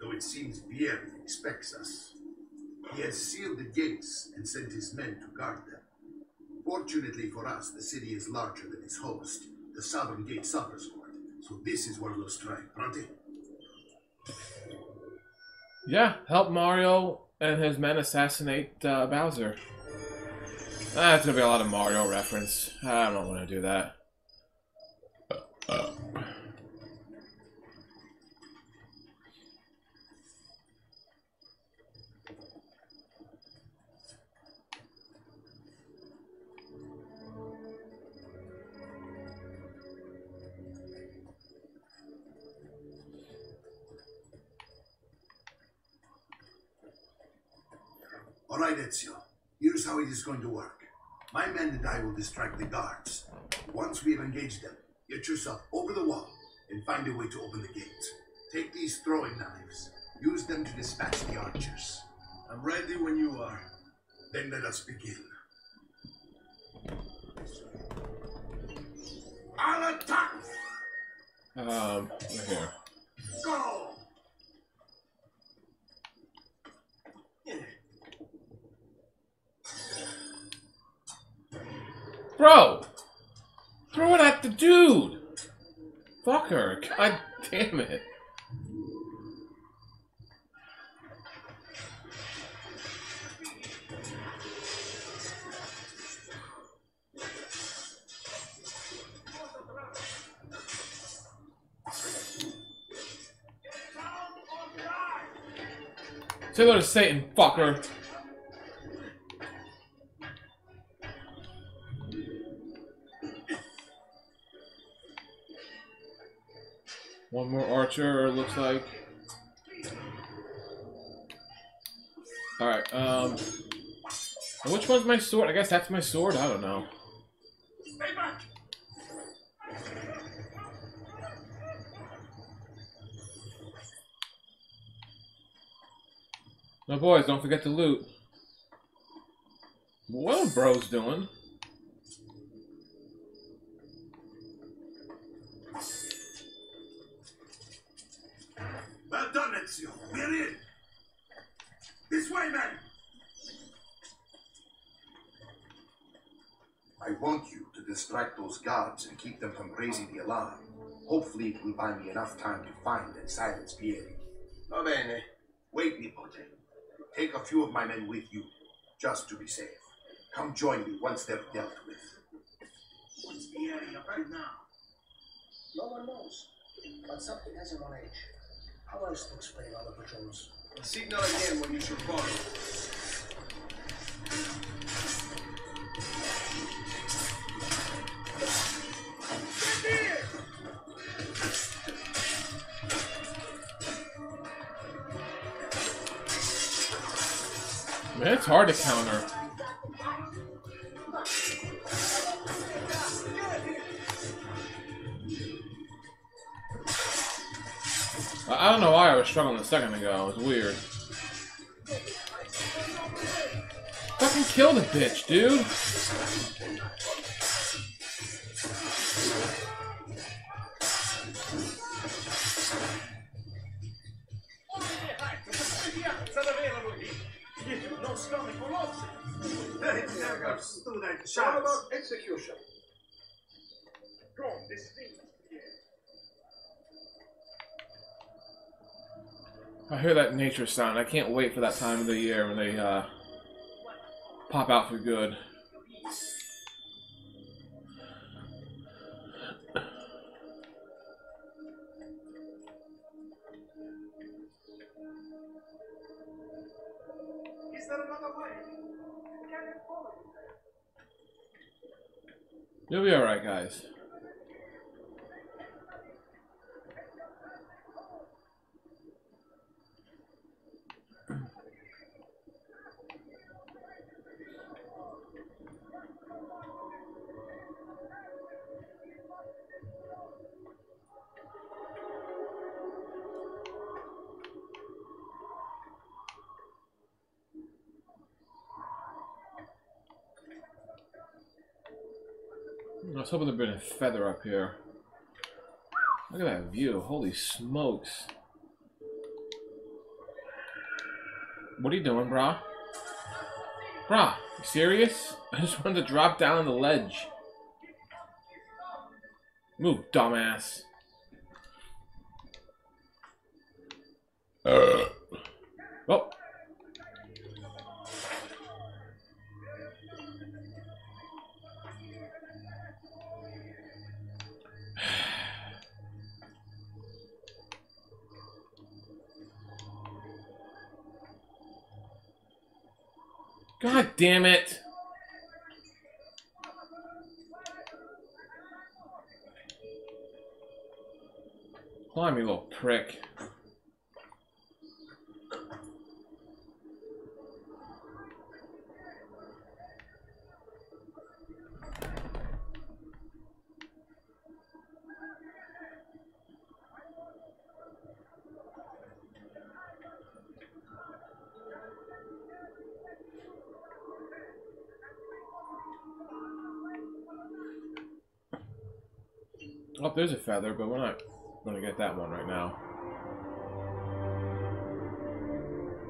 though it seems Vieri expects us. He has sealed the gates and sent his men to guard them. Fortunately for us, the city is larger than its host. The southern gate suffers for it, so this is where we'll strike, Pronti? Yeah, help Mario and his men assassinate uh, Bowser. That's gonna be a lot of Mario reference. I don't want to do that. All right, Ezio. Here's how it is going to work. My men and I will distract the guards. Once we have engaged them, get yourself over the wall and find a way to open the gate. Take these throwing knives. Use them to dispatch the archers. I'm ready when you are. Then let us begin. I'll attack! Um, right here. Go! Bro! Throw it at the dude! Fucker! God damn it. Say hello to Satan, fucker. Archer, looks like. Alright, um... Which one's my sword? I guess that's my sword? I don't know. Stay back! No, boys, don't forget to loot. What are bros doing? Well done, Ezio. We're in. This way, men. I want you to distract those guards and keep them from raising the alarm. Hopefully, it will buy me enough time to find and silence Vieri. Va bene. Wait, Nipote. Take a few of my men with you, just to be safe. Come join me once they're dealt with. What's the area right now? No one knows, but something has him on edge. How else to explain all the patrols? Signal again when you should follow. It's hard to counter. I don't know why I was struggling a second ago. It was weird. Fucking kill the bitch, dude. Hear that nature sound. I can't wait for that time of the year when they uh, pop out for good. You'll be alright, guys. Was hoping there'd been a feather up here. Look at that view. Holy smokes. What are you doing, brah? Brah, you serious? I just wanted to drop down the ledge. Move, dumbass. Uh. Oh. God damn it. Climb, you little prick. There's a feather, but we're not going to get that one right now.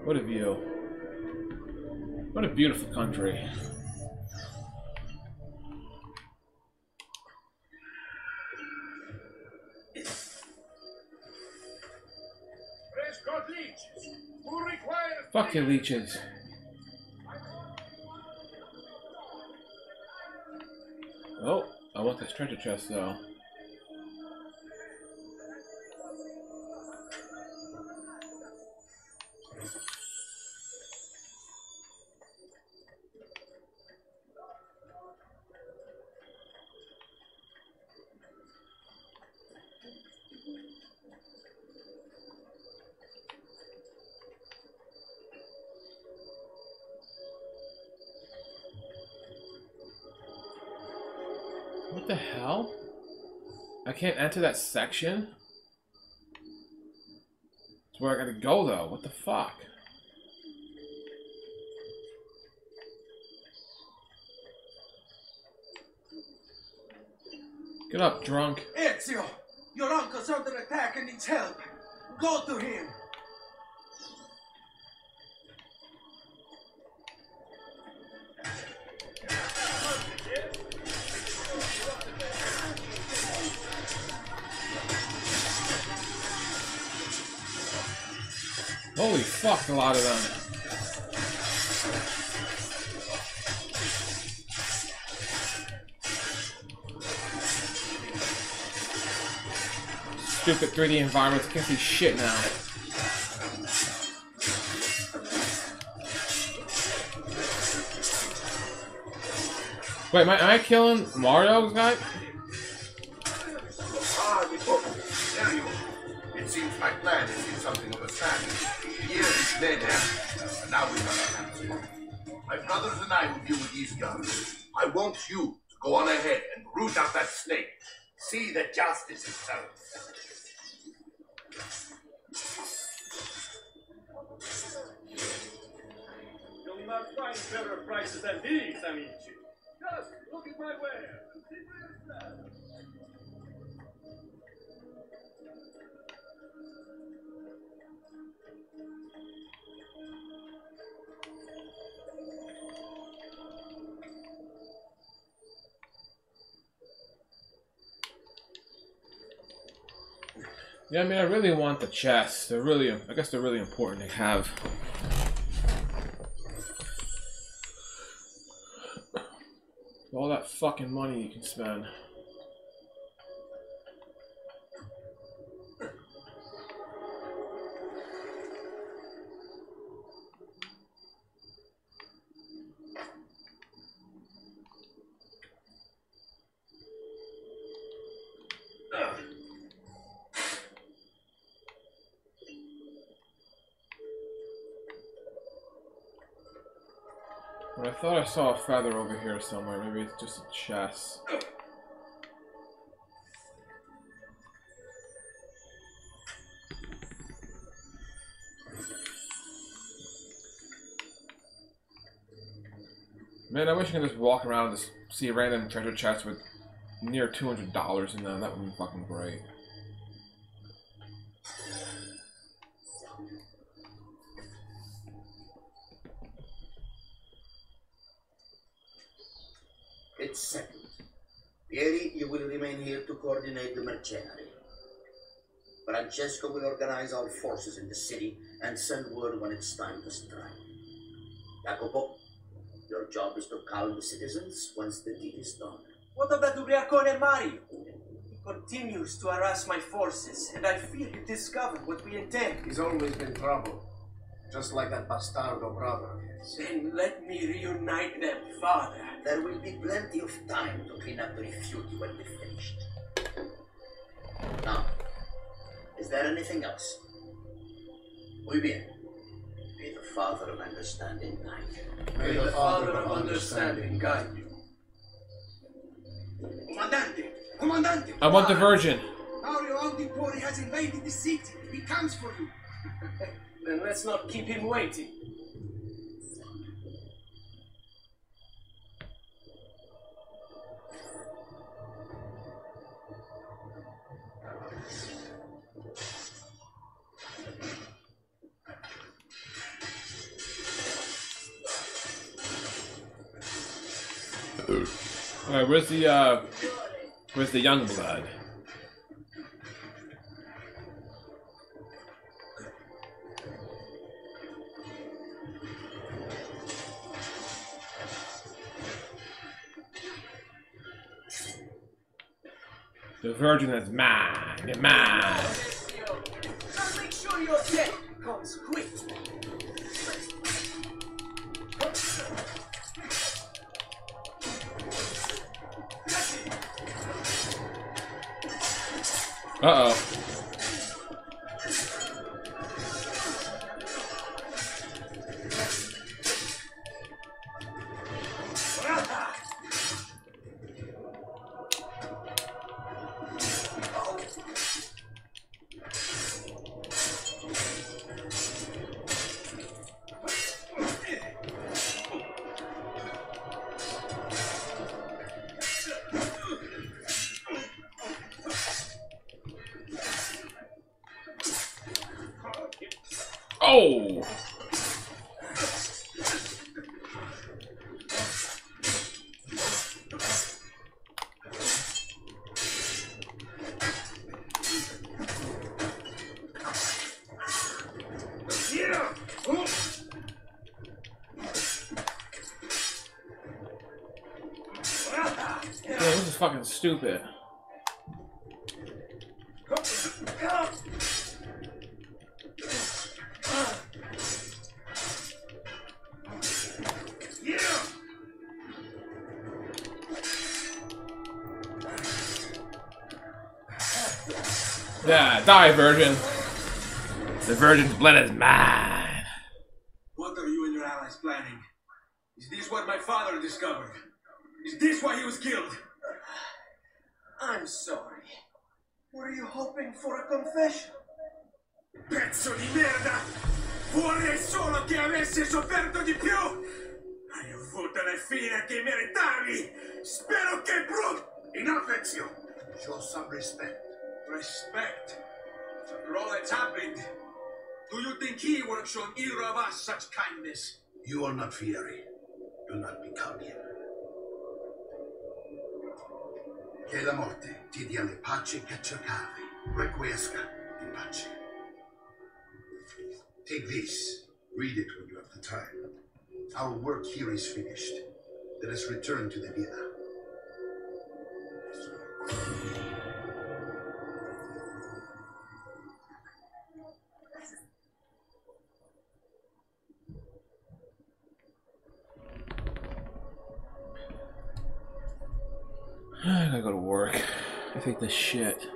What a view. What a beautiful country. Prescott Leech, who Fuck you, leeches. Oh, I want this treasure chest, though. Can't enter that section? That's where I gotta go though. What the fuck? Get up, drunk. Ezio! Your uncle's under attack and needs help. Go to him. Holy fuck, a lot of them. Stupid 3D environments can't see shit now. Wait, am I, am I killing Mario's guy? You to go on ahead and root out that snake. See that justice is served. You'll not find better prices than these, amici. Just look at my ware and see for yourself. Yeah, I mean, I really want the chests. They're really, I guess they're really important to have. All that fucking money you can spend. Thought I saw a feather over here somewhere. Maybe it's just a chest. Man, I wish I could just walk around and just see random treasure chests with near two hundred dollars in them. That would be fucking great. It's settled. Vieri, you will remain here to coordinate the mercenary. Francesco will organize our forces in the city and send word when it's time to strike. Jacopo, your job is to calm the citizens once the deed is done. What of that Ubriacone Mario? He continues to harass my forces, and I fear he discovered what we intend. He's always been trouble. Just like that bastardo brother of his. Then let me reunite them, father. There will be plenty of time to clean up the refuge when we're finished. Now, is there anything else? Muy bien. May the Father of Understanding guide you. May the Father of Understanding guide you. Comandante! Comandante! I want the virgin. Mario Auditore has invaded the city. He comes for you. Then let's not keep him waiting. Alright, where's the uh where's the young blood? The virgin is mine, mine. Make sure your death comes quick. Uh oh. Stupid. Yeah. Die, virgin. The virgin's blood is mine. Him. Che la morte ti dia le pace che cercavi. Requiescat in pace. Take this. Read it when you have the time. Our work here is finished. Let us return to the villa. Think this shit.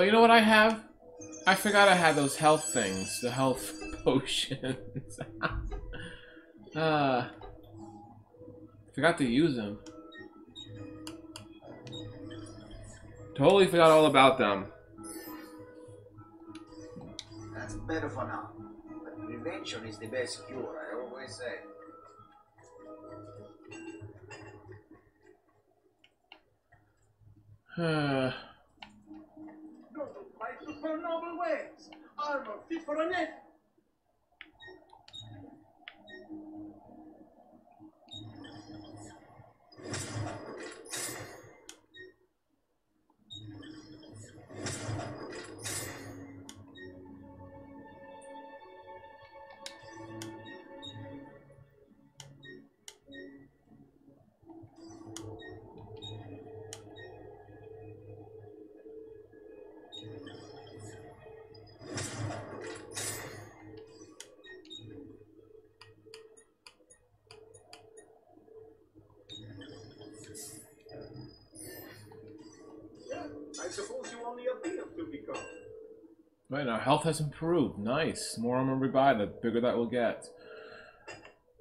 Oh, you know what I have? I forgot I had those health things, the health potions. uh, forgot to use them. Totally forgot all about them. That's better for now. But prevention is the best cure, I always say. Uh, Armor fit for a. our health has improved. Nice. More armor we buy, the bigger that will get.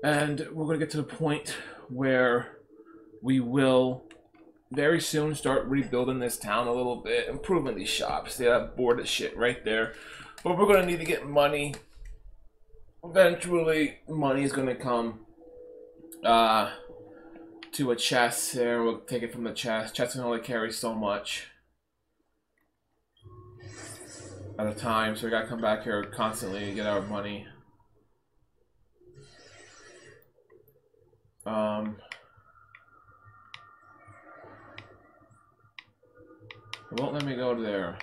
And we're gonna get to the point where we will very soon start rebuilding this town a little bit, improving these shops. They have board of shit right there. But we're gonna need to get money. Eventually, money is gonna come uh, to a chest there. We'll take it from the chest. Chest can only carry so much at a time, so we gotta come back here constantly to get our money. Um, it won't let me go there.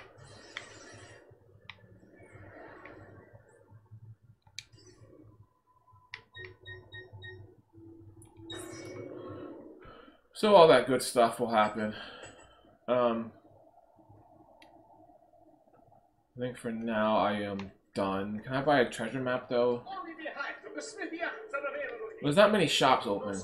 So all that good stuff will happen. Um, I think for now I am done. Can I buy a treasure map though? There's not many shops open.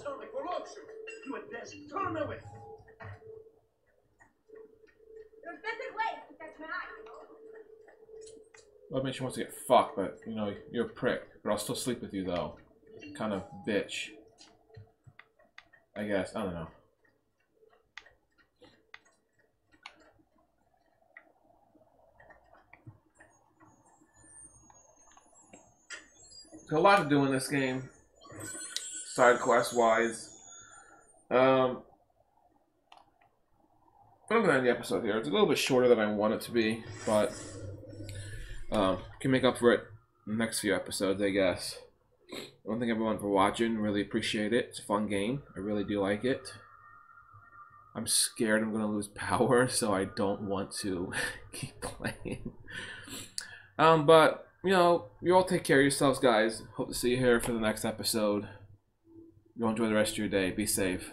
Love me she wants to get fucked, but you know, you're a prick. But I'll still sleep with you though. Kind of bitch. I guess. I don't know. A lot to do in this game. Side quest wise. Um but I'm gonna end the episode here. It's a little bit shorter than I want it to be, but um, can make up for it next few episodes, I guess. I want to thank everyone for watching. Really appreciate it. It's a fun game. I really do like it. I'm scared I'm to lose power, so I don't want to keep playing. Um, but, you know, you all take care of yourselves, guys. Hope to see you here for the next episode. You enjoy the rest of your day. Be safe.